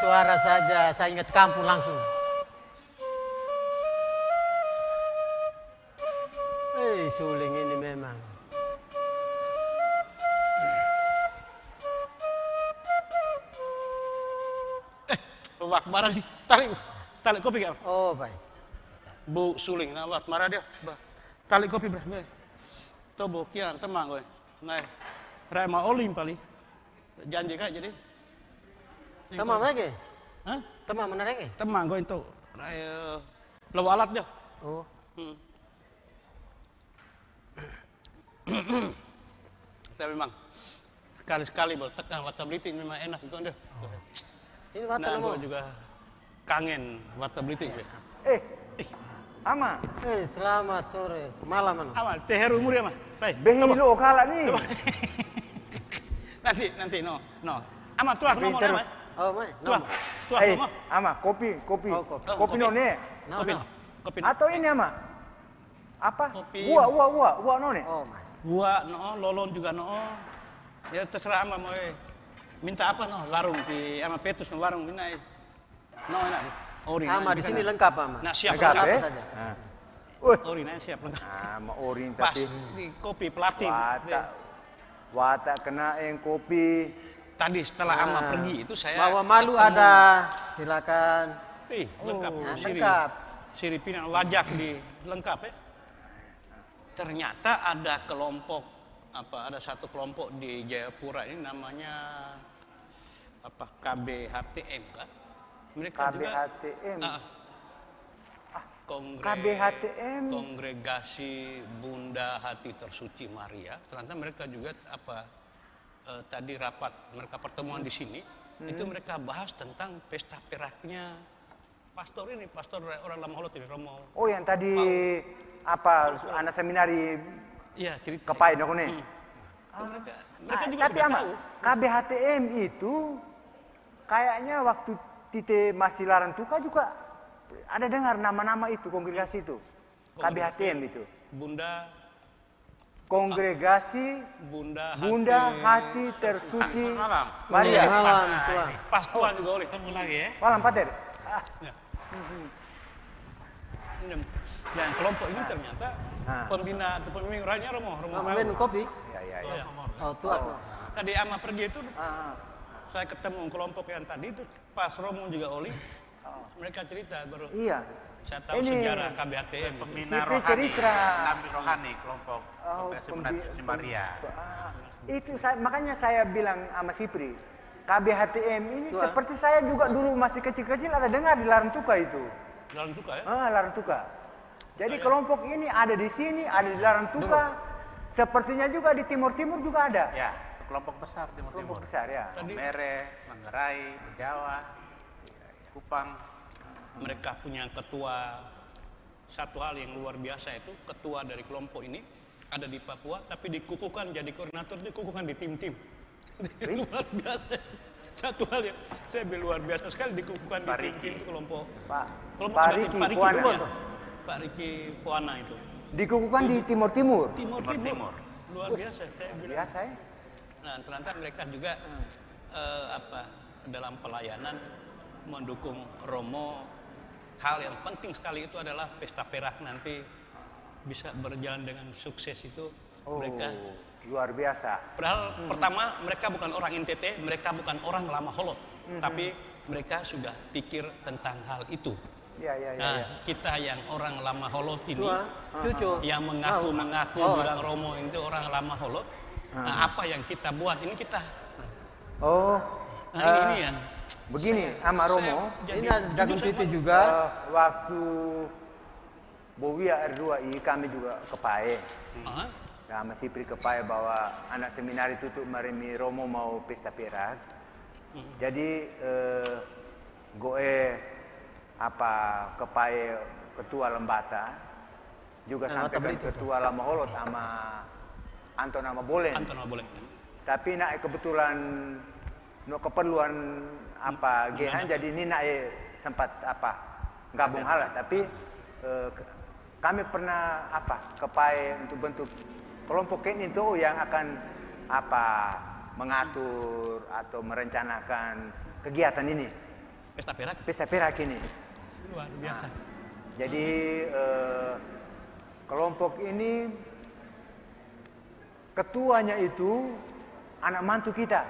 Suara saja, saya ingat kampung langsung. Eh suling ini memang. Wah, marah nih. Tali, tali kopi gak? Oh baik. Bu suling, nah wah, marah dia. Bah. Tali kopi. Tuh bu kian temang gue. Nah, rai ma olim pali. Janji kak jadi. Temang lagi? Hah? Temang mana lagi? Temang gue itu. Eh, lawa alat dia. Oh. Hmm. Saya memang sekali-sekali bol tekan wata beliting memang enak juga deh. Ini wata Nah, gua juga kangen wata beliting. ya. Eh, Ama. Eh selamat sore. Malam mana? Ama, teh heru umur ya mah. Baik. Behi lo kalah nih. Nanti, nanti, no, no. Ama tuah Tapi ngomong terus. Oh, Eh. Ama, kopi, kopi. Oh, kopi. Kopi none. Kopi, no. Kopi. no. Atau ini Ama? Apa? Kopi. Gua, gua, gua, gua none. Oh, mai. Gua no, lolon juga no. Ya terserah ama mau eh. minta apa no warung di ama petus no warung ini. No enak. Ori. Ama di sini lengkap ama. Nah siap Lengkap, lengkap. eh? saja. Nah. Ori nah siap lengkap. Ama orin Pas tapi di kopi platin. watak watak kena yang kopi. Tadi setelah ama Ah. pergi itu saya Bawa malu ketemu- ada. Silakan. Ih, lengkap. Nah, Siri, lengkap. Siripinan wajak di lengkap ya. Ternyata ada kelompok apa ada satu kelompok di Jayapura ini namanya apa KBHTM kan. mereka juga KBHTM. Ah, kongre, KBHTM. kongregasi Bunda Hati Tersuci Maria ternyata mereka juga apa eh, tadi rapat mereka pertemuan di sini Hmm. itu mereka bahas tentang pesta peraknya pastor ini pastor orang lama holot ini Romo Oh yang tadi apa anak seminari iya cerita kepai dong nih. mereka, Ah, mereka juga tapi sudah ama tahu KBHTM itu kayaknya waktu Tite masih larang tuka juga ada dengar nama-nama itu kongregasi itu. KBHTM itu. Bunda Kongregasi Bunda Hati, Bunda Hati Tersuci Malam. Maria. Malam, Tuhan. pas tuan juga oleh Ketemu lagi ya. Malam Pater. Ah, Ya. Dan, dan kelompok ini ternyata Ah. pembina atau pemimpin orangnya Romo, Romo minum kopi? Ya ya Oh, ya. Oh, Tuhan. Tadi ama pergi itu Ah, saya ketemu kelompok yang tadi itu pas Romo juga Oli. Mereka cerita baru Iya. Saya tahu Ini- sejarah KBHTM. Pembina Sipri rohani. cerita. Nabi rohani kelompok Oh, pembi- Maria. Ah, itu saya, makanya saya bilang sama Sipri, KBHTM ini Tuhan. seperti saya juga dulu masih kecil-kecil ada dengar di Larang Tuka itu. Dalam duka ya. Ah, Larang Tuka. Jadi kelompok ini ada di sini, ada di Larang Tuka. Sepertinya juga di Timur-Timur juga ada. Ya, kelompok besar Timur Timur. Kelompok besar ya. Tadi Mere, Manggarai, Jawa, Kupang. Mereka punya ketua satu hal yang luar biasa itu ketua dari kelompok ini ada di Papua tapi dikukuhkan jadi koordinator dikukuhkan di tim-tim luar biasa satu hal yang saya bilang luar biasa sekali dikukuhkan di tim-tim itu kelompok Pak kelompok Pak Riki Pak Riki Puana. namanya. Pak Riki Puana itu Dikukuhkan di Timur-Timur. Timur Timur Timur Timur. luar biasa saya bilang Biasa ya. Nah, ternyata mereka juga eh, apa dalam pelayanan mendukung Romo. Hal yang penting sekali itu adalah pesta perak nanti bisa berjalan dengan sukses itu Oh, mereka. luar biasa. Padahal pertama mereka bukan orang NTT, mereka bukan orang lama holot, Mhm. tapi mereka sudah pikir tentang hal itu. Ya ya ya. Nah, ya. kita yang orang lama holot ini cucu. yang mengaku-mengaku Oh. bilang Romo itu orang lama holot, nah, apa yang kita buat ini kita Oh. Nah, eh, ini yang Begini, sama saya- Romo. jadi Ini titik Pak, juga. Eh, waktu Bowia R2I kami juga kepae. ah, Nah, masih pri kepae bahwa anak seminar itu tuh meremi Romo mau pesta perak. Jadi eh, goe apa kepae ketua lembata juga Nah, sampaikan tabel itu. ketua lama holot sama Anton sama Bolen. Anton nggak boleh. Tapi nak kebetulan no keperluan apa GH jadi ini nak eh, sempat apa gabung hal tapi eh, kami pernah apa kepai untuk bentuk kelompok ini itu yang akan apa mengatur atau merencanakan kegiatan ini. Pesta perak? Pesta perak ini. luar biasa. Jadi eh, kelompok ini ketuanya itu anak mantu kita.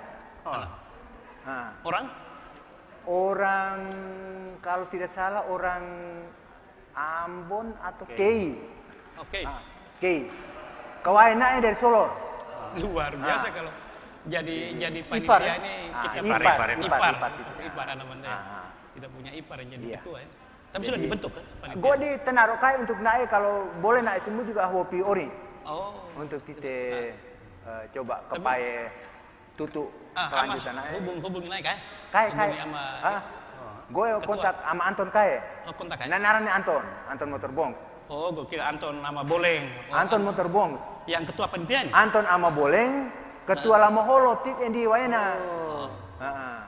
Oh, Nah, Orang orang kalau tidak salah orang Ambon atau Kei. oke Ah, Kei. Kawainanya dari Solo. luar biasa Ah. kalau jadi jadi Ipar, panitia ya? ini Ah, kita ipar, ipar ipar, ipar ipar, ipar, ipar. namanya. Ah, ah. Kita punya ipar yang jadi Iya. ketua ya. Tapi sudah Jadi- dibentuk kan panitia. Gue di tenaruh kai untuk naik kalau boleh naik semua juga hobi ori Oh. untuk kita eh, coba kepae tutup Ah, kelanjutan naik. hubung hubungi naik. Kai kai. Hubungi sama Ah, gue kontak sama Anton kai. oh, kontak ya. Nah, narane Anton, Anton Motorbongs. Oh, gue kira Anton nama Boleng. Oh, Anton Motorbongs. yang ketua panitia nih. Anton ama Boleng, ketua lama holo tit yang di Wayana. Oh, Ah,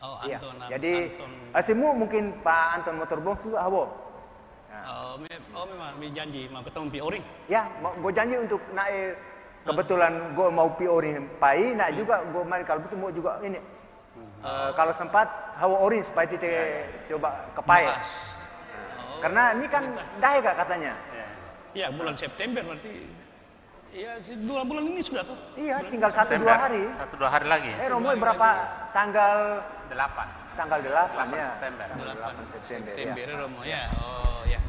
oh iya. Anton nama Jadi Anton. asimu mungkin Pak Anton Motorbongs juga habo. Oh, me- oh memang me janji mau ketemu Pi Ori. Ya, gue janji untuk naik kebetulan gue mau pi ori pai, nak juga gue mari kalau betul mau juga ini. Eh, kalau sempat hawa ori supaya kita coba kepai. Bahas. Oh, Karena ini kan dah kak katanya. ya bulan September berarti. Ya si- dua bulan ini sudah tuh. Iya, tinggal satu September. dua hari. Satu dua hari lagi. Eh Romo berapa tanggal Delapan. tanggal 8 ya. September. 8 September, September ya. Romo ya. Oh ya.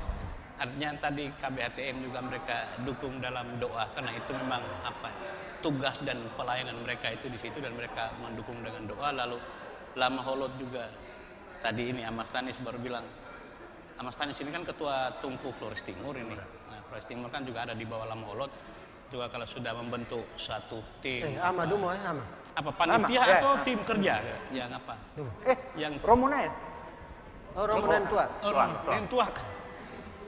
Artinya tadi KBHTM juga mereka dukung dalam doa karena itu memang apa tugas dan pelayanan mereka itu di situ dan mereka mendukung dengan doa lalu Lama Holot juga tadi ini Amas Tanis baru bilang Amas Tanis ini kan ketua Tungku Flores Timur ini. Nah, Flores Timur kan juga ada di bawah Lama Holot. Juga kalau sudah membentuk satu tim Eh, ama dulu ya, ama. apa panitia Ama, ya. atau tim kerja yang apa? Eh, yang Romona ya? Oh, Romulan tua. yang tua.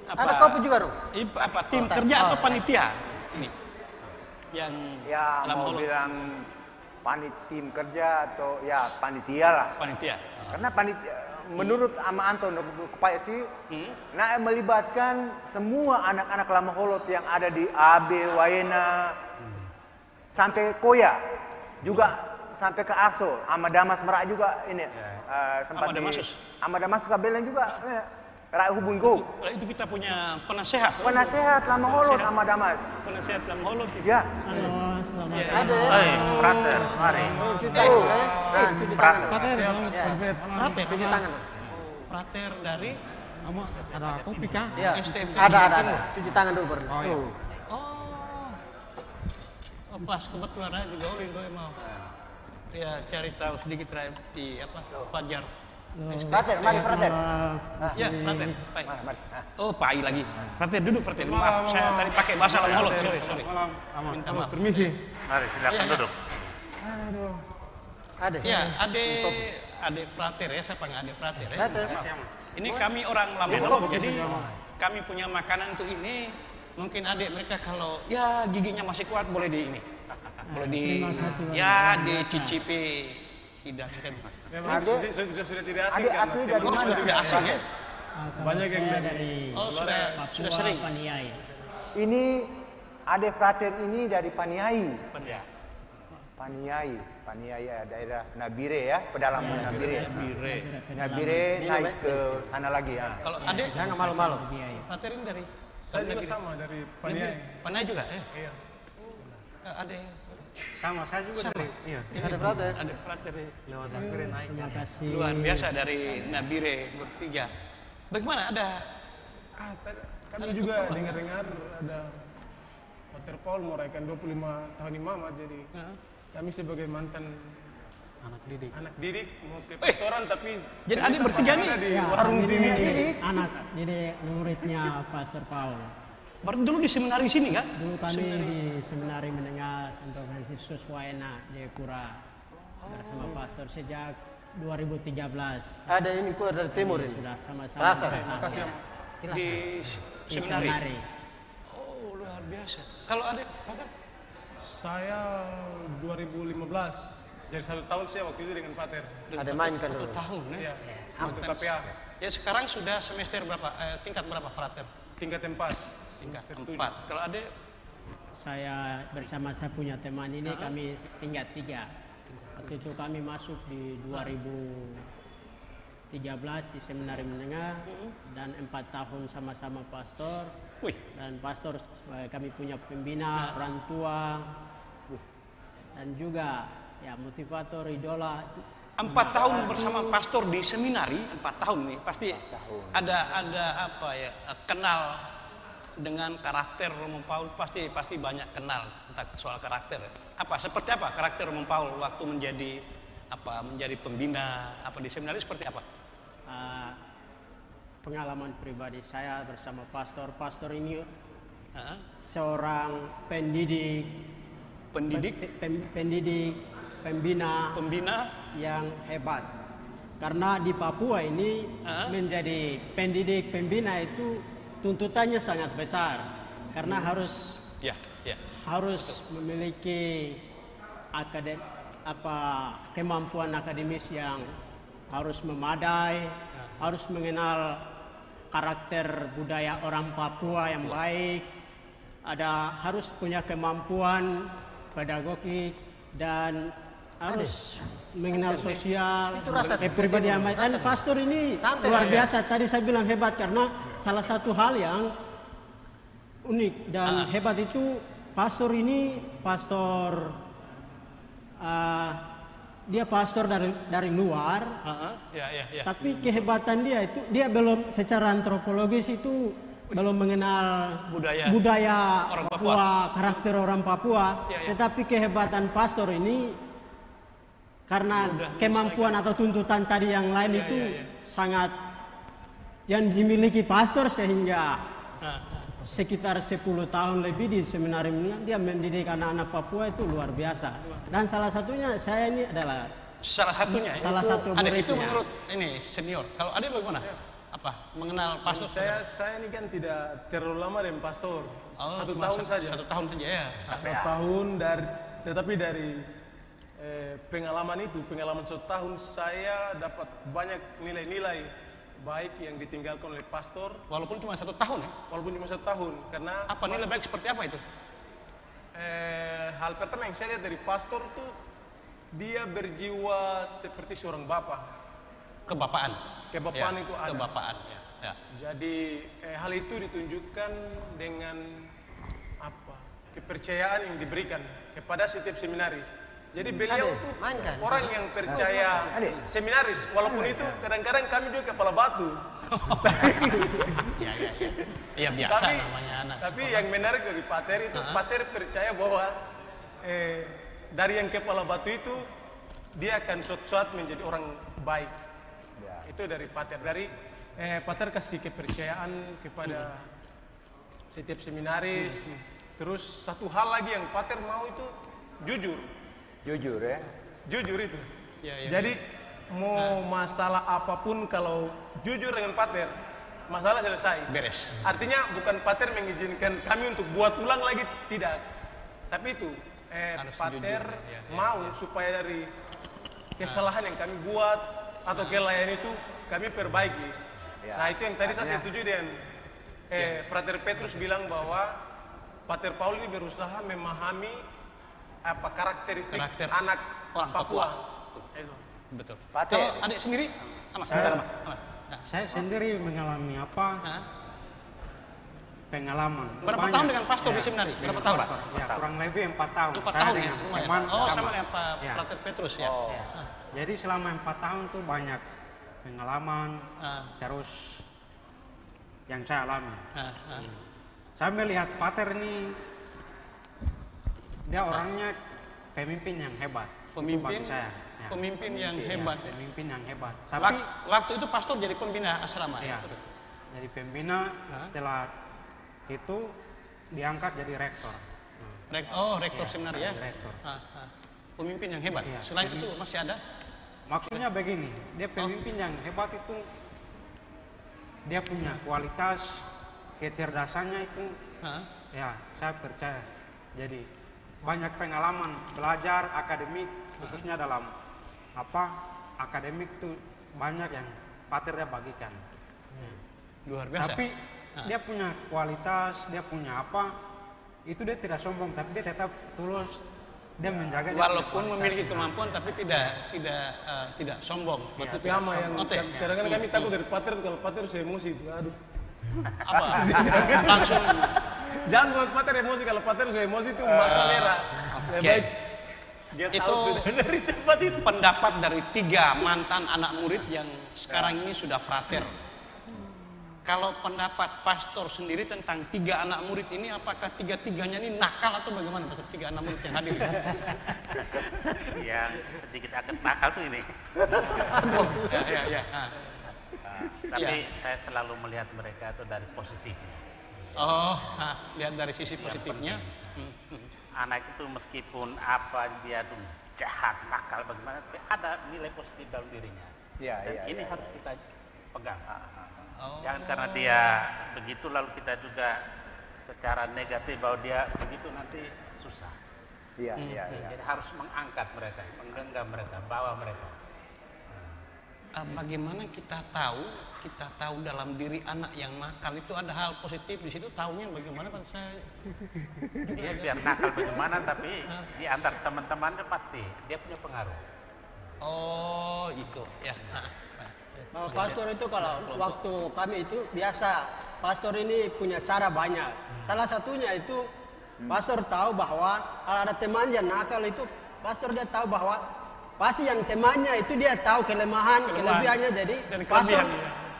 Ada kopi juga? Ip- apa tim Oh, kerja oh, atau ya. panitia? Ini yang Ya mau bilang panit tim kerja atau ya panitia lah. Panitia. Karena panitia menurut Ama Anton Kepaya sih, nah melibatkan semua anak-anak lama holot yang ada di AB, Waena, sampai Koya, juga sampai ke Arso, Ama Damas Merak juga ini eh, sempat Ama Damasus. di Ama Damasus Kabelen juga, eh, Rak hubung go. Kalau itu kita punya penasehat. Penasehat lama holot Ama Damas. Penasehat lama holot itu. Ya. Halo, selamat Iya, ada. Hai, frater, mari. Cuci Eh, tangan, eh. Eh, cuci tangan. Frater. Ya. Frater. Cuci tangan. Frater dari ada kopi kah? Ya. Ada, ada, ada. Timur. Cuci tangan dulu baru. Oh, iya. Tuh. Oh, pas kebetulan aja juga Olin gue mau. Ya cari tahu sedikit di apa Fajar. Frater, mari frater. Ya, Frater. Baik. Oh, Pai lagi. Frater duduk Frater. Maaf, saya tadi pakai bahasa lama holot. Sorry, sorry. Minta maaf. Permisi. Mari silakan Iya, iya. duduk. Aduh. Ada. Ya, ade ade Frater ya, siapa nggak ade Frater ya? Frater. Ini kami orang lama holot, bagus, jadi kami punya makanan untuk ini. Mungkin adik mereka kalau ya giginya masih kuat boleh di ini. Boleh di ya dicicipi hidangan. Memang Ade- sudah, sudah, sudah tidak asing Ade kan? asli dari Oh, mana? sudah tidak asing ya? Banyak yang dari, dari Oh, sudah Papua, sudah sering. Paniai. Ini Ade Frater ini dari Paniai. Ya. Paniai, Paniai ya, daerah Nabire ya, pedalaman Nabire. Nabire. Nabire naik ke sana lagi ya. Kalau adik Jangan malu-malu. Frater ini dari Saya juga sama dari. Paniai. Panai juga ya? Iya. Eh, Ada yang Sama, saya juga Sama. dari. Iya. Ada frater. Ada frater. Lewat Nabire naik. Terima kasih. Luar biasa dari Nabire bertiga. Bagaimana ada Ah, kami Ada juga dengar-dengar ada Hotel Paul merayakan 25 tahun imamah jadi kami sebagai mantan anak didik anak didik mau ke restoran tapi jadi adik ternyata bertiga nih? di Ya, warung ini sini Anak, jadi muridnya Pastor Paul. Baru dulu di seminari sini kan? Dulu kami Seminari. di Seminari Menengah Santo Fransiskus Waena, Jayapura. Bersama Pastor sejak 2013. Ada ini kue dari timur ini. Sudah sama-sama. Rasa. makasih ya Silakan. Di Di seminari. seminari. Oh, luar biasa. Kalau adik frater saya 2015 jadi satu tahun saya waktu itu dengan Pater Ada main kan satu tahun ya. Iya. Waktu Mantan- KPA Ya sekarang sudah semester berapa? Eh, tingkat berapa frater? Tingkat empat Tingkat empat. Kalau adik Saya bersama saya punya teman ini kami tingkat tiga. Waktu itu kami masuk di 2013 di seminari menengah dan empat tahun sama-sama pastor. Wih. Dan pastor eh, kami punya pembina, orang tua dan juga ya motivator, idola. Empat tahun bersama pastor di seminari. Empat tahun nih pasti ada ada apa ya kenal dengan karakter Romo Paul pasti pasti banyak kenal tentang soal karakter. Apa seperti apa karakter Romo Paul waktu menjadi apa menjadi pembina apa di seminari seperti apa? Eh, pengalaman pribadi saya bersama pastor. Pastor ini Heeh. seorang pendidik, pendidik? Pe- pendidik, pembina, pembina? yang hebat. Karena di Papua ini menjadi pendidik pembina itu tuntutannya sangat besar. Karena harus ya ya. harus memiliki akadem apa kemampuan akademis yang harus memadai, harus mengenal karakter budaya orang Papua yang baik, ada harus punya kemampuan pedagogik dan harus. Mengenal sosial, Itu rasa. kepribadian baik. Dan pastor ini Santai luar saja. biasa. Tadi saya bilang hebat karena salah satu hal yang unik dan hebat itu pastor ini pastor ah, dia pastor dari dari luar. Heeh, ya ya ya. Tapi kehebatan dia itu dia belum secara antropologis itu belum mengenal Budaya. budaya orang Papua, karakter orang Papua. Ya, ya. tetapi kehebatan pastor ini karena Mudah kemampuan atau tuntutan tadi yang lain Iya, itu iya, iya. sangat yang dimiliki pastor sehingga Nah, sekitar 10 tahun lebih di seminari ini dia mendidik anak-anak Papua itu luar biasa. Dan salah satunya saya ini adalah salah satunya ya? salah satu ada itu menurut ini senior. Kalau ada bagaimana? Apa? Mengenal pastor saya saya ini kan tidak terlalu lama dengan pastor. Oh, satu tahun satu- saja. satu tahun saja ya? Satu tahun dari tetapi dari eh, pengalaman itu pengalaman satu tahun saya dapat banyak nilai-nilai baik yang ditinggalkan oleh pastor walaupun cuma satu tahun ya walaupun cuma satu tahun karena apa nilai baik seperti apa itu eh, hal pertama yang saya lihat dari pastor tuh dia berjiwa seperti seorang bapak kebapaan kebapaan Ya, itu ada kebapaan ya, ya. Jadi eh, hal itu ditunjukkan dengan apa? Kepercayaan yang diberikan kepada setiap seminaris. Jadi beliau tuh mainkan. orang yang percaya seminaris, walaupun itu kadang-kadang kami juga kepala batu. ya ya ya ya biasa tapi, namanya anak tapi sekolah. yang menarik dari Pater itu. Pater percaya bahwa eh, dari yang kepala batu itu dia akan suatu-suatu menjadi orang baik. Itu dari Pater. Dari eh, Pater kasih kepercayaan kepada setiap seminaris. Terus satu hal lagi yang Pater mau itu jujur. Jujur ya. Jujur itu. Ya, ya, Jadi mau masalah apa pun kalau jujur dengan Pater, masalah selesai. beres. Artinya bukan Pater mengizinkan kami untuk buat ulang lagi, tidak. Tapi itu, eh, Harus Pater jujur, ya, ya, mau supaya dari kesalahan yang kami buat atau kelainan itu kami perbaiki. Ya, Nah itu yang tadi saya artinya- setuju dengan eh, Frater Petrus bilang bahwa Pater Paul ini berusaha memahami apa karakteristik Karakter anak orang Papua. Papua. Itu. betul Pater. kalau adik sendiri Aman, Saya- bentar, Aman, Aman. Nah, saya sendiri mengalami apa pengalaman berapa Banyak. tahun dengan pastor di Ya, seminari berapa dengan tahun pastor. ya kurang lebih empat tahun empat tahun ya lumayan teman oh sama. dengan Pak Ya. Frater Petrus ya Ya. Jadi selama empat tahun tuh banyak pengalaman Ah. terus yang saya alami. Ah, ah. Saya melihat Pater ini dia orangnya pemimpin yang hebat. Pemimpin- saya. Ya. pemimpin yang Iya, hebat. Pemimpin yang hebat. Tapi waktu itu pastor jadi pembina asrama ya, ya jadi pembina setelah itu diangkat jadi rektor. Rek- oh rektor Iya, seminari ya rektor. Ah, ah. pemimpin yang hebat Iya, selain jadi- itu masih ada Maksudnya begini, dia pemimpin yang hebat itu dia punya kualitas kecerdasannya itu ya saya percaya. Jadi banyak pengalaman belajar akademik khususnya dalam apa akademik itu banyak yang pater dia bagikan. luar biasa Tapi Ah. dia punya kualitas, dia punya apa itu dia tidak sombong tapi dia tetap tulus dia menjaga dia punya walaupun kualitas. memiliki kemampuan tapi tidak tidak eh, tidak sombong Waktu Tapi ama yang Oke. kadang-kadang kami takut dari pater kalau pater saya emosi itu, aduh. Apa langsung Jangan buat pater emosi kalau pater saya emosi itu mata merah. Lebih Oke. baik dia itu tahu sudah dari tempat itu. pendapat dari tiga mantan anak murid yang sekarang ini sudah frater. Kalau pendapat pastor sendiri tentang tiga anak murid ini, apakah tiga-tiganya ini nakal atau bagaimana? Pastor? Tiga anak murid yang hadir. yang sedikit agak nakal tuh ini. ya, ya, ya. Tapi saya selalu melihat mereka itu dari positif. Oh, ah, lihat dari sisi positifnya. Hmm, hmm. Anak itu meskipun apa dia tuh jahat, nakal bagaimana, tapi ada nilai positif dalam dirinya. Iya, Dan iya, ini iya, harus iya. kita pegang. Oh. Jangan karena dia begitu lalu kita juga secara negatif bahwa dia begitu nanti susah. Iya, Hmm, iya, iya. Jadi harus mengangkat mereka, menggenggam mereka, bawa mereka. Ah, bagaimana kita tahu kita tahu dalam diri anak yang nakal itu ada hal positif di situ? Tahunya bagaimana Pak? Saya Dia biar nakal bagaimana tapi di antar teman-temannya pasti dia punya pengaruh. oh itu. Ya nah, Kalau pastor itu kalau waktu kami itu biasa pastor ini punya cara banyak. Salah satunya itu pastor tahu bahwa kalau ada teman yang nakal itu pastor dia tahu bahwa pasti yang temannya itu dia tahu kelemahan, Kelemahan. kelebihannya jadi Dan pastor.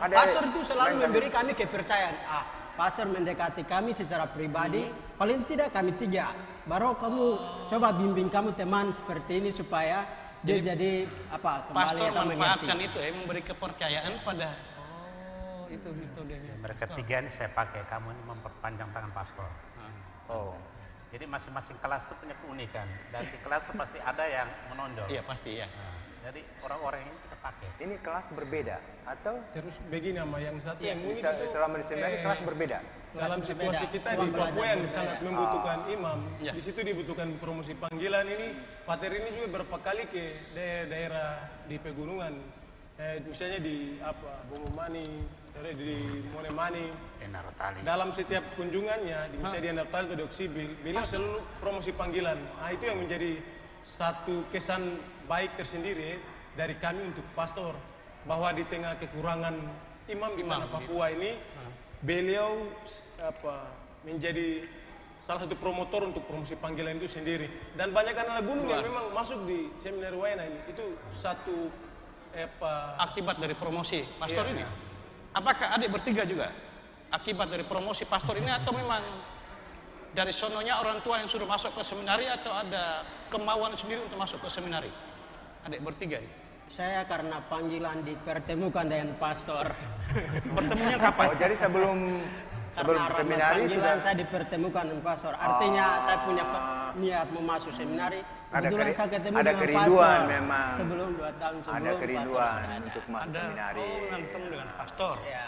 Ada- pastor itu selalu Baik, memberi kami kepercayaan. Ah, pastor mendekati kami secara pribadi, paling tidak kami tiga. Baru kamu coba bimbing kamu teman seperti ini supaya dia jadi apa kembali Pastor manfaatkan mengerti. itu ya, memberi kepercayaan pada oh itu metodenya. Mereka tiga ini saya pakai, kamu ini memperpanjang tangan pastor. Oh. Jadi masing-masing kelas itu punya keunikan. Dan di kelas itu pasti ada yang menonjol. Iya pasti ya. Nah, jadi orang-orang ini kita pakai. Ini kelas berbeda atau Terus begini nama yang satu Iya, yang unik bisa- itu, selama di seminari eh, kelas berbeda. Dalam Kelas situasi berbeda. kita di Papua yang berbeda. sangat Oh. membutuhkan imam, Ya. di situ dibutuhkan promosi panggilan ini. Pater ini juga berapa kali ke daerah, daerah di pegunungan, eh, misalnya di apa Bungumani, daerah di Monemani. Enartali. Dalam setiap kunjungannya, di misalnya di Enartali atau di Oksibil, beliau selalu promosi panggilan. Nah, itu yang menjadi satu kesan baik tersendiri dari kami untuk pastor bahwa di tengah kekurangan imam di tanah Papua ini beliau apa menjadi salah satu promotor untuk promosi panggilan itu sendiri dan banyak anak gunung yang memang masuk di seminar Waina ini itu satu apa Akibat dari promosi pastor Iya. ini. Apakah adik bertiga juga akibat dari promosi pastor ini atau memang dari sononya orang tua yang suruh masuk ke seminari atau ada kemauan sendiri untuk masuk ke seminari? Adik bertiga nih. Saya karena panggilan dipertemukan dengan pastor. Bertemunya kapan? Oh, jadi sebelum sebelum Karena seminari panggilan sudah saya dipertemukan dengan pastor. Artinya Oh. saya punya niat mau masuk seminari. Ada keri- saya ketemu ada dengan kerinduan pastor. memang. Sebelum dua tahun sebelum ada pastor kerinduan sudah ada. untuk masuk Ada seminari. oh, ketemu dengan pastor. Ya.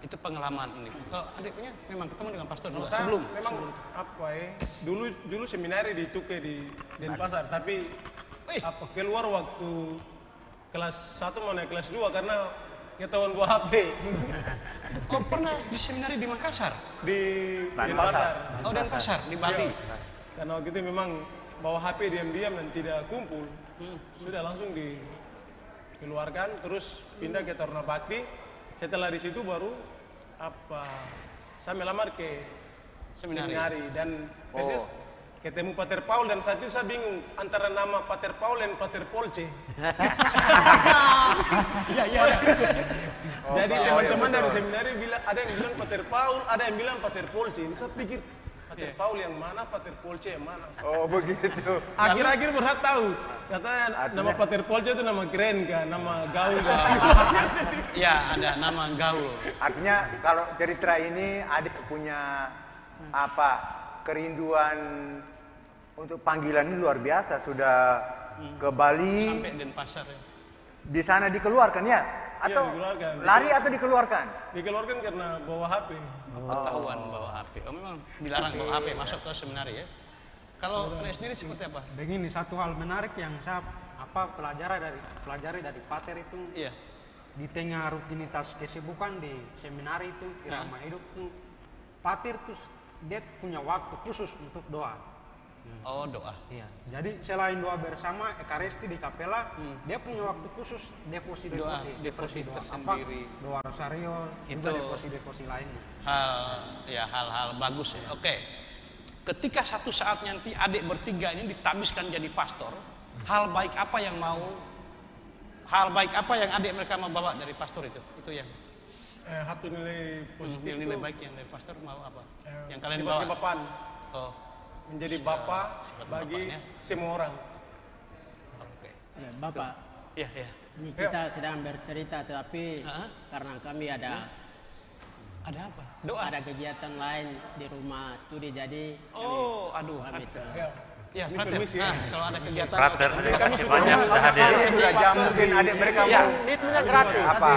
Itu pengalaman ini. Kalau adiknya memang ketemu dengan pastor saya sebelum. memang apa ya dulu dulu seminari di Tuke di Denpasar tapi apa keluar waktu kelas 1 mau naik kelas 2 karena ketahuan gua HP Oh pernah di seminari di Makassar? di Denpasar. Denpasar Oh, Denpasar, di Bali. Iya. karena waktu itu memang bawa HP diam-diam dan tidak kumpul sudah langsung dikeluarkan terus pindah ke Taruna Bakti setelah di situ baru apa saya melamar ke Seminari. seminari, dan Oh. Ketemu Pater Paul dan saat itu saya bingung antara nama Pater Paul dan Pater Polce. Iya iya. Oh, Jadi Paul, teman-teman iya, dari seminari bilang ada yang bilang Pater Paul, ada yang bilang Pater Polce. Ini saya pikir Pater Paul yang mana, Pater Polce yang mana. Oh begitu. Akhir-akhir berhak tahu. Katanya nama Artinya- Pater Polce itu nama keren kan, nama gaul kan. Ya ada nama gaul. Artinya kalau cerita ini adik punya apa kerinduan untuk panggilan ini luar biasa sudah ke Bali Sampai Denpasar ya. di sana dikeluarkan ya Iya, atau dikeluarkan. lari atau dikeluarkan Dikeluarkan karena bawa HP. Ketahuan bawa HP. Oh memang dilarang bawa HP masuk ke seminari ya. Kalau adik sendiri seperti apa? Begini satu hal menarik yang saya apa pelajari dari pelajari dari pater itu Iya. di tengah rutinitas kesibukan di seminari itu irama hidup tuh pater tuh dia punya waktu khusus untuk doa. Oh doa. Iya. Jadi selain doa bersama ekaristi di kapela, dia punya waktu khusus devosi Hmm. Doa, devosi devosi doa tersendiri. apa doa rosario Itu- devosi devosi lainnya. Hal ya hal-hal bagus ya. Oke. Ketika satu saat nanti adik bertiga ini ditabiskan jadi pastor, hal baik apa yang mau hal baik apa yang adik mereka mau bawa dari pastor itu? Itu yang Eh, satu nilai positif nilai-nilai tuh, baik yang dari pastor mau apa? eh, Yang kalian bawa? kebapaan. Oh. Menjadi bapak bagi bapaknya. semua orang. Oke. Ya, Bapak. Iya, iya. Ini kita sedang bercerita tapi karena kami ada ada apa? Doa. Ada kegiatan lain di rumah studi jadi Oh, aduh. kami Frater. itu. Ya, Ini frater. permisi, Nah, ya. kalau ada kegiatan Frater, terima kasih sudah banyak sudah hadir. Ini sudah jam mungkin adik mereka Ya. mau gratis. apa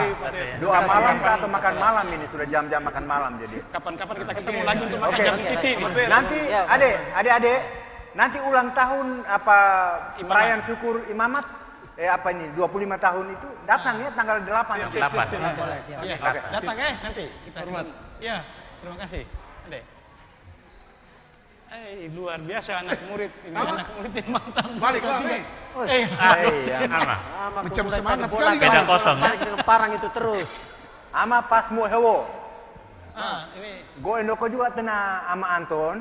doa malam kah atau makan malam ini sudah jam-jam makan malam jadi Kapan-kapan kita ketemu lagi untuk makan jagung titi. Nanti adek, adek-adek, nanti ulang tahun apa perayaan syukur imamat eh apa ini 25 tahun itu datang ya tanggal 8 Siap, siap, siap, siap. Boleh, Iya, Oke. Oke. datang ya nanti kita Hormat. Ya, terima kasih. Eh, luar biasa anak murid ini Apa? anak murid yang mantap. Balik lagi. Eh, Ah, iya. Macam pemuda semangat sepak sekali bola, kan? beda kosong, ya? dengan parang itu terus. Ama pas mu hewo. Ah, ini Go endoko juga tena ama Anton.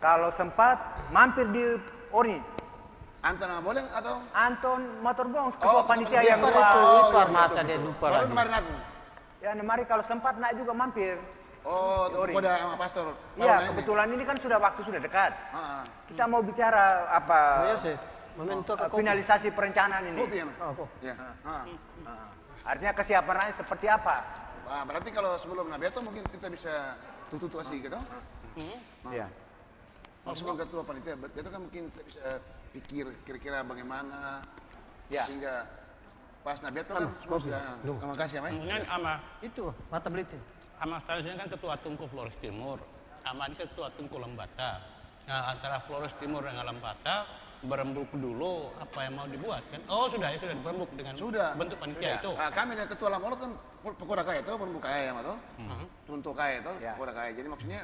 Kalau sempat mampir di Ori. Anton apa boleh atau? Anton motor bong ketua panitia yang lupa. itu, Ipar, masa dia lupa lagi. kemarin aku. Ya, mari kalau sempat nak juga mampir. Oh, Di Ori. kepada sama pastor. Iya, kebetulan ini kan sudah waktu sudah dekat. Ah, Kita mau bicara apa? Oh, iya kopi. finalisasi perencanaan ini. Kopi ya? Oh, kopi. Ya. Ah. Ah. Artinya kesiapan rakyat seperti apa? Wah, berarti kalau sebelum Nabi itu mungkin kita bisa tututuasi gitu. Iya. Kalau sebelum ketua panitia, itu kan mungkin kita bisa pikir kira-kira bagaimana Ya. sehingga pas Nabi itu kan semua sudah. Terima kasih ya, Mai. Kemudian ama Itu mata belitin. Ama seharusnya kan ketua Tungku Flores Timur, ama ini ketua Tungku Lembata. Nah, antara Flores Timur dengan Lembata berembuk dulu apa yang mau dibuat kan? Oh sudah ya sudah berembuk dengan Sudah. bentuk panitia itu. Nah, kami dari ketua Lamolot kan pokoknya kaya itu pembuka kaya ya. Mhm. Untuk kaya itu, Ya. pokoknya kaya. Jadi maksudnya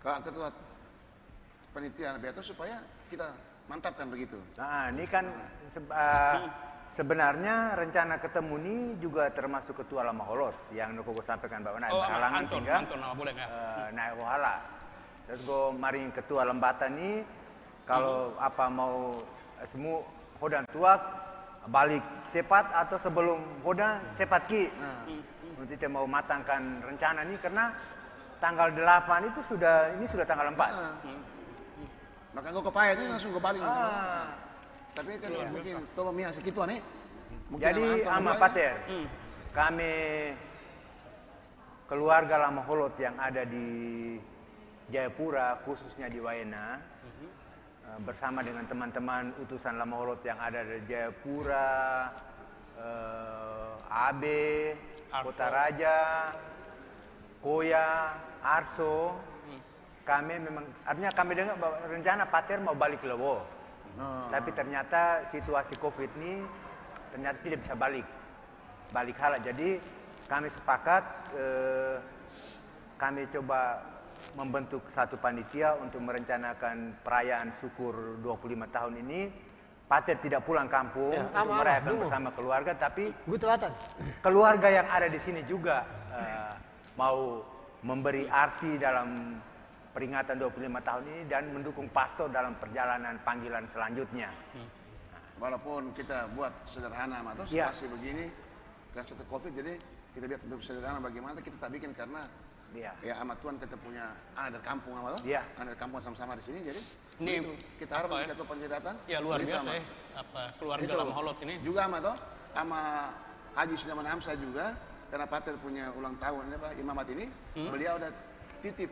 kalau ketua panitia itu supaya kita mantapkan begitu. Nah, ini kan eh, sebenarnya rencana ketemu ini juga termasuk ketua lama holot yang Nukoko sampaikan bahwa naik Oh, Anton, sehingga Anton, nama boleh nggak? eh, naik wahala. Terus gue maring ketua lembata ini kalau apa mau eh, semua hodang tuak balik sepat atau sebelum hodang sepat ki. Untuk kita mau matangkan rencana ini karena tanggal 8 itu sudah ini sudah tanggal 4. Maka gue ke paya itu langsung ke balik. Ah. Tapi kan mungkin tuh mia segitu nih. Mungkin Jadi ama Pater, kami keluarga Lama Holot yang ada di Jayapura, khususnya di Waena, eh, bersama dengan teman-teman utusan Lama Holot yang ada di Jayapura, eh, Abe, Kota Raja, Koya, Arso, kami memang artinya kami dengar bahwa rencana Pater mau balik ke Lobo. Tapi ternyata situasi Covid ini ternyata tidak bisa balik. Balik hala. Jadi kami sepakat eh, kami coba membentuk satu panitia untuk merencanakan perayaan syukur 25 tahun ini. Pater tidak pulang kampung Ya, untuk merayakan dulu. bersama keluarga, tapi keluarga yang ada di sini juga eh, mau memberi arti dalam peringatan 25 tahun ini dan mendukung pastor dalam perjalanan panggilan selanjutnya. Walaupun kita buat sederhana atau Iya. situasi begini kan satu covid jadi kita biar bentuk sederhana bagaimana kita tak bikin karena Iya. ya amat Tuhan kita punya anak dari kampung apa toh? Iya. Anak dari kampung sama-sama di sini jadi Ini begitu kita harap ya? ketua panitia datang. Ya luar biasa ya apa keluarga Itu. Lama Holot ini. Juga sama toh sama Haji Sudaman Hamzah juga karena Pater punya ulang tahun apa imamat ini Hmm. beliau udah titip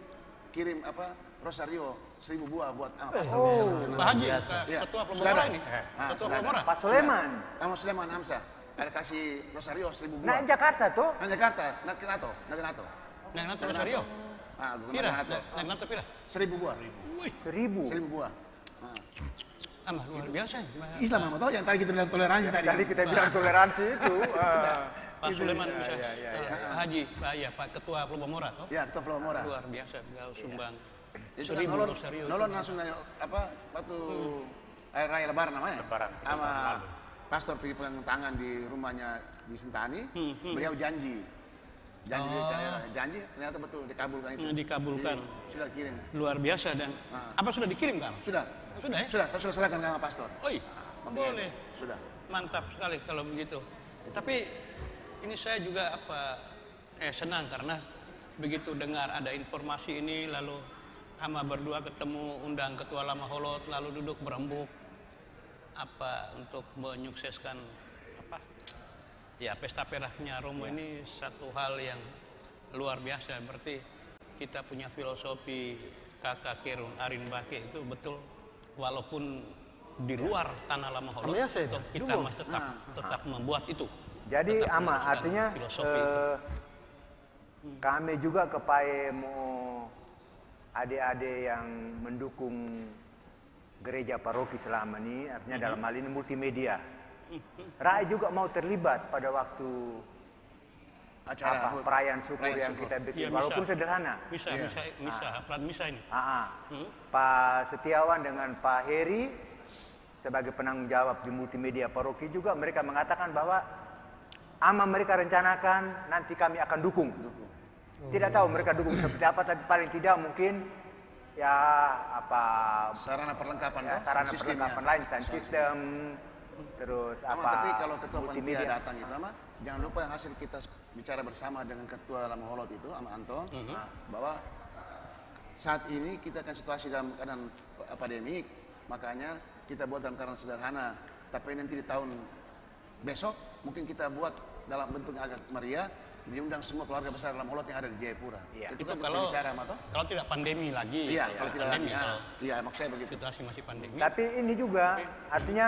kirim apa rosario seribu buah buat ah, Pater. Oh, Pak Haji, Iya. ke- ketua Pelomora ini. Ah, Ketua. Pelomora. Pak Soleman. Sama Suleman Hamzah ada kasih rosario seribu buah. Nah, Jakarta tuh. Nah, Jakarta, nak Nato, nak Nato. Nah, nanti Rosario. Ah, Pira, nah, nanti pira. Seribu buah. Seribu. Seribu buah. Ah. amah luar biasa. Islam apa toh yang tadi kita bilang toleransi tadi. Tadi kita bilang toleransi itu. Pak Itu Suleman bisa. ya, ya, eh, ya. Pak Haji, Pak ya, Pak Ketua Pelomora toh. Ya, kita Flomora. Luar biasa beliau sumbang. Itu kan Seribu nolon, Rosario. nolon itu. langsung nanya, apa waktu hari raya lebaran namanya Lebaran, sama pastor pergi pegang tangan di rumahnya di Sentani Hmm, hmm. beliau janji janji Oh. dia- janji ternyata betul dikabulkan itu Hmm, dikabulkan. Jadi, sudah kirim Luar biasa dan Ah. apa sudah dikirim kan? sudah Sudah ya? sudah sudah serahkan sama pastor Oi, boleh. sudah Mantap sekali kalau begitu. Tapi ini saya juga apa eh senang karena begitu dengar ada informasi ini lalu ama berdua ketemu undang ketua lama holot lalu duduk berembuk. Apa untuk menyukseskan apa ya pesta peraknya Romo ini satu hal yang luar biasa. Berarti kita punya filosofi kakak Kerun Arin Bake itu betul walaupun di luar tanah lama holot kita masih tetap tetap membuat itu Jadi Tetap ama artinya eh, kami juga kepai mau adik-adik yang mendukung gereja paroki selama ini, artinya Mhm. dalam hal ini multimedia. Rakyat juga mau terlibat pada waktu acara apa, perayaan syukur perayaan yang syukur. kita bikin, bisa. walaupun sederhana. Misa, Iya. misa, misa, haflan misa ini. Ah, ah. Hmm? Pak Setiawan dengan Pak Heri sebagai penanggung jawab di multimedia paroki juga mereka mengatakan bahwa ama mereka rencanakan nanti kami akan dukung. Tidak tahu mereka dukung seperti apa tapi paling tidak mungkin ya apa sarana perlengkapan ya, toh, sarana sistemnya. perlengkapan lain sound system terus Sama, apa tapi kalau ketua panitia datang itu sama jangan lupa yang hasil kita bicara bersama dengan ketua Lama Holot itu sama Anton Mhm. nah, bahwa saat ini kita kan situasi dalam keadaan pandemik makanya kita buat dalam keadaan sederhana. Tapi nanti di tahun besok mungkin kita buat dalam bentuk yang agak meriah, diundang semua keluarga besar dalam holot yang ada di Jayapura. Itu kan bisa kalau bicara, Mato. kalau tidak pandemi lagi. Iya, ya, kalau tidak pandemi, lagi, ya. kalau Iya, maksud saya begitu. Situasi masih pandemi. Tapi ini juga artinya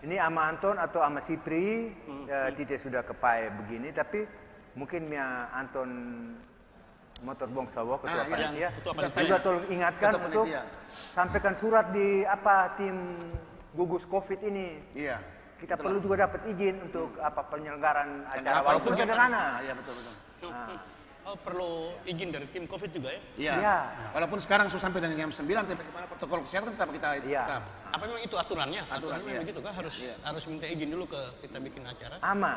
ini ama Anton atau ama Sipri Hmm. eh, tidak sudah kepai begini tapi mungkin Mia Anton Motor Bong Sawo ketua Ah, iya. panitia Ketua juga tolong ingatkan Ketua untuk panitia. sampaikan surat di apa tim gugus Covid ini. Iya. Kita perlu juga dapat izin untuk apa penyelenggaraan acara apa walaupun sederhana. Iya betul betul. Oh, perlu izin dari tim COVID juga ya? Iya. Iya. Walaupun sekarang sudah sampai dengan jam 9, tapi bagaimana protokol kesehatan tetap kita tetap. Apa memang itu aturannya? Aturan, Aturannya iya. begitu kan harus harus minta izin dulu ke kita bikin acara. Ama,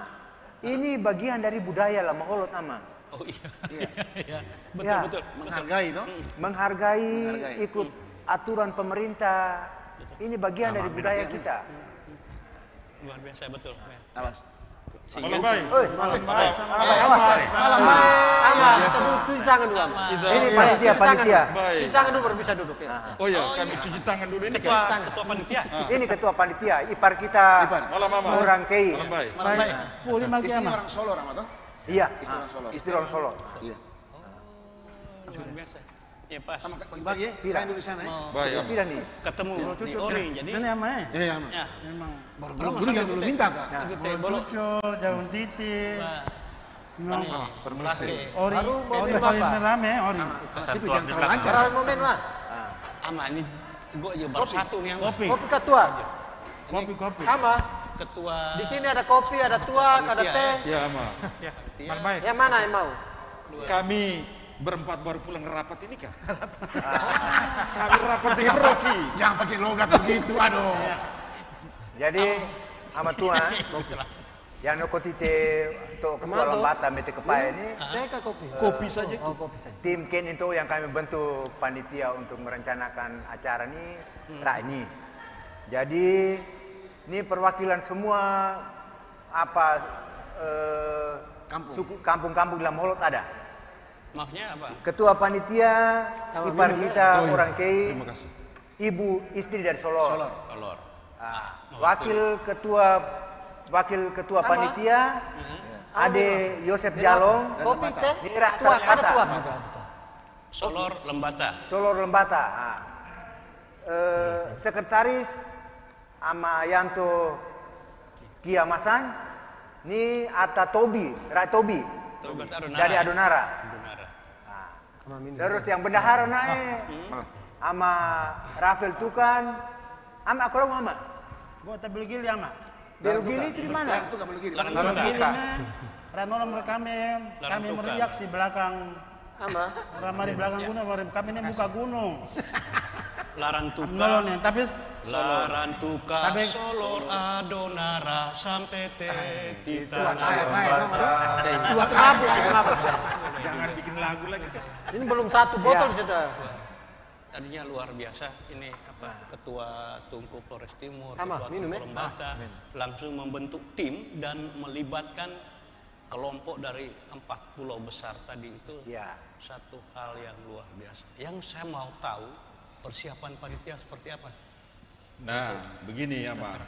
ini bagian dari budaya lama holot ama. Oh iya. Iya. Iya. Betul, Ya. betul. Menghargai itu. Menghargai, Menghargai. ikut aturan pemerintah. Ini bagian dari budaya kita. Luar biasa betul. Ya. Awas. Malam baik. Malam malam baik. Malam baik. Malam baik. Ama, Biasa. cuci tangan dulu. Ini panitia, panitia. Cuci tangan dulu baru bisa duduk ya. Oh ya, kami cuci tangan dulu ini Ketua, kan. ketua panitia. Ini ketua panitia, ipar kita Malam Mama. orang Kei. Malam baik. Malam baik. Pulih magi Istri orang Solo, Rama toh? Iya, Istri orang Solo. istri orang Solo. Iya. Luar biasa. Ya pas. Sama bagi ya, Pira. di sana ya. Baik, Ama. Pira nih. Ketemu di Ori jadi. Ini ama ya. Iya, Ama. Ya. Memang. Baru dulu yang dulu minta kak. Ikut teh bolo. Cucu, daun titik. Ini permisi. Belake. Ori, Baru mau ori minum paling rame, ori. Situ jangan terlalu lancar. Cara momen lah. Ama ini gua aja baru satu nih Ama. Kopi. Kopi ketua. Kopi, kopi. Sama. Ketua. Di sini ada kopi, ada tuak, ada teh. Ya, Ama. Ya, Iya. Yang mana yang mau? Kami berempat baru pulang rapat ini kan. Kami rapat dengan Rocky. Jangan pakai logat begitu, aduh. Jadi ama Tuhan, yang no kotite to ketua lembata mete kepai ini Teh ke kopi? Kopi saja. Oh, kopi saja. tim Ken itu yang kami bentuk panitia untuk merencanakan acara ini ini. Jadi ini perwakilan semua apa eh, Kampung. suku kampung-kampung dalam Holot ada. Maafnya apa? Ketua panitia ipar kita Oh, iya. orang Kei, Terima kasih. ibu istri dari Solo. Solor. Kolor. Ah, wakil ketua wakil ketua Sama. panitia Ade Yosef Jalong terkata. tuak juga. Solor Lembata. Solo Lembata. Ah. Eh, sekretaris ama Yanto Kiamasan ini Ata Tobi, Rak Tobi dari Adonara. Sama. Terus yang bendahara naik ama Rafael Tukan, ama aku mau ama. Gua tak beli gili ama. Biru gili itu di mana? Larang Kalau Tuka. gili Ranola mereka kami, Larang kami meriak di belakang Ama. Rama di belakang gunung, kami ini buka gunung. Laran Tuka. Nolong nih, tapi Laran Tuka. Tapi- Solor Adonara sampai te kita. Kenapa? Jangan bikin lagu lagi. Ini belum satu botol Iya. sudah. Tadinya luar biasa ini apa ketua Tungku Flores Timur, Sama, ketua minum Tungku ya? Lembata langsung membentuk tim dan melibatkan kelompok dari empat pulau besar tadi itu Ya. satu hal yang luar biasa. Yang saya mau tahu persiapan panitia seperti apa? Nah, begini ya, Mak.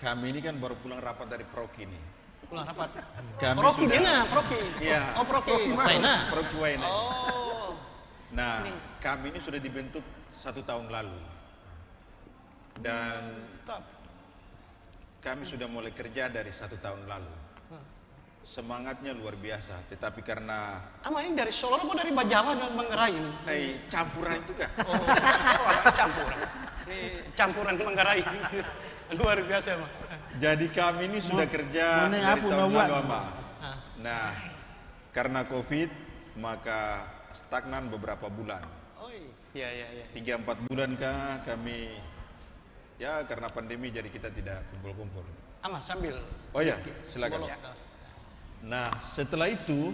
Kami ini kan baru pulang rapat dari Proki nih. Pulang rapat. Kami Proki sudah- dia nah, Proki. Iya. Oh, Proki. Proki nah. Proki Waina. Oh. Nah, kami ini sudah dibentuk satu tahun lalu. Dan Tetap. kami sudah mulai kerja dari satu tahun lalu. Semangatnya luar biasa, tetapi karena Ama ini dari Solo apa dari Bajawa dan Manggarai ini? eh, campuran itu kan. Oh, campuran. Ini campuran Manggarai. Luar biasa, Mas. Jadi kami ini sudah Mau- kerja dari tahun lalu, Ama. Ah. Nah, karena COVID, maka stagnan beberapa bulan. Oh iya, iya, iya. Tiga empat bulan kah kami, ya karena pandemi jadi kita tidak kumpul-kumpul. Ama sambil. Oh ya, silakan. Bolok. Nah, setelah itu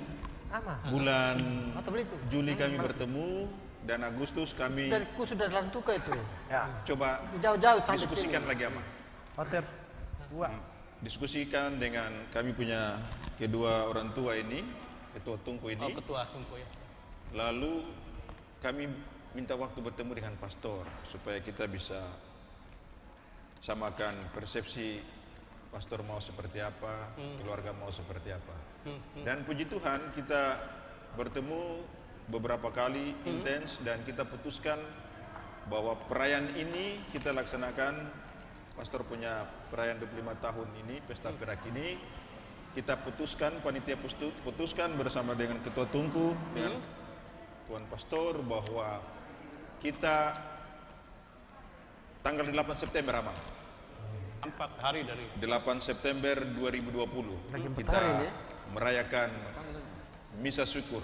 Ama. bulan itu. Juli kami bertemu dan Agustus kami Dari ku sudah dalam tuka itu. Ya. coba Jauh-jauh diskusikan sini. lagi ama. hotel gua. Diskusikan dengan kami punya kedua orang tua ini, ketua tungku Oh, ini. ketua tungku ya. Lalu kami minta waktu bertemu dengan pastor supaya kita bisa samakan persepsi pastor mau seperti apa, Hmm. keluarga mau seperti apa. Hmm, hmm. Dan puji Tuhan kita bertemu beberapa kali Hmm. intens dan kita putuskan bahwa perayaan ini kita laksanakan pastor punya perayaan 25 tahun ini pesta Hmm. perak ini kita putuskan panitia putuskan bersama dengan ketua tungku dengan tuan pastor bahwa kita tanggal 8 September amal Empat hari dari 8 September 2020 Lagi kita ya? merayakan misa syukur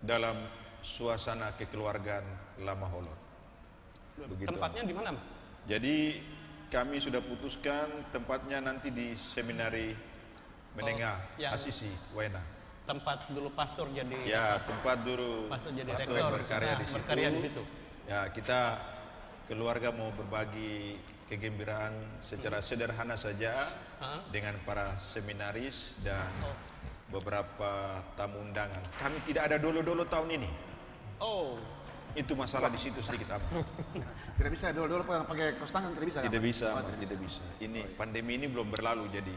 dalam suasana kekeluargaan Lama Holot. Begitu. tempatnya di mana? Jadi kami sudah putuskan tempatnya nanti di seminari menengah Oh, yang- Asisi Wena. Tempat dulu pastor jadi Ya tempat dulu Pastor jadi pastor rektor, berkarya nah, di situ. berkarya di situ. Ya kita keluarga mau berbagi kegembiraan secara sederhana saja Hah? dengan para seminaris dan Oh. beberapa tamu undangan. Kami tidak ada dolo-dolo tahun ini. Oh, Itu masalah di situ sedikit apa? Tidak bisa dulu-dulu pakai kaos tangan tidak bisa. Tidak Aman. bisa, Oh, Mas, tidak bisa. Ini pandemi ini belum berlalu jadi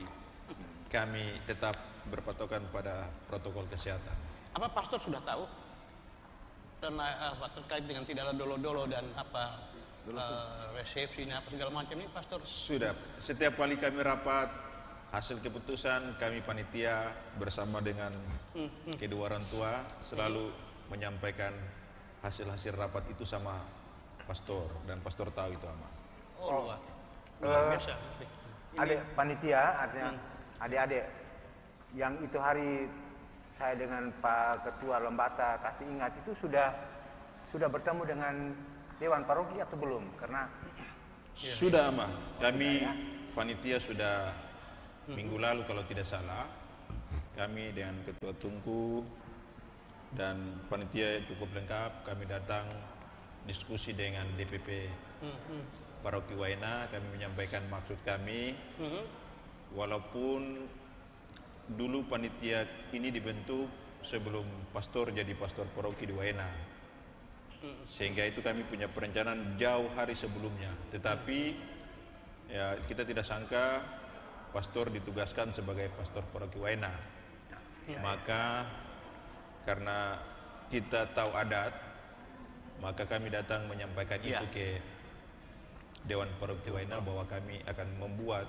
kami tetap berpatokan pada protokol kesehatan. apa pastor sudah tahu Tena- apa, terkait dengan tidak ada dolo-dolo dan apa eh, resepsi ini apa segala macam ini pastor Sudah, setiap kali kami rapat hasil keputusan kami panitia bersama dengan Hmm, hmm. kedua orang tua selalu menyampaikan hasil-hasil rapat itu sama pastor dan pastor tahu itu ama. oh luar Eh, luar biasa Adik panitia artinya adik-adik yang itu hari saya dengan Pak Ketua Lembata kasih ingat itu sudah sudah bertemu dengan Dewan Paroki atau belum? Karena Sudah ama, kami panitia sudah minggu lalu kalau tidak salah kami dengan ketua tungku dan panitia cukup lengkap kami datang diskusi dengan DPP Hmm, hmm. Paroki Waina kami menyampaikan maksud kami Mhm. Walaupun dulu panitia ini dibentuk sebelum pastor jadi pastor paroki di Waena sehingga itu kami punya perencanaan jauh hari sebelumnya. Tetapi ya kita tidak sangka pastor ditugaskan sebagai pastor paroki Waena Ya, maka karena kita tahu adat maka kami datang menyampaikan Ya. itu ke Dewan Paroki Waina bahwa kami akan membuat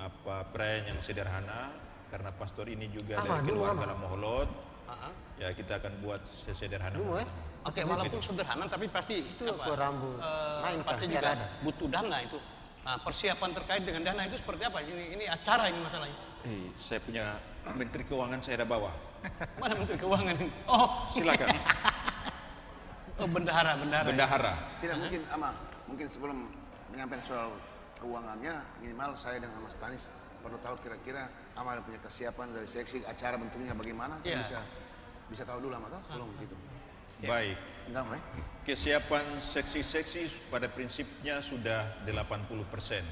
apa perayaan yang sederhana karena pastor ini juga Ama, dari keluarga ama. Lamoholot Ah, ah. ya kita akan buat sesederhana Dulu, mungkin. eh. Oke, walaupun sederhana tapi pasti itu ke rambut. eh, Main pasti juga ada. butuh dana itu. Nah, persiapan terkait dengan dana itu seperti apa? Ini ini acara ini masalahnya. Eh, saya punya Menteri Keuangan saya ada bawa. Mana Menteri Keuangan ini? Oh, Silakan. oh, bendahara, bendahara. Bendahara. Tidak mungkin ama mungkin sebelum menyampaikan soal keuangannya minimal saya dengan Mas Tanis perlu tahu kira-kira ama ada punya kesiapan dari seksi acara bentuknya bagaimana Iya. bisa bisa tahu dulu ama toh belum gitu. Baik. Bentar, Mas. Kesiapan seksi-seksi pada prinsipnya sudah 80 persen.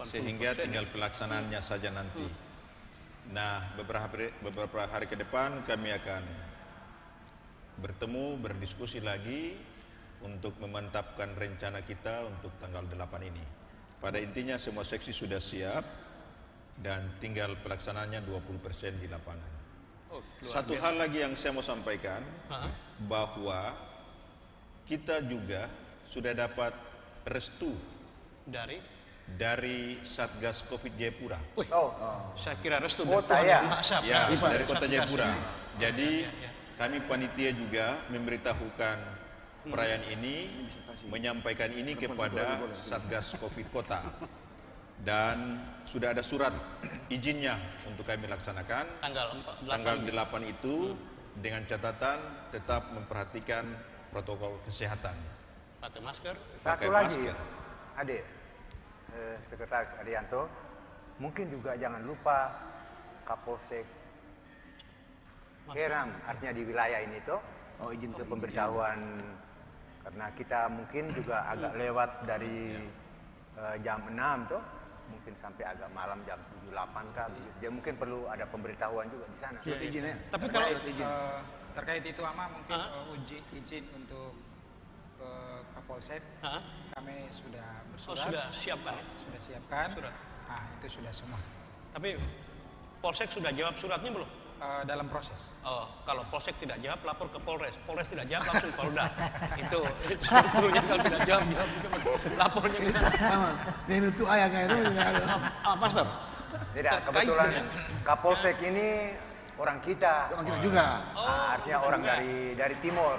80%. Sehingga tinggal pelaksanaannya saja nanti. Nah, beberapa hari, beberapa hari ke depan kami akan bertemu, berdiskusi lagi untuk memantapkan rencana kita untuk tanggal 8 ini. Pada intinya semua seksi sudah siap dan tinggal pelaksanaannya 20% di lapangan. Oh, Satu biasa. hal lagi yang saya mau sampaikan Ah, bahwa kita juga sudah dapat restu dari dari Satgas Covid Jayapura. Wih, oh. saya kira restu Kota dari Tuhan ya? Maha Esa, Ya, Pak. dari Kota Satgas Jayapura. Jadi Ya, ya. kami panitia juga memberitahukan perayaan ini, menyampaikan ini kepada Satgas Covid Kota. Dan sudah ada surat izinnya untuk kami laksanakan. Tanggal 4, Tanggal 8 itu dengan catatan tetap memperhatikan protokol kesehatan. pakai masker. Satu Pakai lagi, masker. adik, eh, Sekretaris Adianto, mungkin juga jangan lupa Kapolsek Keram, artinya di wilayah ini tuh, oh, izin untuk pemberitahuan, karena kita mungkin juga agak lewat dari eh, jam 6 tuh, mungkin sampai agak malam jam 7 8 kah. Dia mungkin perlu ada pemberitahuan juga di sana. Surat izin ya. Tapi kalau Eh, terkait itu ama mungkin eh, uji izin untuk ke Kapolsek. Kami sudah bersurat. Oh, sudah siapkan ya? Sudah siapkan. Surat. Ah, itu sudah semua. Tapi Polsek sudah jawab suratnya belum? Eh, dalam proses. Oh, kalau Polsek tidak jawab lapor ke Polres. Polres tidak jawab langsung Polda. itu sebetulnya kalau tidak jawab jawab lapornya ke sana. Sama. Yang itu ayah kayak itu tidak ada. Ah, Pastor. Tidak, Terkait kebetulan dengan- Kapolsek ini orang kita. Orang kita juga. Ah, artinya orang juga. dari dari timur.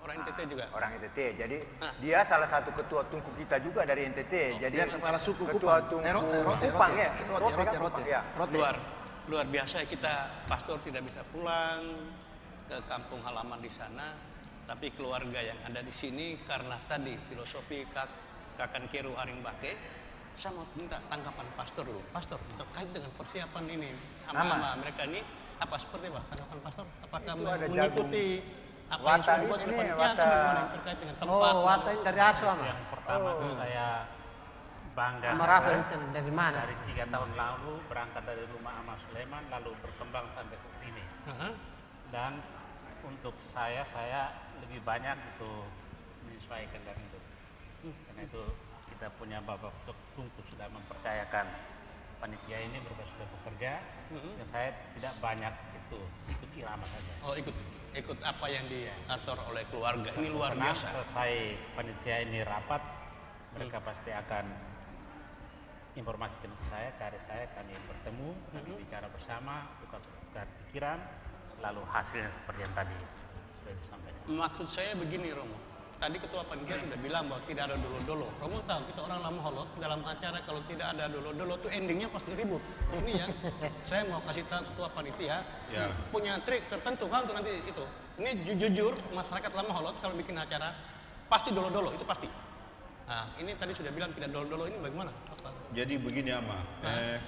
Orang NTT juga. Orang NTT. Jadi dia salah satu ketua tungku kita juga dari NTT. Jadi Dia kepala suku ketua Kupang. tungku Eh, rote, rote, Kupang rote. ya. Rote, Rote, rote, kan, rote. Kupang, ya. luar luar biasa kita pastor tidak bisa pulang ke kampung halaman di sana tapi keluarga yang ada di sini karena tadi filosofi kak kakan Keru Aring Bake saya mau minta tanggapan pastor dulu pastor terkait dengan persiapan ini ama-ama mereka ini apa seperti apa tanggapan pastor apakah Itu ada mengikuti jagung. apa yang sudah dibuat oleh panitia atau bagaimana terkait dengan tempat Oh, Wata ini dari Aswa, Mas. Yang pertama Oh. tuh saya bangga. Itu dari mana? dari tiga tahun lalu berangkat dari rumah Ahmad Sulaiman lalu berkembang sampai saat ini. Dan untuk saya saya lebih banyak itu menyesuaikan dengan itu. Karena itu kita punya bapak tungku sudah mempercayakan panitia ini berubah sudah bekerja dan saya tidak banyak itu ikut irama saja. Oh ikut ikut apa yang diatur oleh keluarga. Ini luar biasa. selesai panitia ini rapat mereka pasti akan informasikan ke saya, adik saya, kami bertemu, kami bicara bersama, tukar-tukar pikiran, lalu hasilnya seperti yang tadi sudah disampaikan. Maksud saya begini Romo. Tadi ketua panitia sudah bilang bahwa tidak ada dolo-dolo. Romo tahu kita orang lama holot dalam acara kalau tidak ada dolo-dolo tuh endingnya pasti ribut. Ini ya, saya mau kasih tahu ketua panitia Ya. punya trik tertentu kan tuh nanti itu. Ini ju- jujur masyarakat lama holot kalau bikin acara pasti dolo-dolo itu pasti. Nah ini tadi sudah bilang tidak dolo-dolo ini bagaimana? Apa? Jadi begini ama, eh,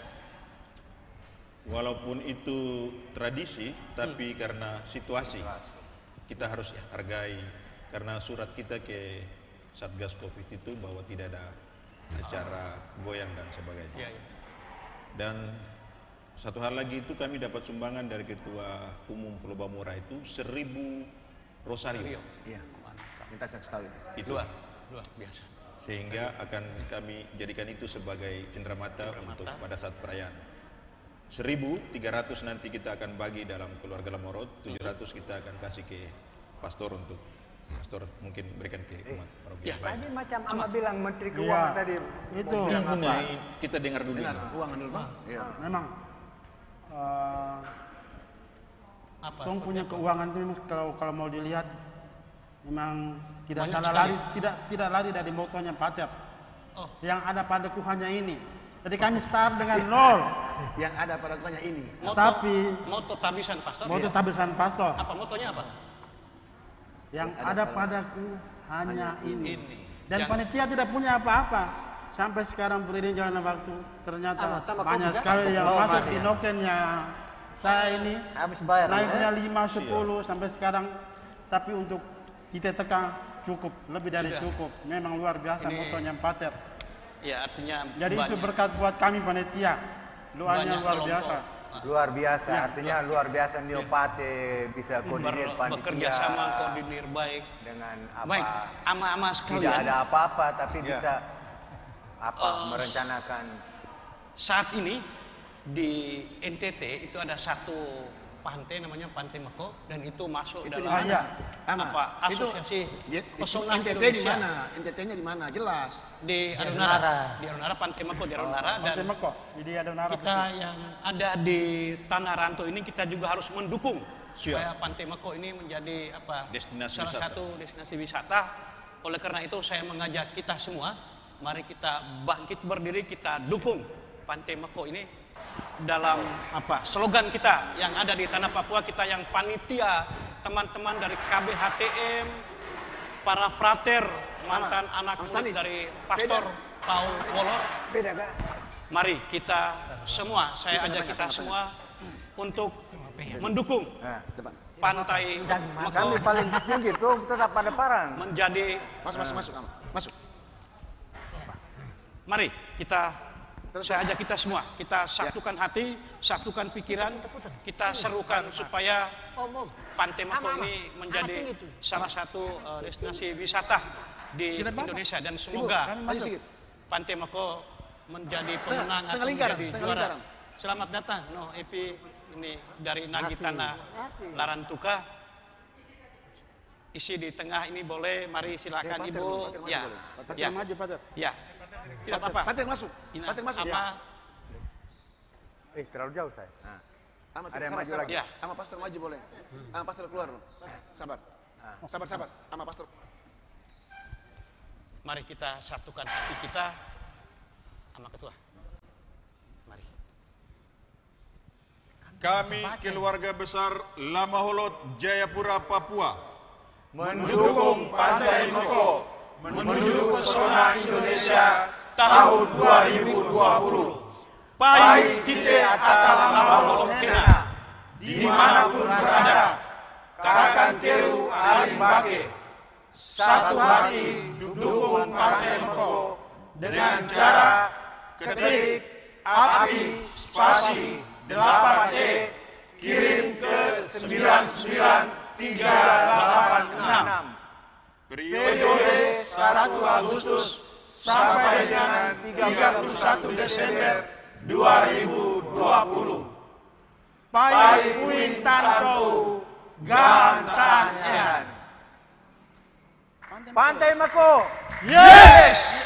walaupun itu tradisi, tapi karena situasi kita harus hargai. Karena surat kita ke Satgas Covid itu bahwa tidak ada acara goyang dan sebagainya. Iya, iya. Dan satu hal lagi itu kami dapat sumbangan dari Ketua Umum Pulau Bamura itu seribu rosario. Iya. Kasih tahu itu. Itu. Luar, luar biasa. Sehingga akan kami jadikan itu sebagai cenderamata untuk pada saat perayaan. 1.300 nanti kita akan bagi dalam keluarga Lamorot, 700 kita akan kasih ke pastor untuk pastor mungkin berikan ke umat paroki Ya, tadi macam Ama bilang Menteri Iya, Keuangan tadi. itu. apa? kita dengar dulu. Dengar, keuangan dulu, Bang. Iya. Memang eh, Apa? Tong seperti punya apa? keuangan itu kalau kalau mau dilihat memang tidak Banyak salah sekali. lari tidak tidak lari dari motonya Pater. Oh. Yang ada padaku hanya ini. Jadi kami start dengan nol. Yang ada pada kuanya ini. Moto, Tapi moto tabisan pastor. moto Iya. tabisan pastor. Apa motonya apa? Yang Yang ada, ada pada- padaku hanya ini. Ini. Dan Yang- panitia tidak punya apa-apa. Sampai sekarang beriring jalan waktu ternyata tambah banyak sekali yang Oh, masuk mati di ya. nokennya saya ini. Habis bayar. Naiknya ya? 5, 10 sampai sekarang. Tapi untuk kita tekan cukup, lebih dari Sudah. cukup. Memang luar biasa Ini- motonya Pater. Ya artinya Jadi itu banyak. berkat buat kami panitia. Doanya luar kelompok. biasa. Luar biasa, Ya, artinya luar biasa Neopate bisa koordinir Ber- panitia. bekerja sama koordinir baik dengan apa? baik ama-ama Tidak sekalian ada apa-apa, tapi Ya. bisa apa Oh, merencanakan. saat ini di NTT itu ada satu pantai namanya Pantai Meko dan itu masuk Itu dalam? Ama, apa itu- asosiasi itu pesona NTT di Indonesia mana? NTT-nya di mana? Jelas. di Adonara. di Adonara Pantai Meko di Adonara dan Pantai Meko. Jadi ada nara. kita yang ada di Tanah Ranto ini kita juga harus mendukung supaya Pantai Meko ini menjadi apa Destinasi salah wisata. satu destinasi wisata. Oleh karena itu saya mengajak kita semua, mari kita bangkit berdiri kita dukung Pantai Meko ini dalam apa slogan kita yang ada di tanah Papua kita yang panitia teman-teman dari KBHTM para frater mantan anak murid Tanis, dari Pastor Paul Wolor Beda? Mari kita semua, saya ajak kita semua untuk mendukung Nah, Depan. pantai kami paling tinggi tuh tetap pada parang. menjadi Masuk, masuk, masuk. Masuk. mari kita Saya ajak kita semua, kita satukan hati, satukan pikiran, kita serukan supaya Pantai Mako ini menjadi salah satu eh, destinasi wisata di Indonesia dan semoga sedikit. Pantai Mako menjadi pemenang atau menjadi juara. Selamat datang, no Epi ini dari Nagitana. Larantuka. Isi di tengah ini boleh, mari silakan Ya, Pater, Ibu. Pater ya. Pater ya, maju, Pater. ya, tidak apa-apa. Pater masuk, Pater masuk. Apa? Eh, terlalu jauh saya. Nah. Ama Ada yang sabar, maju sabar. lagi? Ya. Ama pastor maju boleh. Ama pastor keluar. Sabar. Sabar, sabar. Ama pastor. Mari kita satukan hati kita sama ketua. Mari. Kami keluarga besar Lamaholot Jayapura Papua Mendukung Pantai Moko menuju pesona Indonesia tahun 2020. Pai kita atas nama Lokena, di mana pun berada, Karakan Teru Alimbake, satu hati dukung Pantai Moko dengan cara ketik api spasi 8E kirim ke 99386 periode 1 Agustus sampai dengan 31 Desember 2020 Pai Puin Tantau Gantan Pantai Mako Yes! Ya.